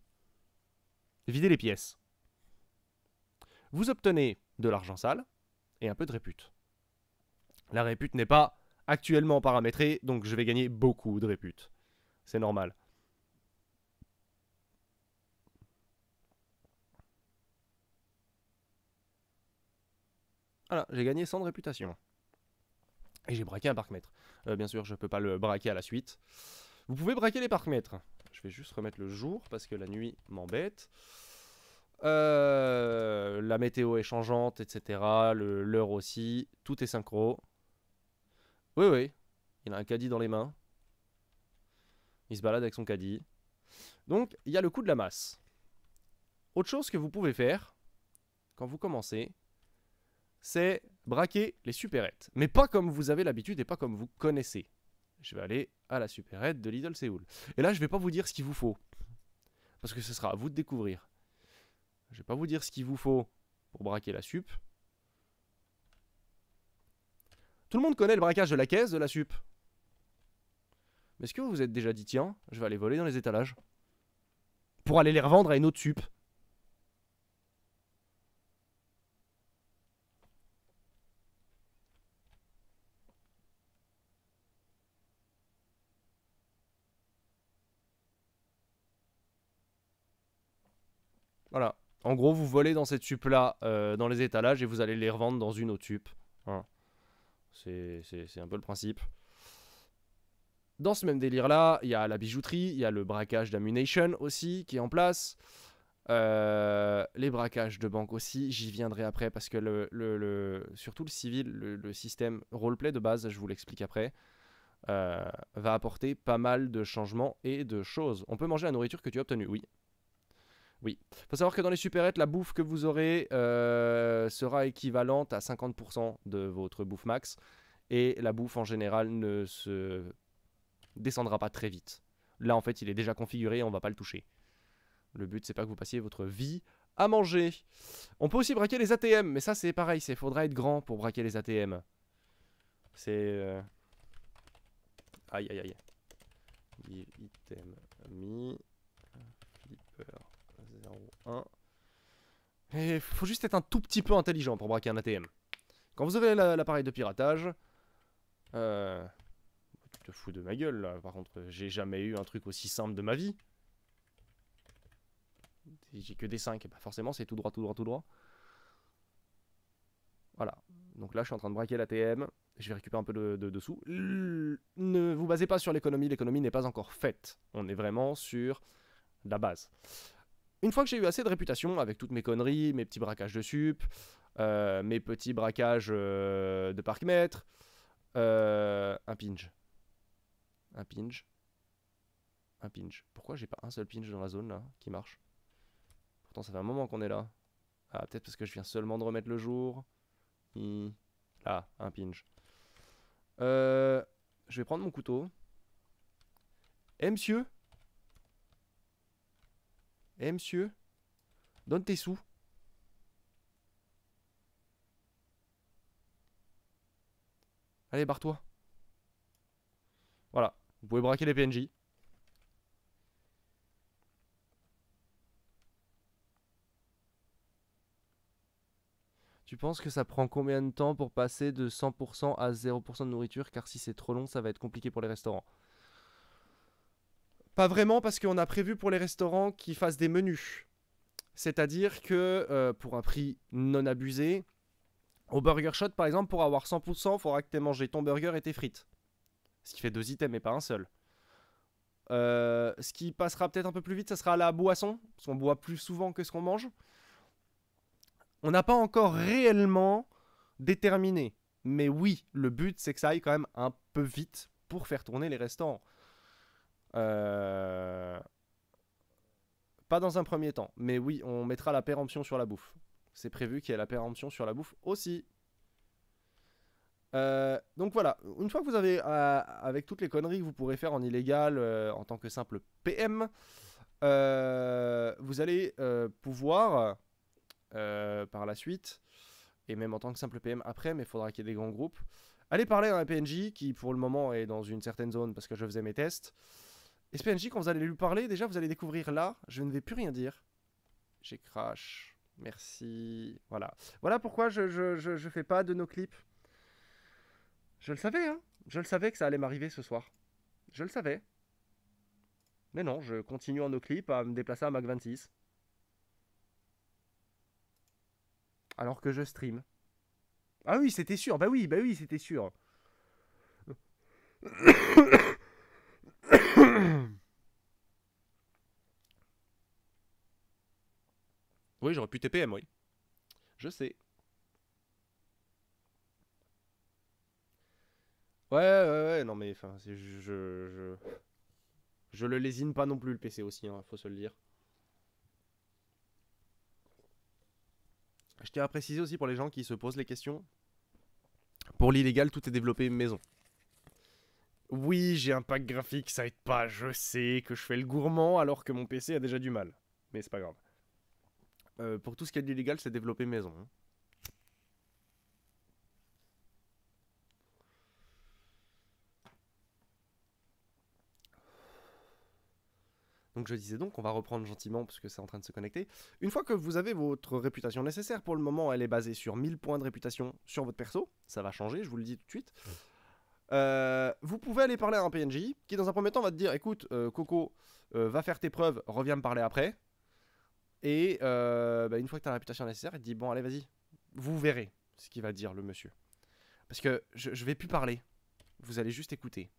Speaker 1: Vider les pièces. Vous obtenez de l'argent sale et un peu de répute. La répute n'est pas actuellement paramétrée, donc je vais gagner beaucoup de répute. C'est normal. Voilà, j'ai gagné 100 de réputation. Et j'ai braqué un parc-mètre. Euh, bien sûr, je peux pas le braquer à la suite. Vous pouvez braquer les parcs-mètres. Je vais juste remettre le jour parce que la nuit m'embête. Euh, la météo est changeante, etc. L'heure aussi. Tout est synchro. Oui, oui. Il a un caddie dans les mains. Il se balade avec son caddie. Donc, il y a le coup de la masse. Autre chose que vous pouvez faire, quand vous commencez, c'est braquer les supérettes. Mais pas comme vous avez l'habitude et pas comme vous connaissez. Je vais aller à la supérette de Lidl Séoul. Et là, je vais pas vous dire ce qu'il vous faut. Parce que ce sera à vous de découvrir. Je vais pas vous dire ce qu'il vous faut pour braquer la sup. Tout le monde connaît le braquage de la caisse de la sup. Mais est-ce que vous vous êtes déjà dit, tiens, je vais aller voler dans les étalages Pour aller les revendre à une autre sup? Voilà. En gros, vous volez dans cette sup là, euh, dans les étalages, et vous allez les revendre dans une autre sup. C'est un peu le principe. Dans ce même délire là, il y a la bijouterie, il y a le braquage d'ammunition aussi qui est en place. Euh, les braquages de banque aussi, j'y viendrai après parce que surtout le civil, le, système roleplay de base, je vous l'explique après, euh, va apporter pas mal de changements et de choses. On peut manger la nourriture que tu as obtenue, oui. Oui. faut savoir que dans les supérettes, la bouffe que vous aurez euh, sera équivalente à 50% de votre bouffe max. Et la bouffe en général ne se descendra pas très vite. Là, en fait, il est déjà configuré, on va pas le toucher. Le but, c'est pas que vous passiez votre vie à manger. On peut aussi braquer les ATM, mais ça, c'est pareil. Il faudra être grand pour braquer les ATM. C'est... Euh, aïe, aïe, aïe. Item mi... Flipper 01. Et faut juste être un tout petit peu intelligent pour braquer un ATM. Quand vous avez l'appareil de piratage... Euh, tu te fous de ma gueule, là. Par contre, j'ai jamais eu un truc aussi simple de ma vie. J'ai que des 5, bah forcément c'est tout droit, tout droit, tout droit. Voilà. Donc là je suis en train de braquer l'ATM. Je vais récupérer un peu de, dessous. Ne vous basez pas sur l'économie, l'économie n'est pas encore faite. On est vraiment sur la base. Une fois que j'ai eu assez de réputation avec toutes mes conneries, mes petits braquages de sup, euh, mes petits braquages euh, de parc-mètre, euh, un pinch. Un pinch. Un pinch. Pourquoi j'ai pas un seul pinch dans la zone là qui marche? Ça fait un moment qu'on est là. Ah, peut-être parce que je viens seulement de remettre le jour. Là, un pinch. Euh, je vais prendre mon couteau. Eh, monsieur? Eh, monsieur Donne tes sous. Allez, barre-toi. Voilà. Vous pouvez braquer les PNJ. Tu penses que ça prend combien de temps pour passer de 100% à 0% de nourriture? Car si c'est trop long, ça va être compliqué pour les restaurants. Pas vraiment, parce qu'on a prévu pour les restaurants qu'ils fassent des menus. C'est-à-dire que euh, pour un prix non abusé, au Burger Shot par exemple, pour avoir 100%, il faudra que tu aies mangé ton burger et tes frites. Ce qui fait deux items et pas un seul. Euh, ce qui passera peut-être un peu plus vite, ça sera la boisson, parce qu'on boit plus souvent que ce qu'on mange on n'a pas encore réellement déterminé. Mais oui, le but, c'est que ça aille quand même un peu vite pour faire tourner les restaurants. Euh, pas dans un premier temps. Mais oui, on mettra la péremption sur la bouffe. C'est prévu qu'il y ait la péremption sur la bouffe aussi. Euh, donc voilà, une fois que vous avez, euh, avec toutes les conneries que vous pourrez faire en illégal en tant que simple PM, vous allez pouvoir par la suite, et même en tant que simple PM après, mais il faudra qu'il y ait des grands groupes. Allez parler à un PNJ qui pour le moment est dans une certaine zone parce que je faisais mes tests. Et ce PNJ, quand vous allez lui parler, déjà vous allez découvrir là, je ne vais plus rien dire. J'ai crash. Merci. Voilà. Voilà pourquoi je, je, je, fais pas de nos clips. Je le savais, hein. Je le savais que ça allait m'arriver ce soir. Je le savais. Mais non, je continue en no clip à me déplacer à Mac 26. alors que je stream. Ah oui, c'était sûr. Bah oui, bah oui, c'était sûr. Oui, j'aurais pu TPM, oui. Je sais. Ouais, ouais, ouais, non mais enfin, je, je, je, le lésine pas non plus le PC aussi, hein, faut se le dire. Je tiens à préciser aussi pour les gens qui se posent les questions. Pour l'illégal, tout est développé maison. Oui, j'ai un pack graphique, ça aide pas. Je sais que je fais le gourmand alors que mon PC a déjà du mal. Mais c'est pas grave. Euh, pour tout ce qui est de l'illégal, c'est développé maison. Hein. Donc je disais donc, on va reprendre gentiment parce que c'est en train de se connecter. Une fois que vous avez votre réputation nécessaire, pour le moment elle est basée sur 1000 points de réputation sur votre perso, ça va changer, je vous le dis tout de suite. Euh, vous pouvez aller parler à un PNJ qui dans un premier temps va te dire écoute euh, Coco euh, va faire tes preuves, reviens me parler après. Et euh, bah, une fois que tu as la réputation nécessaire, il dit Bon, allez, vas-y, vous verrez ce qu'il va dire, le monsieur. Parce que je, je vais plus parler. Vous allez juste écouter.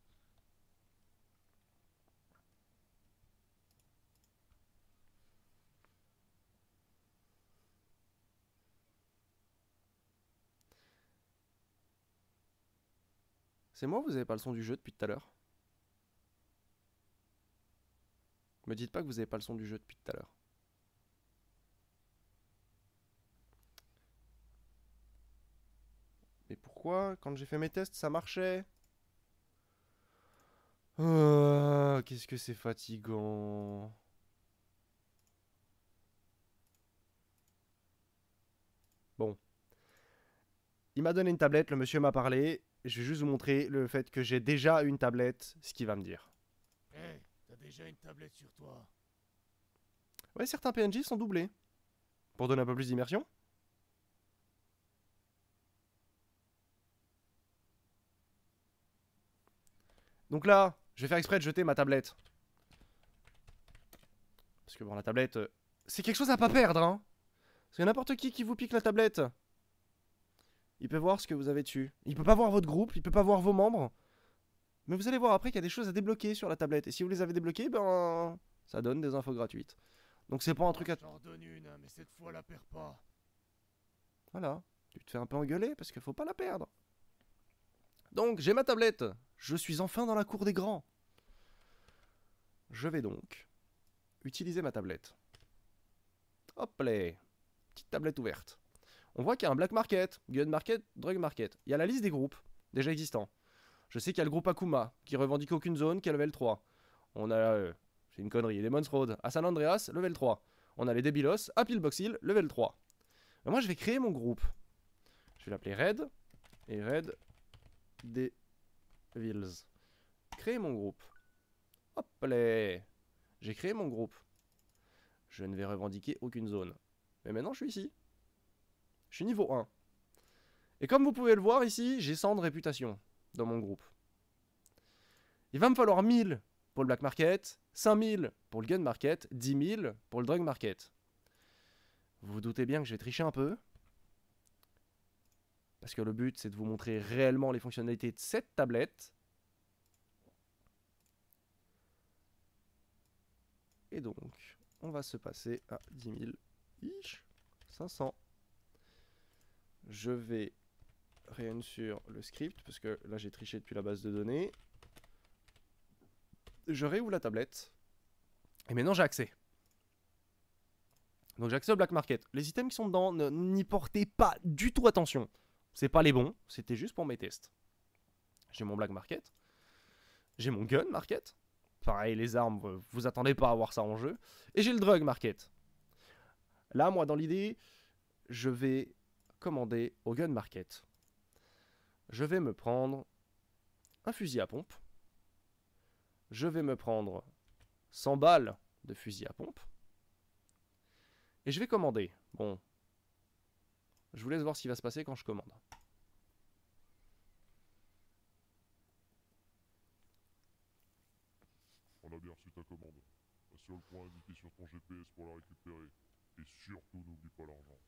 Speaker 1: C'est moi, vous avez pas le son du jeu depuis tout à l'heure? Me dites pas que vous avez pas le son du jeu depuis tout à l'heure. Pourquoi Quand j'ai fait mes tests, ça marchait Oh, Qu'est-ce que c'est fatigant Bon. Il m'a donné une tablette, le monsieur m'a parlé. Je vais juste vous montrer le fait que j'ai déjà une tablette, ce qu'il va me dire.
Speaker 2: Hé, t'as déjà une tablette sur toi.
Speaker 1: Ouais, certains PNJ sont doublés. Pour donner un peu plus d'immersion. Donc là, je vais faire exprès de jeter ma tablette. Parce que bon, la tablette, euh, c'est quelque chose à pas perdre, hein. Parce que n'importe qui qui vous pique la tablette, il peut voir ce que vous avez dessus. Il peut pas voir votre groupe, il peut pas voir vos membres. Mais vous allez voir après qu'il y a des choses à débloquer sur la tablette. Et si vous les avez débloquées, ben, ça donne des infos gratuites. Donc c'est pas un truc à...
Speaker 2: J'en donne une, hein, mais cette fois la perds pas.
Speaker 1: Voilà. Tu te fais un peu engueuler parce qu'il faut pas la perdre. Donc, j'ai ma tablette. Je suis enfin dans la cour des grands. Je vais donc utiliser ma tablette. Hop là. Petite tablette ouverte. On voit qu'il y a un black market, gun market, drug market. Il y a la liste des groupes déjà existants. Je sais qu'il y a le groupe Akuma qui revendique aucune zone qui est level 3. On a, euh, c'est une connerie, Demon's Road à San Andreas, level 3. On a les Debilos à Pillbox Hill, level 3. Mais moi je vais créer mon groupe. Je vais l'appeler Red et Red Devils. Créer mon groupe. Hop là. J'ai créé mon groupe. Je ne vais revendiquer aucune zone. Mais maintenant je suis ici. Je suis niveau 1. Et comme vous pouvez le voir ici, j'ai 100 de réputation dans mon groupe. Il va me falloir 1000 pour le black market, 5000 pour le gun market, 10 000 pour le drug market. Vous vous doutez bien que je vais tricher un peu. Parce que le but, c'est de vous montrer réellement les fonctionnalités de cette tablette. Et donc, on va se passer à 10 000. Ish, 500. Je vais rien sur le script, parce que là j'ai triché depuis la base de données. Je réouvre la tablette. Et maintenant j'ai accès. Donc j'ai accès au black market. Les items qui sont dedans, n'y portez pas du tout attention. C'est pas les bons, c'était juste pour mes tests. J'ai mon black market. J'ai mon gun market. Pareil, les armes, vous- attendez pas à voir ça en jeu. Et j'ai le drug market. Là, moi, dans l'idée, je vais commander au gun market. Je vais me prendre un fusil à pompe. Je vais me prendre 100 balles de fusil à pompe. Et je vais commander. Bon. Je vous laisse voir ce qui va se passer quand je commande.
Speaker 3: A bien reçu ta commande. Va sur le point indiqué sur ton GPS pour la récupérer. Et surtout n'oublie pas l'argent.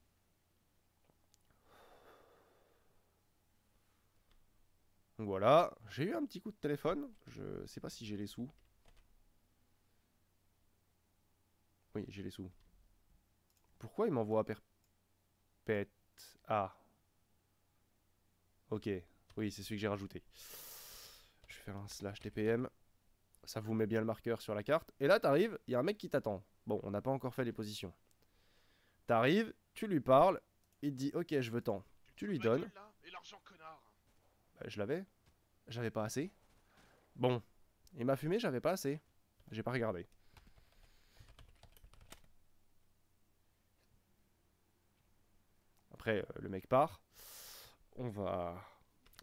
Speaker 1: Voilà, j'ai eu un petit coup de téléphone. Je sais pas si j'ai les sous. Oui, j'ai les sous. Pourquoi il m'envoie à perpète? Ah. Ok. Oui, c'est celui que j'ai rajouté. Je vais faire un slash TPM. Ça vous met bien le marqueur sur la carte. Et là, t'arrives, il y a un mec qui t'attend. Bon, on n'a pas encore fait les positions. T'arrives, tu lui parles, il te dit ok, je veux tant. Tu lui donnes.
Speaker 2: Et l'argent, connard
Speaker 1: Bah, je l'avais. J'avais pas assez. Bon. Il m'a fumé, j'avais pas assez. J'ai pas regardé. Après, euh, le mec part. On va...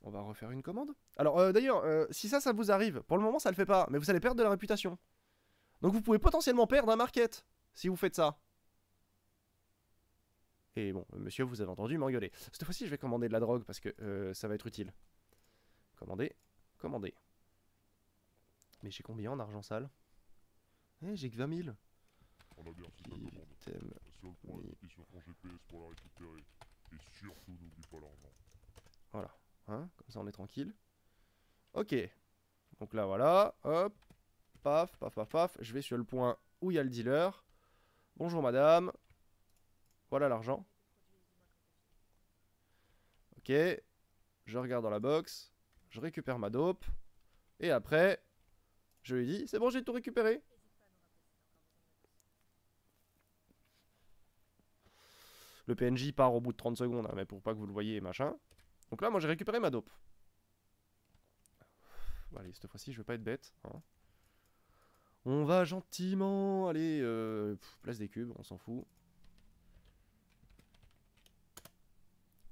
Speaker 1: On va refaire une commande. Alors, euh, d'ailleurs, euh, si ça, ça vous arrive, pour le moment, ça le fait pas, mais vous allez perdre de la réputation. Donc, vous pouvez potentiellement perdre un market si vous faites ça. Et bon, monsieur, vous avez entendu m'engueuler. Cette fois-ci, je vais commander de la drogue parce que euh, ça va être utile. Commander, commander. Mais j'ai combien en argent sale? Eh, j'ai que 20 000.
Speaker 3: On a bien reçu ta commande.
Speaker 1: Item.
Speaker 3: Va sur le point
Speaker 1: Oui.
Speaker 3: indiqué sur ton GPS pour la récupérer. Et surtout n'oublie pas l'argent.
Speaker 1: Voilà. Hein Comme ça, on est tranquille. Ok. Donc là, voilà. Hop. Paf, paf, paf, paf. Je vais sur le point où il y a le dealer. Bonjour, madame. Voilà l'argent. Ok. Je regarde dans la box. je récupère ma dope. Et après, je lui dis, c'est bon, j'ai tout récupéré. Le PNJ part au bout de 30 secondes, hein, mais pour pas que vous le voyez, machin. Donc là, moi, j'ai récupéré ma dope. Allez, cette fois-ci, je vais pas être bête. hein. On va gentiment, allez, euh, place des cubes, on s'en fout.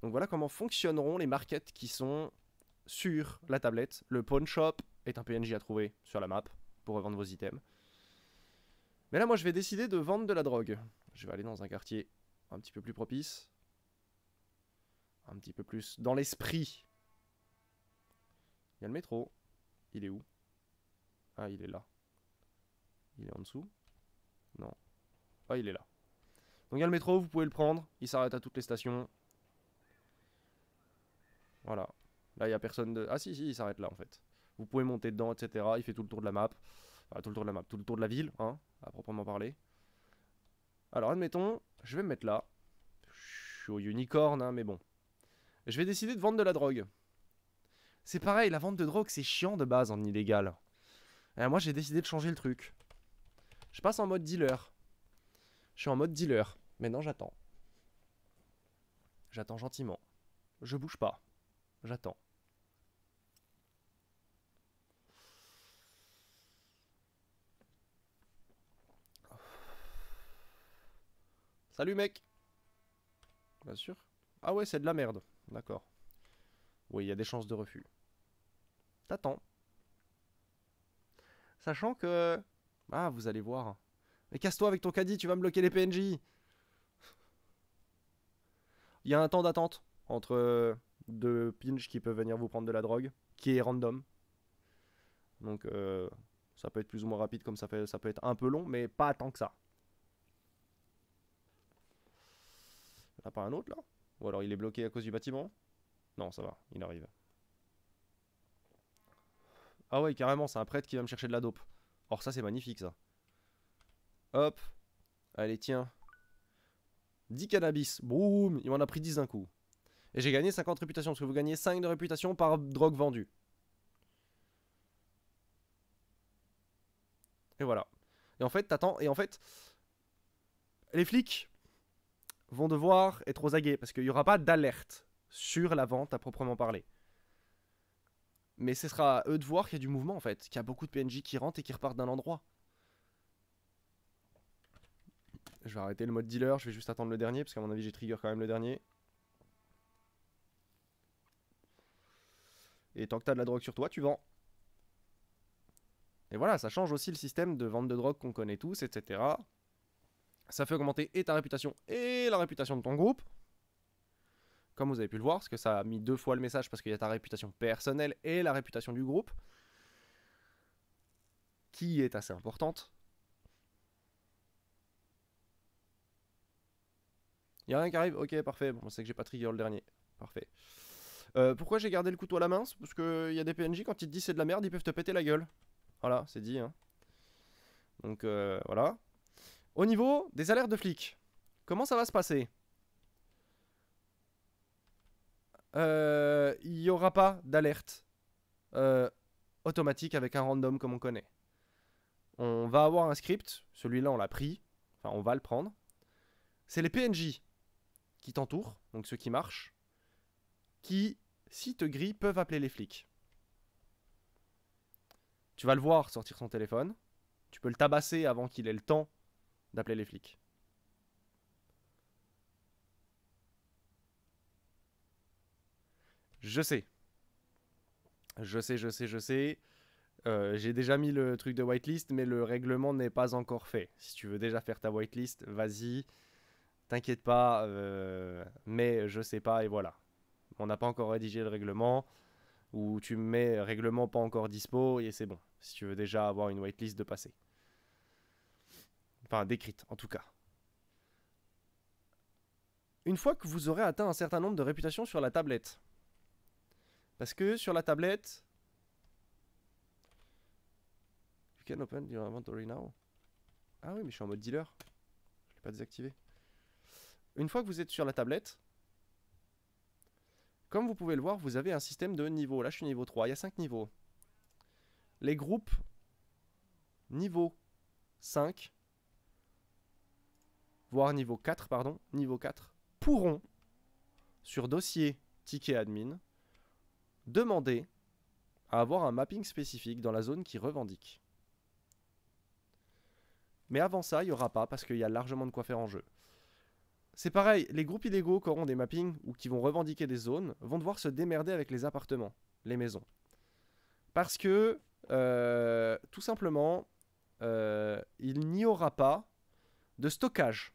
Speaker 1: Donc voilà comment fonctionneront les markets qui sont sur la tablette. Le pawn shop est un PNJ à trouver sur la map pour revendre vos items. Mais là, moi, je vais décider de vendre de la drogue. Je vais aller dans un quartier un petit peu plus propice. Un petit peu plus dans l'esprit. Il y a le métro. Il est où? Ah, il est là. Il est en dessous? Non. Ah, il est là. Donc il y a le métro, vous pouvez le prendre. Il s'arrête à toutes les stations. Voilà. Là, il n'y a personne de... Ah si, si, il s'arrête là, en fait. Vous pouvez monter dedans, etc. Il fait tout le tour de la map. Tout le tour de la map. Tout le tour de la ville, hein, à proprement parler. Alors, admettons, je vais me mettre là. Je suis au unicorn, hein, mais bon. Je vais décider de vendre de la drogue. C'est pareil, la vente de drogue, c'est chiant de base en illégal. Et moi, j'ai décidé de changer le truc. Je passe en mode dealer. Je suis en mode dealer. Maintenant, j'attends. J'attends gentiment. Je bouge pas. J'attends. Salut mec Bien sûr. Ah ouais, c'est de la merde. D'accord. Oui, il y a des chances de refus. T'attends. Sachant que... Ah, vous allez voir. Mais casse-toi avec ton caddie, tu vas me bloquer les PNJ. Il y a un temps d'attente entre deux pinch qui peuvent venir vous prendre de la drogue, qui est random. Donc euh, ça peut être plus ou moins rapide comme ça, ça peut être un peu long, mais pas tant que ça. Il n'y en a pas un autre là? Ou alors il est bloqué à cause du bâtiment? Non, ça va, il arrive. Ah ouais, carrément, c'est un prêtre qui va me chercher de la dope. Or ça c'est magnifique ça. Hop. Allez, tiens. 10 cannabis. Boum, il m'en a pris 10 d'un coup. Et j'ai gagné 50 réputations, parce que vous gagnez 5 de réputation par drogue vendue. Et voilà. Et en fait, t'attends, et en fait, les flics vont devoir être aux aguets, parce qu'il n'y aura pas d'alerte sur la vente à proprement parler. Mais ce sera à eux de voir qu'il y a du mouvement en fait, qu'il y a beaucoup de PNJ qui rentrent et qui repartent d'un endroit. Je vais arrêter le mode dealer, je vais juste attendre le dernier, parce qu'à mon avis j'ai trigger quand même le dernier. Et tant que t'as de la drogue sur toi, tu vends. Et voilà, ça change aussi le système de vente de drogue qu'on connaît tous, etc. Ça fait augmenter et ta réputation et la réputation de ton groupe. Comme vous avez pu le voir, parce que ça a mis deux fois le message parce qu'il y a ta réputation personnelle et la réputation du groupe. Qui est assez importante. Y'a rien qui arrive Ok, parfait. Bon, c'est que j'ai pas trigger le dernier. Parfait. Euh, pourquoi j'ai gardé le couteau à la main? Parce qu'il y a des PNJ, quand ils te disent c'est de la merde, ils peuvent te péter la gueule. Voilà, c'est dit. Hein. Donc euh, voilà. Au niveau des alertes de flics, comment ça va se passer? Euh, Il n'y aura pas d'alerte euh, automatique avec un random comme on connaît. On va avoir un script, celui-là on l'a pris, enfin on va le prendre. C'est les PNJ qui t'entourent, donc ceux qui marchent, qui, si te grillent, peuvent appeler les flics. Tu vas le voir sortir son téléphone. Tu peux le tabasser avant qu'il ait le temps d'appeler les flics. Je sais. Je sais, je sais, je sais. Euh, J'ai déjà mis le truc de whitelist, mais le règlement n'est pas encore fait. Si tu veux déjà faire ta whitelist, vas-y. T'inquiète pas, euh, mais je sais pas, et voilà. On n'a pas encore rédigé le règlement, ou tu mets règlement pas encore dispo, et c'est bon. Si tu veux déjà avoir une whitelist de passer. Enfin, décrite, en tout cas. Une fois que vous aurez atteint un certain nombre de réputations sur la tablette, parce que sur la tablette, you can open your inventory now. Ah oui, mais je suis en mode dealer. Je l'ai pas désactivé. Une fois que vous êtes sur la tablette, Comme vous pouvez le voir, vous avez un système de niveaux. Là, je suis niveau 3. Il y a 5 niveaux. Les groupes niveau 5, voire niveau 4, pardon, niveau 4, pourront, sur dossier ticket admin, demander à avoir un mapping spécifique dans la zone qui revendique. Mais avant ça, il n'y aura pas parce qu'il y a largement de quoi faire en jeu. C'est pareil, les groupes illégaux qui auront des mappings ou qui vont revendiquer des zones vont devoir se démerder avec les appartements, les maisons. Parce que, euh, tout simplement, euh, il n'y aura pas de stockage.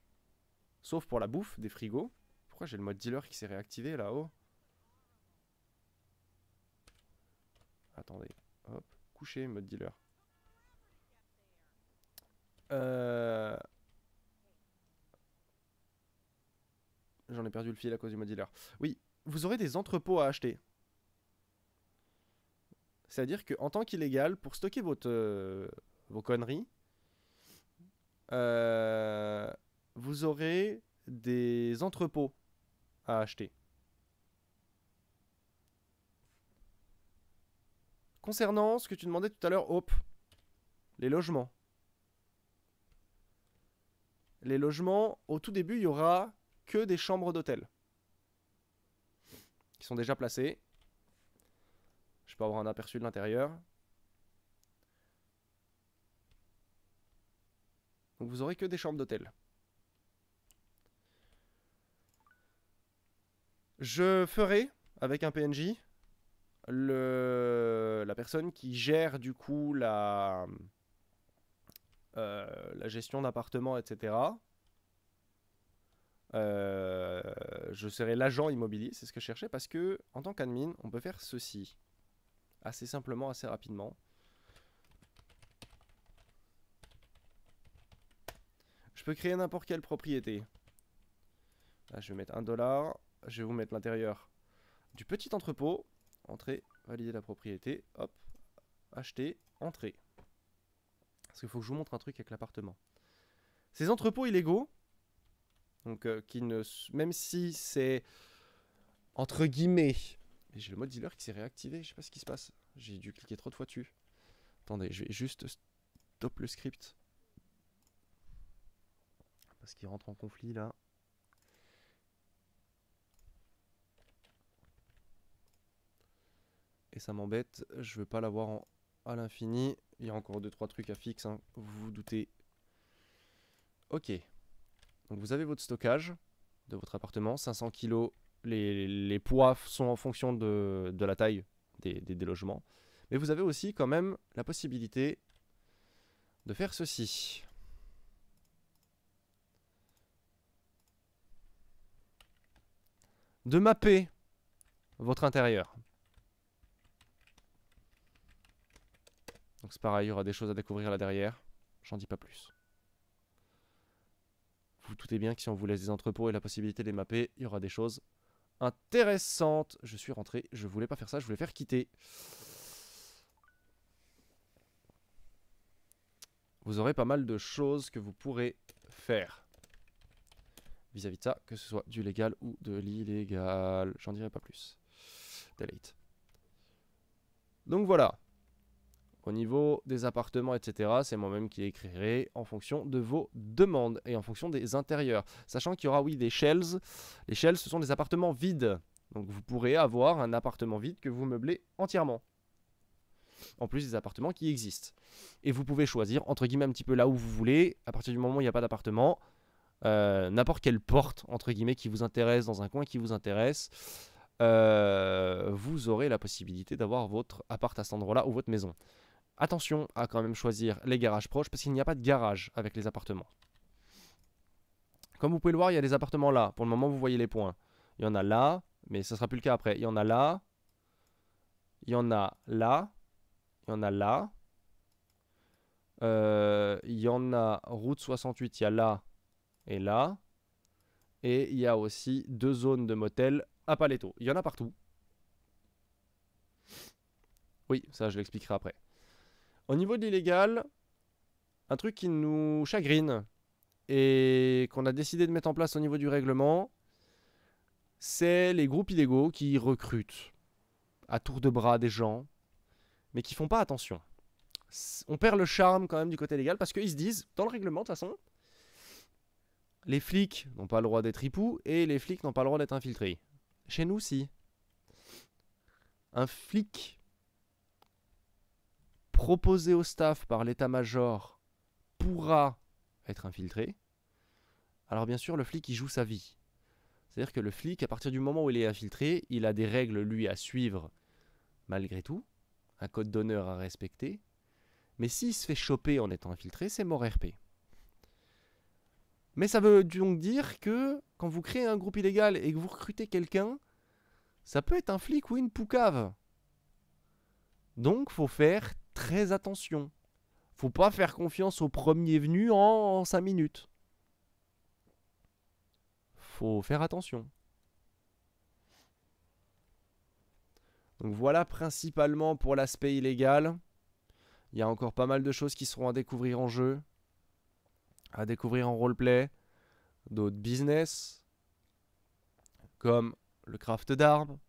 Speaker 1: Sauf pour la bouffe des frigos. Pourquoi j'ai le mode dealer qui s'est réactivé là-haut? Attendez, hop, coucher, mode dealer. Euh, J'en ai perdu le fil à cause du mode dealer. Oui, vous aurez des entrepôts à acheter. C'est-à-dire qu'en tant qu'illégal, pour stocker votre, euh, vos conneries, euh, vous aurez des entrepôts à acheter. Concernant ce que tu demandais tout à l'heure, les logements. Les logements, au tout début, il y aura que des chambres d'hôtel qui sont déjà placées. Je peux avoir un aperçu de l'intérieur. Donc vous aurez que des chambres d'hôtel. Je ferai avec un PNJ la personne qui gère du coup la, euh, la gestion d'appartements, etc. Euh, je serai l'agent immobilier, c'est ce que je cherchais, parce que en tant qu'admin, on peut faire ceci assez simplement, assez rapidement. Je peux créer n'importe quelle propriété. Je vais mettre un dollar. Je vais vous mettre l'intérieur du petit entrepôt. Entrée, valider la propriété. Hop, acheter, entrée. Parce qu'il faut que je vous montre un truc avec l'appartement. Ces entrepôts illégaux, donc euh, qui ne, même si c'est entre guillemets, et j'ai le mode dealer qui s'est réactivé, je sais pas ce qui se passe. J'ai dû cliquer trop de fois dessus. Attendez, je vais juste stop le script. Parce qu'il rentre en conflit là. Et ça m'embête, je veux pas l'avoir à l'infini. Il y a encore 2-3 trucs à fixer, hein, vous vous doutez. Ok. Donc vous avez votre stockage de votre appartement, 500 kg. Les, les poids sont en fonction de, la taille des logements. Mais vous avez aussi quand même la possibilité de faire ceci. De mapper votre intérieur. Donc c'est pareil, il y aura des choses à découvrir là derrière. J'en dis pas plus. Vous vous doutez bien que si on vous laisse des entrepôts et la possibilité de les mapper, il y aura des choses intéressantes. Je suis rentré, je voulais pas faire ça, je voulais faire quitter. Vous aurez pas mal de choses que vous pourrez faire vis-à-vis de ça, que ce soit du légal ou de l'illégal. J'en dirai pas plus. Delete. Donc voilà. Au niveau des appartements, etc., c'est moi-même qui écrirai en fonction de vos demandes et en fonction des intérieurs. Sachant qu'il y aura, oui, des shells. Les shells, ce sont des appartements vides. Donc vous pourrez avoir un appartement vide que vous meublez entièrement. En plus des appartements qui existent. Et vous pouvez choisir, entre guillemets, un petit peu là où vous voulez. À partir du moment où il n'y a pas d'appartement, euh, n'importe quelle porte, entre guillemets, qui vous intéresse, dans un coin qui vous intéresse, euh, vous aurez la possibilité d'avoir votre appart à cet endroit-là ou votre maison. Attention à quand même choisir les garages proches parce qu'il n'y a pas de garage avec les appartements. Comme vous pouvez le voir, il y a des appartements là. Pour le moment, vous voyez les points. Il y en a là, mais ce sera plus le cas après. Il y en a là. Il y en a là. Il y en a là. Euh, il y en a route 68, il y a là et là. Et il y a aussi deux zones de motel à Paletto. Il y en a partout. Oui, ça je l'expliquerai après. Au niveau de l'illégal, un truc qui nous chagrine et qu'on a décidé de mettre en place au niveau du règlement, c'est les groupes illégaux qui recrutent à tour de bras des gens, mais qui font pas attention. On perd le charme quand même du côté légal parce qu'ils se disent, dans le règlement de toute façon, les flics n'ont pas le droit d'être hipoux et les flics n'ont pas le droit d'être infiltrés. Chez nous, si. Un flic proposé au staff par l'état-major pourra être infiltré. Alors bien sûr, le flic, il joue sa vie. C'est-à-dire que le flic, à partir du moment où il est infiltré, il a des règles, lui, à suivre malgré tout, un code d'honneur à respecter. Mais s'il se fait choper en étant infiltré, c'est mort RP. Mais ça veut donc dire que quand vous créez un groupe illégal et que vous recrutez quelqu'un, ça peut être un flic ou une poucave. Donc faut faire très attention. Faut pas faire confiance au premier venu en 5 minutes. Faut faire attention. Donc voilà principalement pour l'aspect illégal. Il y a encore pas mal de choses qui seront à découvrir en jeu, à découvrir en roleplay, d'autres business, comme le craft d'armes,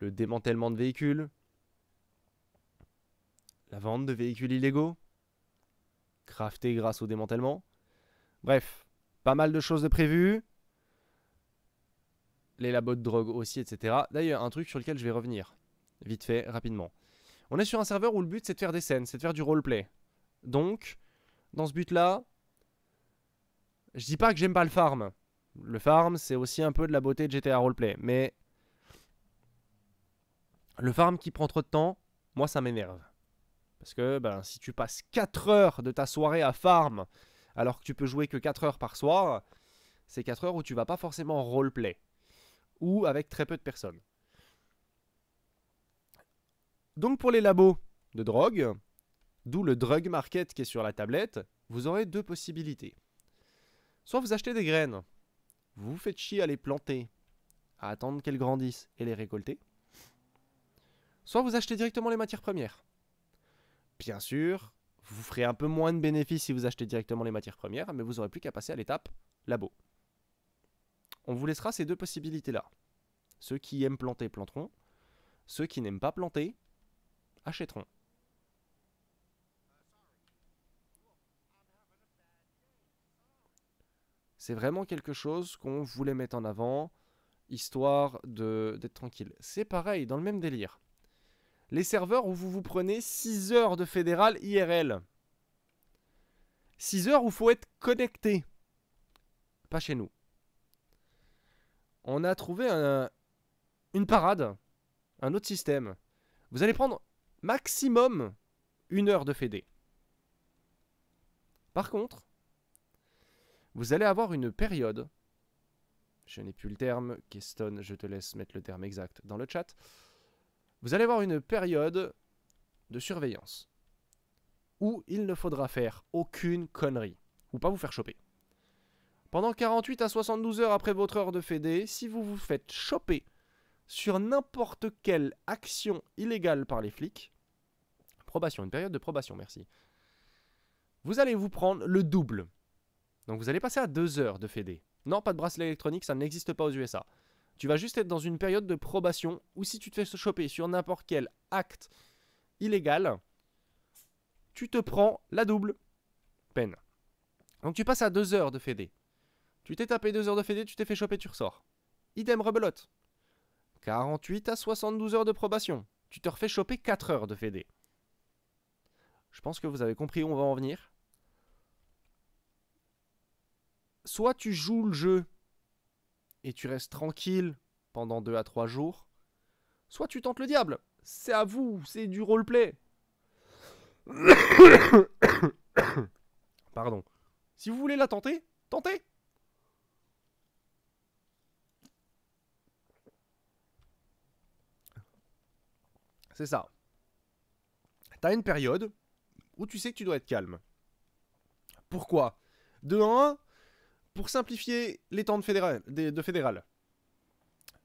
Speaker 1: le démantèlement de véhicules, la vente de véhicules illégaux, craftés grâce au démantèlement? Bref, pas mal de choses de prévues. Les labos de drogue aussi, etc. D'ailleurs, un truc sur lequel je vais revenir, vite fait, rapidement. On est sur un serveur où le but c'est de faire des scènes, c'est de faire du roleplay. Donc, dans ce but-là, je dis pas que j'aime pas le farm. Le farm, c'est aussi un peu de la beauté de GTA Roleplay. Mais le farm qui prend trop de temps, moi ça m'énerve. Parce que ben, si tu passes 4 heures de ta soirée à farm, alors que tu peux jouer que 4 heures par soir, c'est 4 heures où tu vas pas forcément roleplay. Ou avec très peu de personnes. Donc pour les labos de drogue, d'où le drug market qui est sur la tablette, vous aurez deux possibilités. Soit vous achetez des graines, vous vous faites chier à les planter, à attendre qu'elles grandissent et les récolter. Soit vous achetez directement les matières premières. Bien sûr, vous ferez un peu moins de bénéfices si vous achetez directement les matières premières, mais vous n'aurez plus qu'à passer à l'étape labo. On vous laissera ces deux possibilités-là. Ceux qui aiment planter planteront, ceux qui n'aiment pas planter achèteront. C'est vraiment quelque chose qu'on voulait mettre en avant, histoire d'être tranquille. C'est pareil, dans le même délire. Les serveurs où vous vous prenez 6 heures de fédéral IRL. 6 heures où il faut être connecté. Pas chez nous. On a trouvé un- une parade, un autre système. Vous allez prendre maximum une heure de fédé. Par contre, vous allez avoir une période. Je n'ai plus le terme. Keston, je te laisse mettre le terme exact dans le chat. Vous allez avoir une période de surveillance où il ne faudra faire aucune connerie ou pas vous faire choper. Pendant 48 à 72 heures après votre heure de fédé, si vous vous faites choper sur n'importe quelle action illégale par les flics, probation, une période de probation, merci. Vous allez vous prendre le double. Donc vous allez passer à 2 heures de fédé. Non, pas de bracelet électronique, ça n'existe pas aux USA. Tu vas juste être dans une période de probation où si tu te fais choper sur n'importe quel acte illégal, tu te prends la double peine. Donc tu passes à 2 heures de fédé. Tu t'es tapé 2 heures de fédé, tu t'es fait choper, tu ressors. Idem rebelote. 48 à 72 heures de probation. Tu te refais choper 4 heures de fédé. Je pense que vous avez compris où on va en venir. Soit tu joues le jeu et tu restes tranquille pendant 2 à 3 jours, soit tu tentes le diable. C'est à vous, c'est du roleplay. Pardon. Si vous voulez la tenter, tentez. C'est ça. T'as une période où tu sais que tu dois être calme. Pourquoi? De 1, pour simplifier les temps de fédéral. De, fédéral.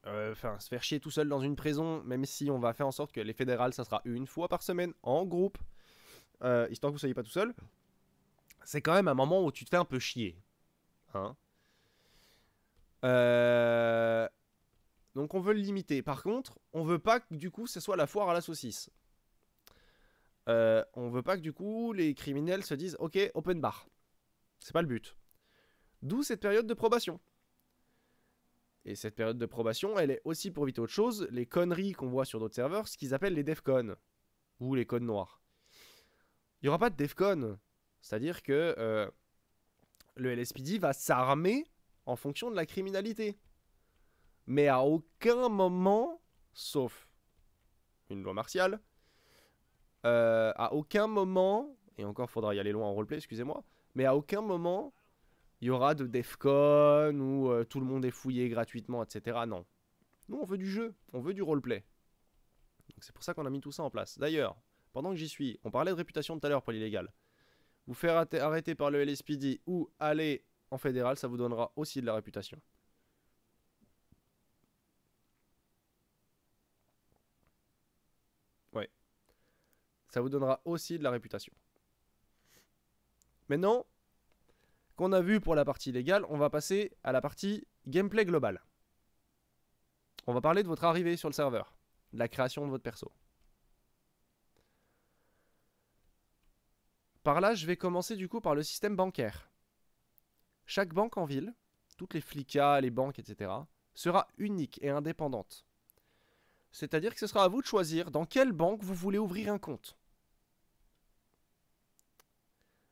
Speaker 1: Euh, se faire chier tout seul dans une prison, même si on va faire en sorte que les fédérales, ça sera une fois par semaine, en groupe, euh, histoire que vous soyez pas tout seul. C'est quand même un moment où tu te fais un peu chier. Hein Euh, Donc on veut le limiter. Par contre, on veut pas que du coup ce soit la foire à la saucisse. On veut pas que du coup les criminels se disent ok open bar. C'est pas le but. D'où cette période de probation. Et cette période de probation, elle est aussi pour éviter autre chose, les conneries qu'on voit sur d'autres serveurs, ce qu'ils appellent les defcon ou les codes noirs. Il n'y aura pas de defcon, c'est-à-dire que euh, le LSPD va s'armer en fonction de la criminalité. Mais à aucun moment, sauf une loi martiale, euh, à aucun moment, et encore faudra y aller loin en roleplay, excusez-moi, mais à aucun moment, il y aura de Defcon où euh, tout le monde est fouillé gratuitement, etc. Non. Nous, on veut du jeu, on veut du roleplay. C'est pour ça qu'on a mis tout ça en place. D'ailleurs, pendant que j'y suis, on parlait de réputation tout à l'heure pour l'illégal. Vous faire arrêter- arrêter par le LSPD ou aller en fédéral, ça vous donnera aussi de la réputation. Ouais. Ça vous donnera aussi de la réputation. Maintenant qu'on a vu pour la partie légale, on va passer à la partie gameplay global. On va parler de votre arrivée sur le serveur, de la création de votre perso. Par là, je vais commencer du coup par le système bancaire. Chaque banque en ville, toutes les flicas, les banques, etc., sera unique et indépendante. C'est-à-dire que ce sera à vous de choisir dans quelle banque vous voulez ouvrir un compte.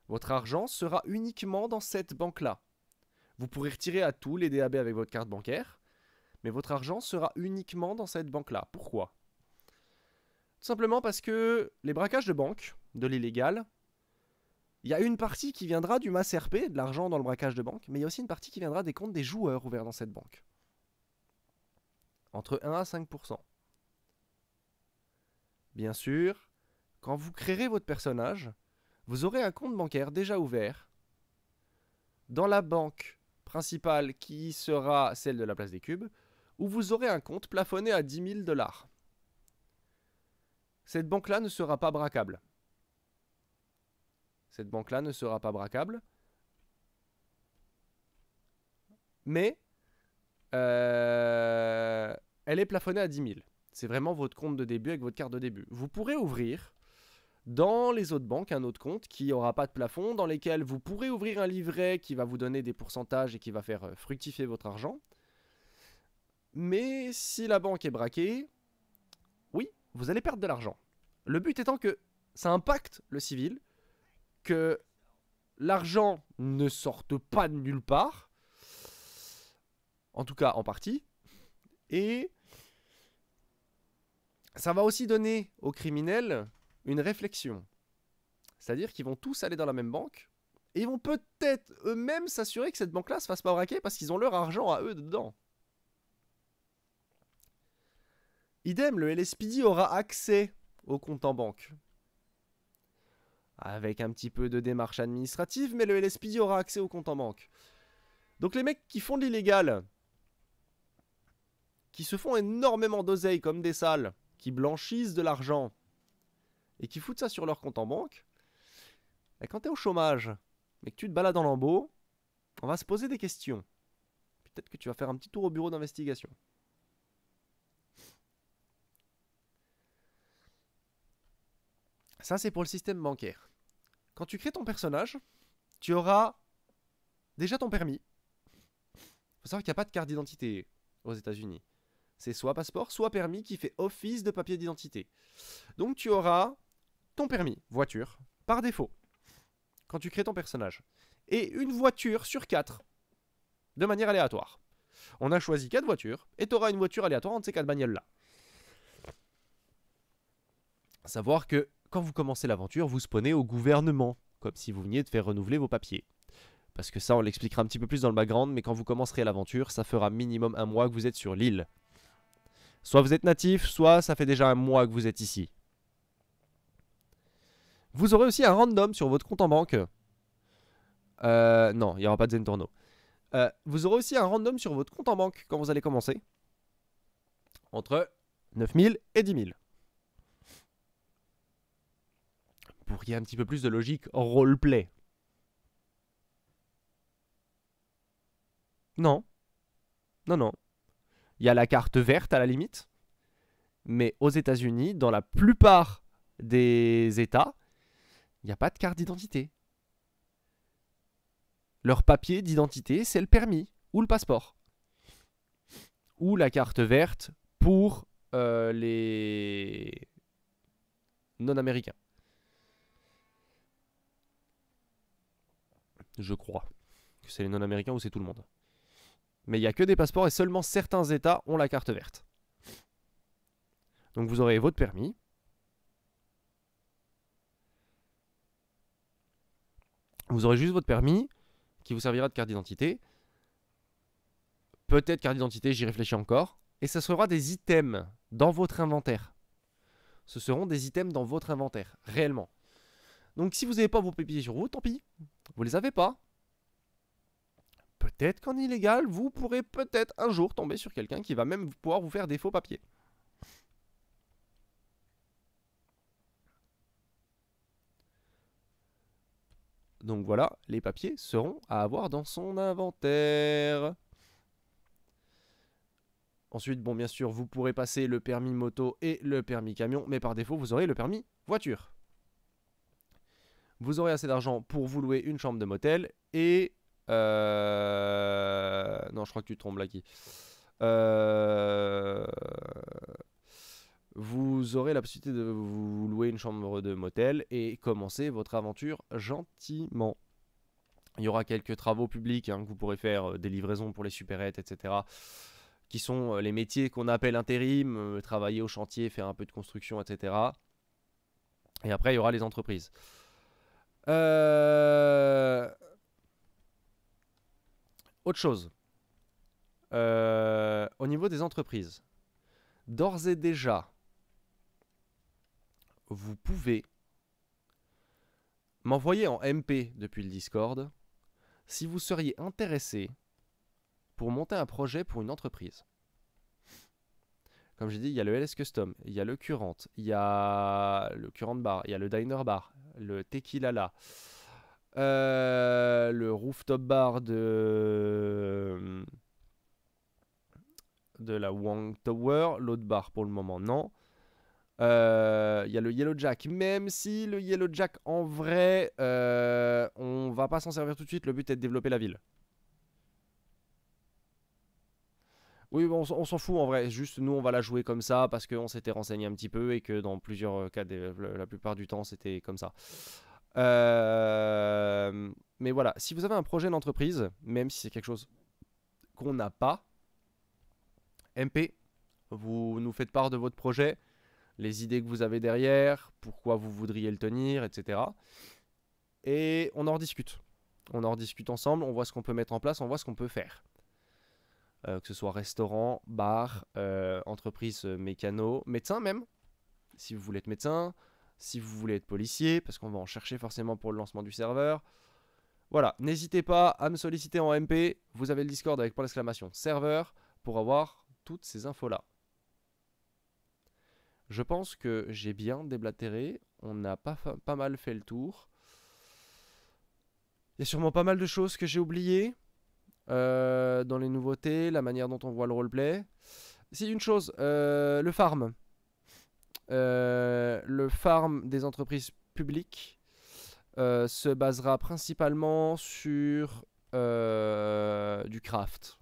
Speaker 1: Votre argent sera uniquement dans cette banque-là. Vous pourrez retirer à tous les DAB avec votre carte bancaire, mais votre argent sera uniquement dans cette banque-là. Pourquoi? Tout simplement parce que les braquages de banque, de l'illégal, il y a une partie qui viendra du mass RP, de l'argent dans le braquage de banque, mais il y a aussi une partie qui viendra des comptes des joueurs ouverts dans cette banque. Entre 1 à 5%. Bien sûr, quand vous créerez votre personnage, vous aurez un compte bancaire déjà ouvert dans la banque principale qui sera celle de la place des cubes, où vous aurez un compte plafonné à 10 000 dollars. Cette banque-là ne sera pas braquable. Cette banque-là ne sera pas braquable. Mais euh, elle est plafonnée à 10 000. C'est vraiment votre compte de début avec votre carte de début. Vous pourrez ouvrir dans les autres banques un autre compte qui n'aura pas de plafond, dans lesquels vous pourrez ouvrir un livret qui va vous donner des pourcentages et qui va faire euh, fructifier votre argent. Mais si la banque est braquée, oui, vous allez perdre de l'argent. Le but étant que ça impacte le civil, que l'argent ne sorte pas de nulle part, en tout cas en partie, et ça va aussi donner aux criminels une réflexion. C'est-à-dire qu'ils vont tous aller dans la même banque, et ils vont peut-être eux-mêmes s'assurer que cette banque-là se fasse pas braquer parce qu'ils ont leur argent à eux dedans. Idem, le LSPD aura accès au compte en banque. Avec un petit peu de démarche administrative, mais le LSPD aura accès au compte en banque. Donc les mecs qui font de l'illégal, qui se font énormément d'oseille comme des salles, qui blanchissent de l'argent, et qui foutent ça sur leur compte en banque, et quand tu es au chômage, mais que tu te balades en lambeau, on va se poser des questions. Peut-être que tu vas faire un petit tour au bureau d'investigation. Ça, c'est pour le système bancaire. Quand tu crées ton personnage, tu auras déjà ton permis. faut savoir qu'il n'y a pas de carte d'identité aux États-Unis. C'est soit passeport, soit permis qui fait office de papier d'identité. Donc tu auras ton permis, voiture, par défaut, quand tu crées ton personnage. Et une voiture sur quatre, de manière aléatoire. On a choisi quatre voitures, et tu auras une voiture aléatoire entre ces quatre bagnoles-là. Savoir que quand vous commencez l'aventure, vous spawnez au gouvernement, comme si vous veniez de faire renouveler vos papiers. Parce que ça, on l'expliquera un petit peu plus dans le background, mais quand vous commencerez l'aventure, ça fera minimum un mois que vous êtes sur l'île. Soit vous êtes natif, soit ça fait déjà un mois que vous êtes ici. Vous aurez aussi un random sur votre compte en banque. Euh, non, il n'y aura pas de Zentorno. Euh, vous aurez aussi un random sur votre compte en banque quand vous allez commencer. Entre 9000 et 10 000. Pour qu'il y ait un petit peu plus de logique roleplay. Non. Non, non. Il y a la carte verte à la limite. Mais aux États-Unis, dans la plupart des États, il n'y a pas de carte d'identité. Leur papier d'identité, c'est le permis ou le passeport. Ou la carte verte pour euh, les non-américains. Je crois que c'est les non-américains ou c'est tout le monde. Mais il n'y a que des passeports et seulement certains États ont la carte verte. Donc vous aurez votre permis. Vous aurez juste votre permis qui vous servira de carte d'identité. Peut-être carte d'identité, j'y réfléchis encore. Et ça sera des items dans votre inventaire. Ce seront des items dans votre inventaire, réellement. Donc si vous n'avez pas vos papiers sur vous, tant pis. Vous les avez pas. Peut-être qu'en illégal, vous pourrez peut-être un jour tomber sur quelqu'un qui va même pouvoir vous faire des faux papiers. Donc voilà, les papiers seront à avoir dans son inventaire. Ensuite, bon, bien sûr, vous pourrez passer le permis moto et le permis camion, mais par défaut, vous aurez le permis voiture. Vous aurez assez d'argent pour vous louer une chambre de motel et... Euh... Non, je crois que tu te trompes, Lucky. Euh... Vous aurez la possibilité de vous louer une chambre de motel et commencer votre aventure gentiment. Il y aura quelques travaux publics hein, que vous pourrez faire, euh, des livraisons pour les supérettes, etc. Qui sont euh, les métiers qu'on appelle intérim, euh, travailler au chantier, faire un peu de construction, etc. Et après, il y aura les entreprises. Autre chose. Au niveau des entreprises, d'ores et déjà, vous pouvez m'envoyer en MP depuis le Discord si vous seriez intéressé pour monter un projet pour une entreprise. Comme j'ai dit, il y a le LS Custom, il y a le Current, il y a le Current Bar, il y a le Diner Bar, le Tequila euh, le Rooftop Bar de de la Wang Tower, l'autre bar pour le moment non. Euh, Il y a le Yellow Jack, même si le Yellow Jack en vrai, euh, on va pas s'en servir tout de suite. Le but est de développer la ville. Oui, on s'en- fout en vrai. Juste nous, on va la jouer comme ça parce qu'on s'était renseigné un petit peu et que dans plusieurs euh, cas, la plupart du temps, c'était comme ça. Euh, mais voilà, si vous avez un projet d'entreprise, même si c'est quelque chose qu'on n'a pas, MP, vous nous faites part de votre projet, les idées que vous avez derrière, pourquoi vous voudriez le tenir, etc. Et on en rediscute. On en rediscute ensemble, on voit ce qu'on peut mettre en place, on voit ce qu'on peut faire. Euh, que ce soit restaurant, bar, euh, entreprise euh, mécano, médecin même, si vous voulez être médecin, si vous voulez être policier, parce qu'on va en chercher forcément pour le lancement du serveur. Voilà, n'hésitez pas à me solliciter en MP, vous avez le Discord avec point d'exclamation serveur pour avoir toutes ces infos-là. Je pense que j'ai bien déblatéré, on a pas, pas mal fait le tour. Il y a sûrement pas mal de choses que j'ai oubliées euh, dans les nouveautés, la manière dont on voit le roleplay. Si, une chose, euh, le farm. Euh, le farm des entreprises publiques se basera principalement sur du craft.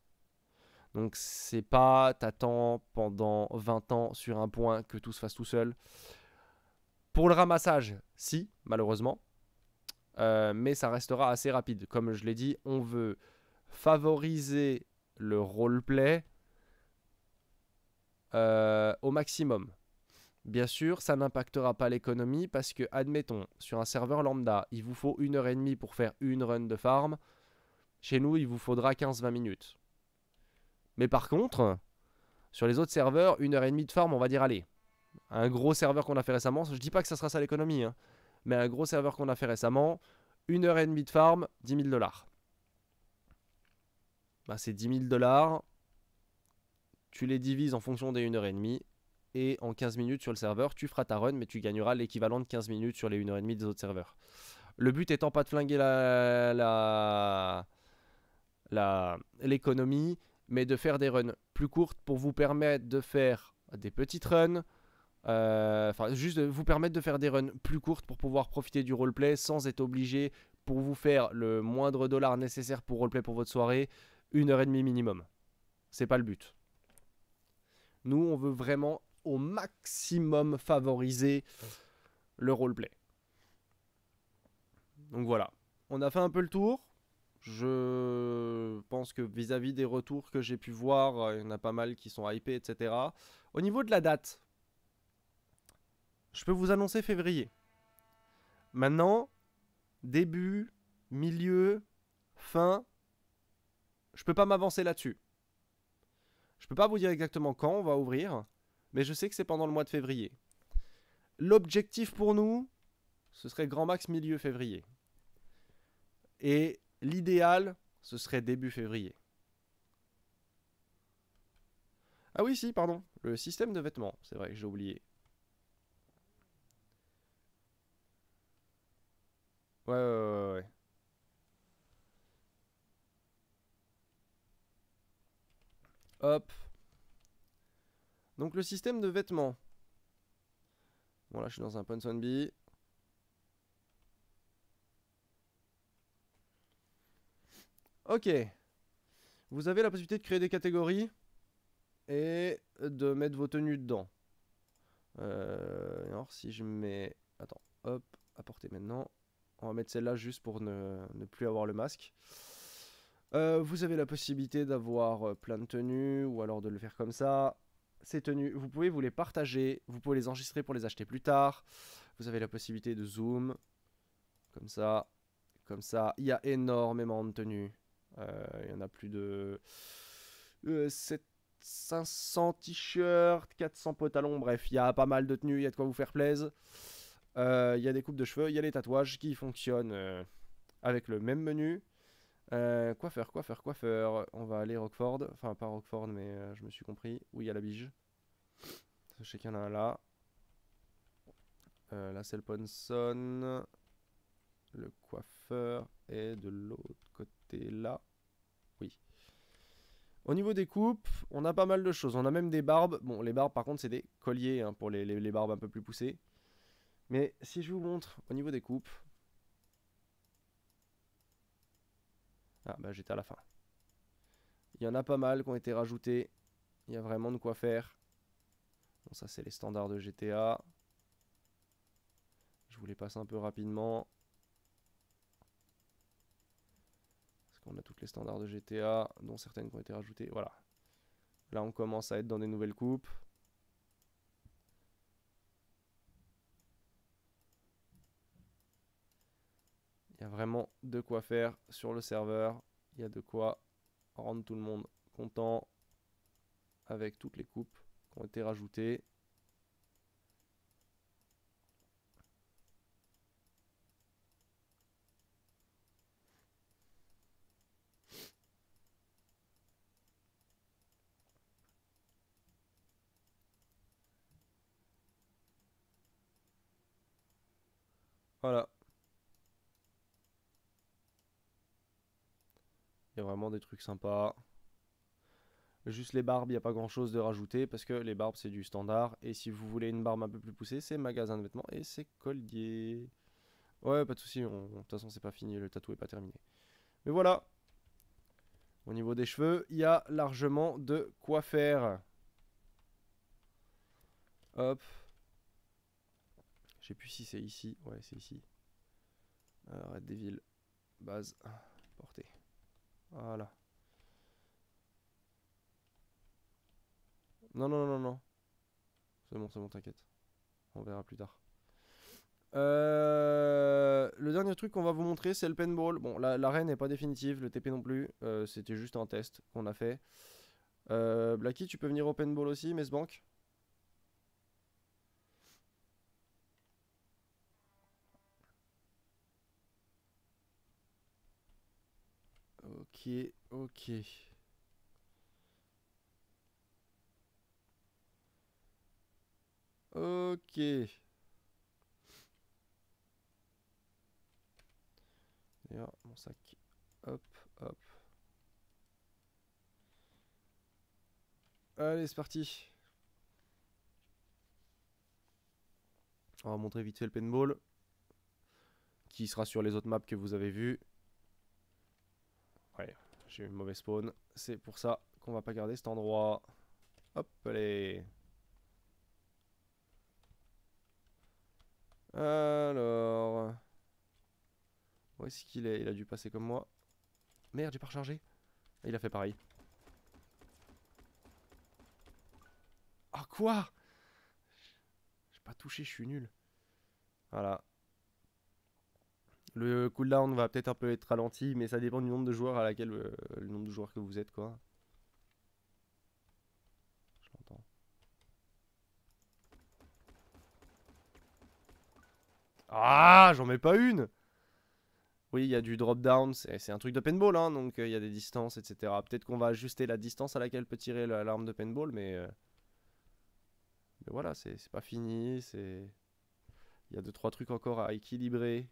Speaker 1: Donc c'est pas t'attends pendant 20 ans sur un point que tout se fasse tout seul. Pour le ramassage, si, malheureusement. Euh, mais ça restera assez rapide. Comme je l'ai dit, on veut favoriser le roleplay euh, au maximum. Bien sûr, ça n'impactera pas l'économie parce que, admettons, sur un serveur lambda, il vous faut une heure et demie pour faire une run de farm. Chez nous, il vous faudra 15-20 minutes. Mais par contre, sur les autres serveurs, une heure et demie de farm, on va dire allez. Un gros serveur qu'on a fait récemment, je dis pas que ça sera ça l'économie, hein, mais un gros serveur qu'on a fait récemment, une heure et demie de farm, 10 000 dollars. Bah, c'est 10 000 dollars. Tu les divises en fonction des 1 heure et. Et en 15 minutes sur le serveur, tu feras ta run, mais tu gagneras l'équivalent de 15 minutes sur les 1 heure et demie des autres serveurs. Le but étant pas de flinguer la, la- l'économie, mais de faire des runs plus courtes pour vous permettre de faire des petites runs. euh, Enfin, juste de vous permettre de faire des runs plus courtes pour pouvoir profiter du roleplay sans être obligé pour vous faire le moindre dollar nécessaire pour roleplay pour votre soirée, une heure et demie minimum. C'est pas le but. Nous, on veut vraiment au maximum favoriser le roleplay. Donc voilà, on a fait un peu le tour. Je pense que vis-à-vis des retours que j'ai pu voir, euh, il y en a pas mal qui sont hypés, etc. Au niveau de la date, je peux vous annoncer février. Maintenant, début, milieu, fin, je peux pas m'avancer là-dessus. Je peux pas vous dire exactement quand on va ouvrir, mais je sais que c'est pendant le mois de février. L'objectif pour nous, ce serait grand max milieu février. Et l'idéal, ce serait début février. Ah oui, si, pardon. Le système de vêtements, c'est vrai, j'ai oublié. Ouais, ouais, ouais, ouais. Hop. Donc le système de vêtements. Bon là je suis dans un Ponsonby. Ok. Vous avez la possibilité de créer des catégories et de mettre vos tenues dedans. Euh, alors si je mets... Attends, hop, apporter maintenant. On va mettre celle-là juste pour ne, ne plus avoir le masque. Euh, vous avez la possibilité d'avoir euh, plein de tenues ou alors de le faire comme ça. Ces tenues, vous pouvez vous les partager, vous pouvez les enregistrer pour les acheter plus tard. Vous avez la possibilité de zoom, comme ça, comme ça. Il y a énormément de tenues. Euh, il y en a plus de euh, 7 500 t-shirts, 400 pantalons, bref, il y a pas mal de tenues, il y a de quoi vous faire plaisir. Euh, Il y a des coupes de cheveux, il y a les tatouages qui fonctionnent euh, avec le même menu. Euh, coiffeur, coiffeur. On va aller Rockford. Enfin, pas Rockford, mais euh, je me suis compris. Oui, il y a la bige. Je sais qu'il y en a un là. Euh, là, Ponson. Le coiffeur de l'autre côté là. Oui. Au niveau des coupes, on a pas mal de choses. On a même des barbes. Bon, les barbes, par contre, c'est des colliers hein, pour les, les- les barbes un peu plus poussées. Mais si je vous montre au niveau des coupes. Ah, bah j'étais à la fin. Il y en a pas mal qui ont été rajoutés. Il y a vraiment de quoi faire. Bon, ça, c'est les standards de GTA. Je vous les passe un peu rapidement. Parce qu'on a toutes les standards de GTA, dont certaines qui ont été rajoutées. Voilà. Là, on commence à être dans des nouvelles coupes. Il y a vraiment de quoi faire sur le serveur. Il y a de quoi rendre tout le monde content avec toutes les coupes qui ont été rajoutées. Voilà. Il y a vraiment des trucs sympas. Juste les barbes, il n'y a pas grand chose de rajouter parce que les barbes c'est du standard. Et si vous voulez une barbe un peu plus poussée, c'est magasin de vêtements et c'est collier. Ouais, pas de souci. De toute façon, c'est pas fini, le tatou est pas terminé. Mais voilà. Au niveau des cheveux, il y a largement de quoi faire. Hop. Sais plus si c'est ici. Ouais, c'est ici. Euh, Red Devil. Base. Portée. Voilà. Non, non, non, non. C'est bon, c'est bon, t'inquiète. On verra plus tard. Euh, le dernier truc qu'on va vous montrer, c'est le paintball. Bon, la- l'arène n'est pas définitive, le TP non plus. Euh, C'était juste un test qu'on a fait. Euh, Blacky, tu peux venir au paintball aussi, Bank Ok, ok. Ok. D'ailleurs, mon sac. Hop, hop. Allez, c'est parti. On va montrer vite fait le paintball. Qui sera sur les autres maps que vous avez vues. Ouais, j'ai eu une mauvaise spawn. C'est pour ça qu'on va pas garder cet endroit. Hop, allez. Alors. Où est-ce qu'il est? Il a dû passer comme moi. Merde, j'ai pas rechargé. Il a fait pareil. Ah quoi? J'ai pas touché, je suis nul. Voilà. Le cooldown va peut-être un peu être ralenti, mais ça dépend du nombre de joueurs à laquelle euh, le nombre de joueurs que vous êtes quoi. Je l'entends. Ah, j'en mets pas une. Oui, il y a du drop down, c'est un truc de paintball, hein, donc euh, il y a des distances, etc. Peut-être qu'on va ajuster la distance à laquelle peut tirer la- l'arme de paintball, mais, euh, mais voilà, c'est c'est pas fini, c'est il y a deux trois trucs encore à équilibrer.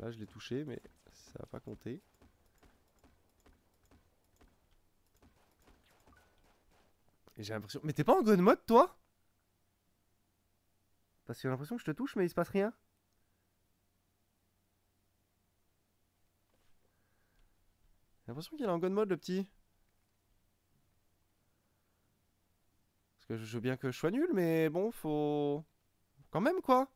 Speaker 1: Là, je l'ai touché, mais ça va pas compter. Et j'ai l'impression. Mais t'es pas en god mode, toi? Parce que j'ai l'impression que je te touche, mais il se passe rien. J'ai l'impression qu'il est en god mode, le petit. Parce que je veux bien que je sois nul, mais bon, faut. Quand même, quoi.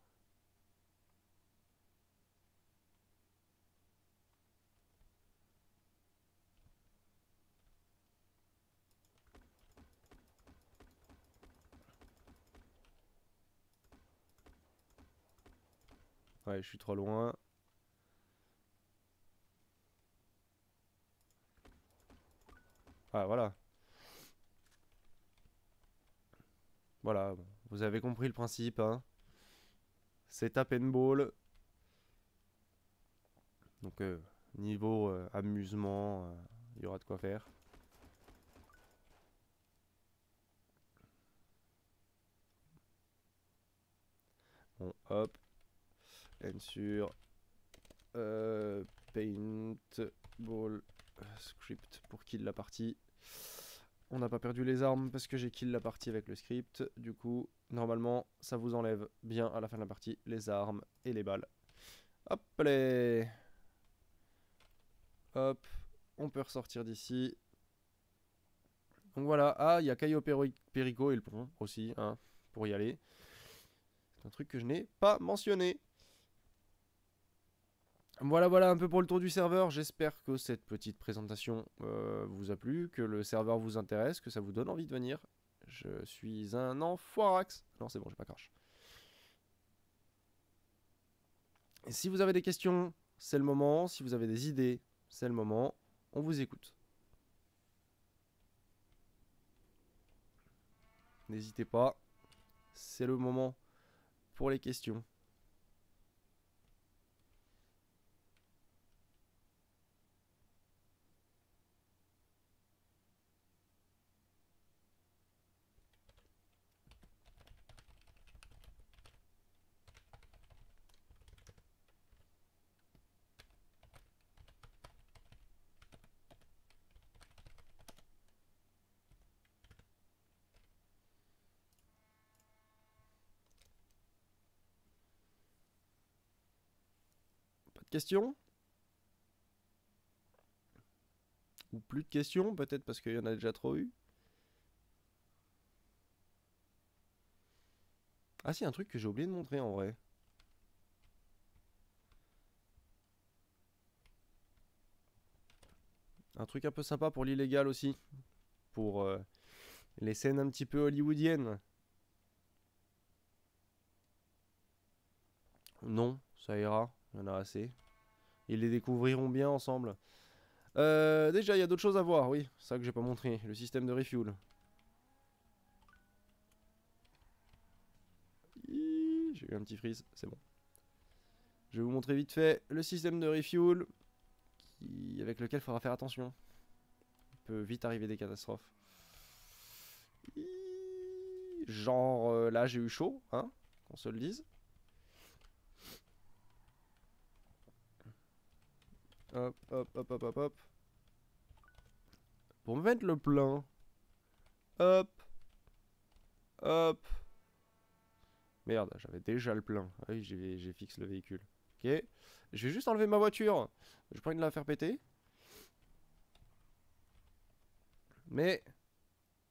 Speaker 1: Ouais, je suis trop loin. Ah, voilà. Voilà, vous avez compris le principe, hein. C'est à paintball. Donc, euh, niveau euh, amusement, euh, il y aura de quoi faire. Bon, hop. Sur euh, paintball script pour kill la partie. On n'a pas perdu les armes parce que j'ai kill la partie avec le script. Du coup, normalement, ça vous enlève bien à la fin de la partie les armes et les balles. Hop, allez. Hop, on peut ressortir d'ici. Donc voilà, ah, il y a Peri- Perico et le pont aussi, hein, pour y aller. C'est un truc que je n'ai pas mentionné. Voilà, voilà un peu pour le tour du serveur. J'espère que cette petite présentation euh, vous a plu, que le serveur vous intéresse, que ça vous donne envie de venir. Je suis un enfoirax. Non, c'est bon, j'ai pas crash. Si vous avez des questions, c'est le moment. Si vous avez des idées, c'est le moment. On vous écoute. N'hésitez pas. C'est le moment pour les questions. Questions Ou plus de questions, peut-être parce qu'il y en a déjà trop eu Ah si, un truc que j'ai oublié de montrer en vrai. Un truc un peu sympa pour l'illégal aussi. Pour euh, les scènes un petit peu hollywoodiennes. Non, ça ira, il y en a assez. Ils les découvriront bien ensemble. Euh, déjà, il y a d'autres choses à voir, oui. C'est ça que j'ai pas montré. Le système de refuel. J'ai eu un petit freeze, c'est bon. Je vais vous montrer vite fait le système de refuel avec lequel il faudra faire attention. Il peut vite arriver des catastrophes. Genre, euh, là, j'ai eu chaud, hein, qu'on se le dise. Hop, hop, hop, hop, hop, hop. Pour me mettre le plein. Hop. Hop. Merde, j'avais déjà le plein. Ah oui, j'ai fixe le véhicule. Ok. Je vais juste enlever ma voiture. Pas envie de la faire péter. Mais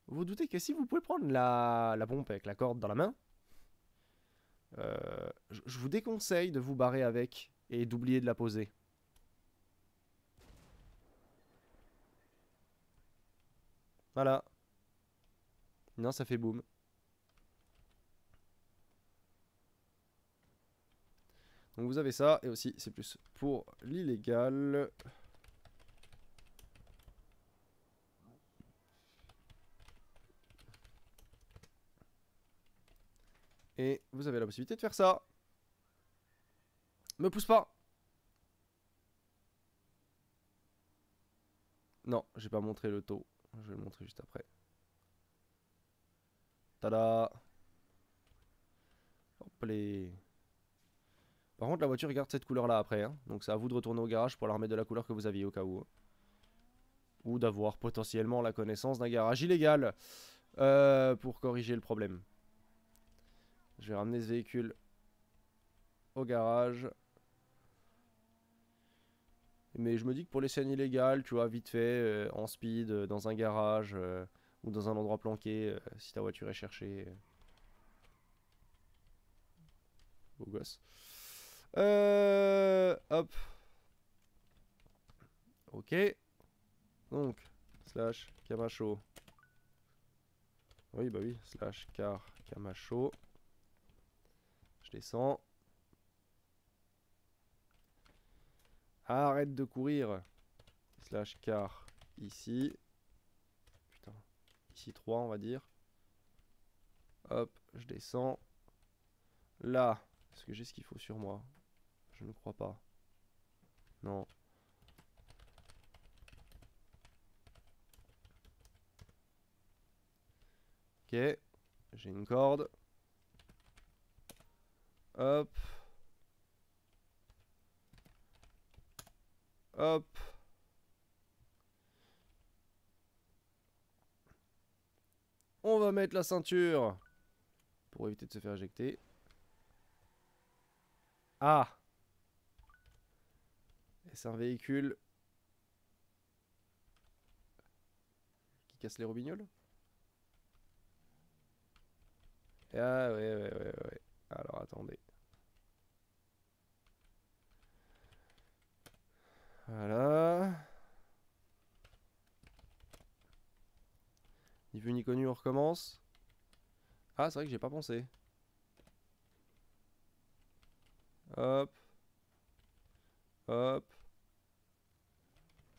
Speaker 1: vous vous doutez que si vous pouvez prendre la, la pompe avec la corde dans la main, euh, je je vous déconseille de vous barrer avec et d'oublier de la poser. Voilà. Non, ça fait boum. Donc vous avez ça, et aussi c'est plus pour l'illégal. Et vous avez la possibilité de faire ça. Me pousse pas Non, j'ai pas montré le taux. Je vais le montrer juste après. Tada Hop les. Par contre, la voiture garde cette couleur là après. hein. Donc c'est à vous de retourner au garage pour la remettre de la couleur que vous aviez au cas où. Ou d'avoir potentiellement la connaissance d'un garage illégal euh, pour corriger le problème. Je vais ramener ce véhicule au garage. Mais je me dis que pour les scènes illégales, tu vois, vite fait, euh, en speed, euh, dans un garage euh, ou dans un endroit planqué, si ta voiture est cherchée. Beau gosse. Hop. Ok. Donc, slash Camacho. Oui, bah oui, slash car Camacho. Je descends. Arrête de courir. Slash car ici. Putain. Ici 3 on va dire. Hop, je descends. Là. Est-ce que j'ai ce qu'il faut sur moi? Je ne crois pas. Non. Ok. J'ai une corde. Hop. Hop. On va mettre la ceinture pour éviter de se faire éjecter. Ah Et c'est un véhicule qui casse les robignoles Ah ouais ouais ouais ouais. Alors attendez. Voilà. Ni vu ni connu, on recommence. Ah, c'est vrai que j'ai pas pensé. Hop. Hop.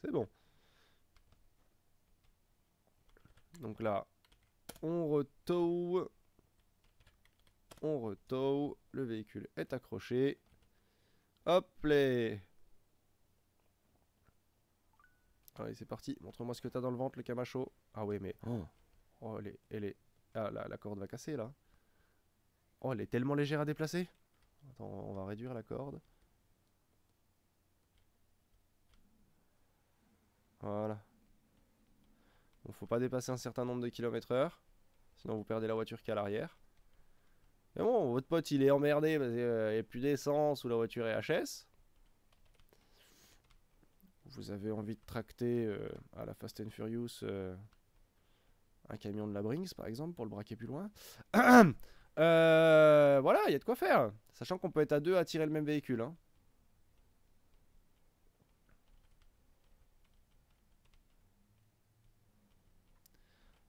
Speaker 1: C'est bon. Donc là, on retow. On retow. Le véhicule est accroché. Hop les. Allez, c'est parti. Montre-moi ce que t'as dans le ventre, le camacho. Ah ouais, mais... Oh, oh elle est... Elle est... Ah, la, la corde va casser, là. Oh, elle est tellement légère à déplacer. Attends, on va réduire la corde. Voilà. Bon, faut pas dépasser un certain nombre de kilomètres heure. Sinon, vous perdez la voiture qui est à l'arrière. Mais bon, votre pote, il est emmerdé parce qu'il n'y a plus d'essence ou la voiture est HS vous avez envie de tracter euh, à la Fast and Furious euh, un camion de la Brinks par exemple pour le braquer plus loin. Euh, voilà, il y a de quoi faire. Sachant qu'on peut être à deux à tirer le même véhicule. hein.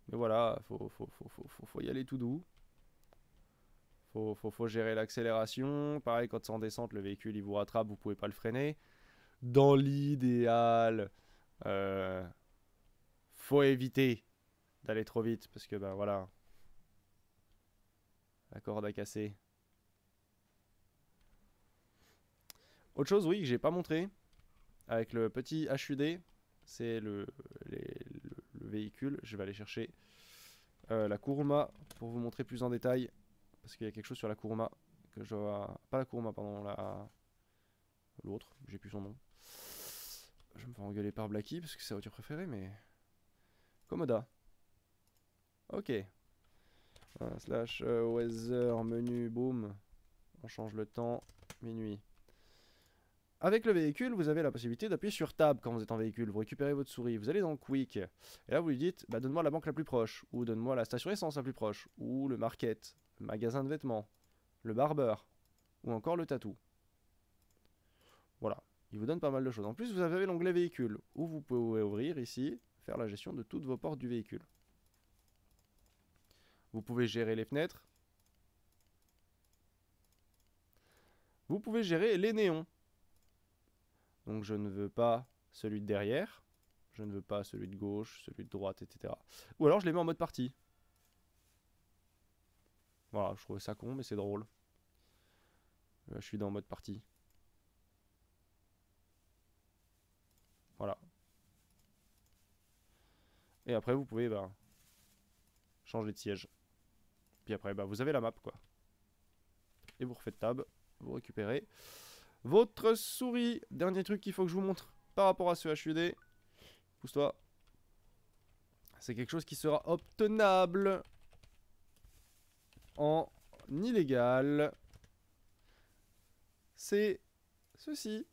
Speaker 1: Mais voilà, faut, faut, y aller tout doux. Faut, faut gérer l'accélération. Pareil, quand c'est en descente, le véhicule il vous rattrape, vous pouvez pas le freiner dans l'idéal, euh, faut éviter d'aller trop vite parce que ben voilà, la corde a cassé. Autre chose, oui, que j'ai pas montré avec le petit HUD, c'est le, véhicule. Je vais aller chercher euh, la Kuruma pour vous montrer plus en détail. Parce qu'il y a quelque chose sur la Kuruma que je vois. Pas la Kuruma, pardon, la. L'autre, j'ai plus son nom. Je me fais engueuler par Blacky parce que c'est sa voiture préférée, mais. Komoda. Ok. Slash euh, weather, menu, boom. On change le temps, minuit. Avec le véhicule, vous avez la possibilité d'appuyer sur Tab quand vous êtes en véhicule. Vous récupérez votre souris, vous allez dans Quick. Et là, vous lui dites bah, Donne-moi la banque la plus proche, ou donne-moi la station essence la plus proche, ou le market, le magasin de vêtements, le barbeur, ou encore le tatou. Voilà, il vous donne pas mal de choses. En plus, vous avez l'onglet véhicule, où vous pouvez ouvrir ici, faire la gestion de toutes vos portes du véhicule. Vous pouvez gérer les fenêtres. Vous pouvez gérer les néons. Donc je ne veux pas celui de derrière, je ne veux pas celui de gauche, celui de droite, etc. Ou alors je les mets en mode partie. Voilà, je trouvais ça con, mais c'est drôle. Je suis dans mode partie. Voilà. Et après, vous pouvez bah, changer de siège. Puis après, bah, vous avez la map, quoi. Et vous refaites tab, vous récupérez votre souris. Dernier truc qu'il faut que je vous montre par rapport à ce HUD. Pousse-toi. C'est quelque chose qui sera obtenable en illégal. C'est ceci.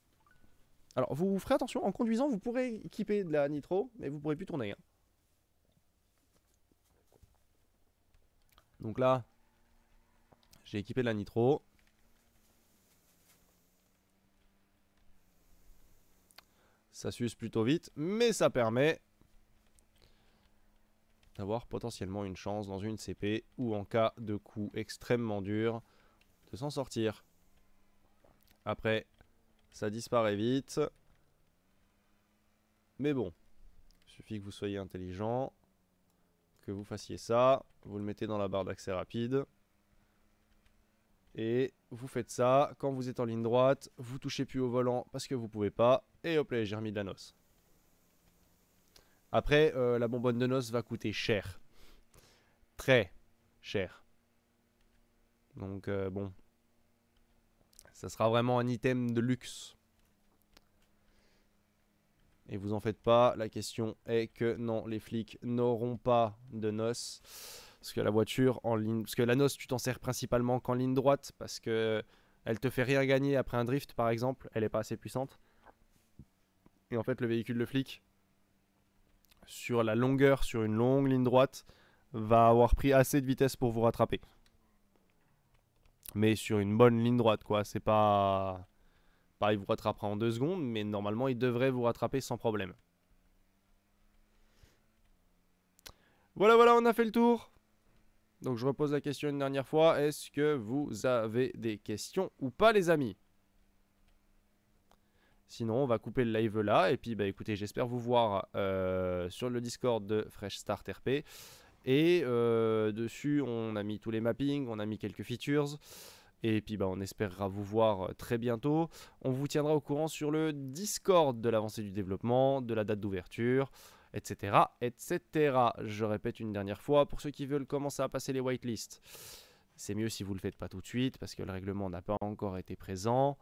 Speaker 1: Alors, vous ferez attention, en conduisant, vous pourrez équiper de la nitro, mais vous pourrez plus tourner. hein. Donc là, j'ai équipé de la nitro. Ça s'use plutôt vite, mais ça permet d'avoir potentiellement une chance dans une CP ou en cas de coup extrêmement dur de s'en sortir. Après, ça disparaît vite. Mais bon, il suffit que vous soyez intelligent, que vous fassiez ça, vous le mettez dans la barre d'accès rapide. Et vous faites ça, quand vous êtes en ligne droite, vous touchez plus au volant parce que vous pouvez pas, et hop là, j'ai remis de la noce. Après, euh, la bonbonne de noces va coûter cher. Très cher. Donc euh, bon. Ça sera vraiment un item de luxe. Et vous en faites pas, la question est que non, les flics n'auront pas de noces. Parce que la voiture en ligne. Parce que la noce, tu t'en sers principalement qu'en ligne droite. Parce que elle te fait rien gagner après un drift, par exemple. Elle est pas assez puissante. Et en fait, le véhicule de flic, sur la longueur, sur une longue ligne droite, va avoir pris assez de vitesse pour vous rattraper. Mais sur une bonne ligne droite, quoi. C'est pas. Pareil, il vous rattrapera en deux secondes, mais normalement, il devrait vous rattraper sans problème. Voilà, voilà, on a fait le tour. Donc je repose la question une dernière fois. Est-ce que vous avez des questions ou pas, les amis? Sinon, on va couper le live là. Et puis, bah, écoutez, j'espère vous voir euh, sur le Discord de Fresh Start RP. Et euh, dessus, on a mis tous les mappings, on a mis quelques features. Et puis, bah, on espérera vous voir euh, très bientôt. On vous tiendra au courant sur le Discord de l'avancée du développement, de la date d'ouverture, etc., etc. Je répète une dernière fois, pour ceux qui veulent commencer à passer les whitelists, c'est mieux si vous ne le faites pas tout de suite, parce que le règlement n'a pas encore été présent.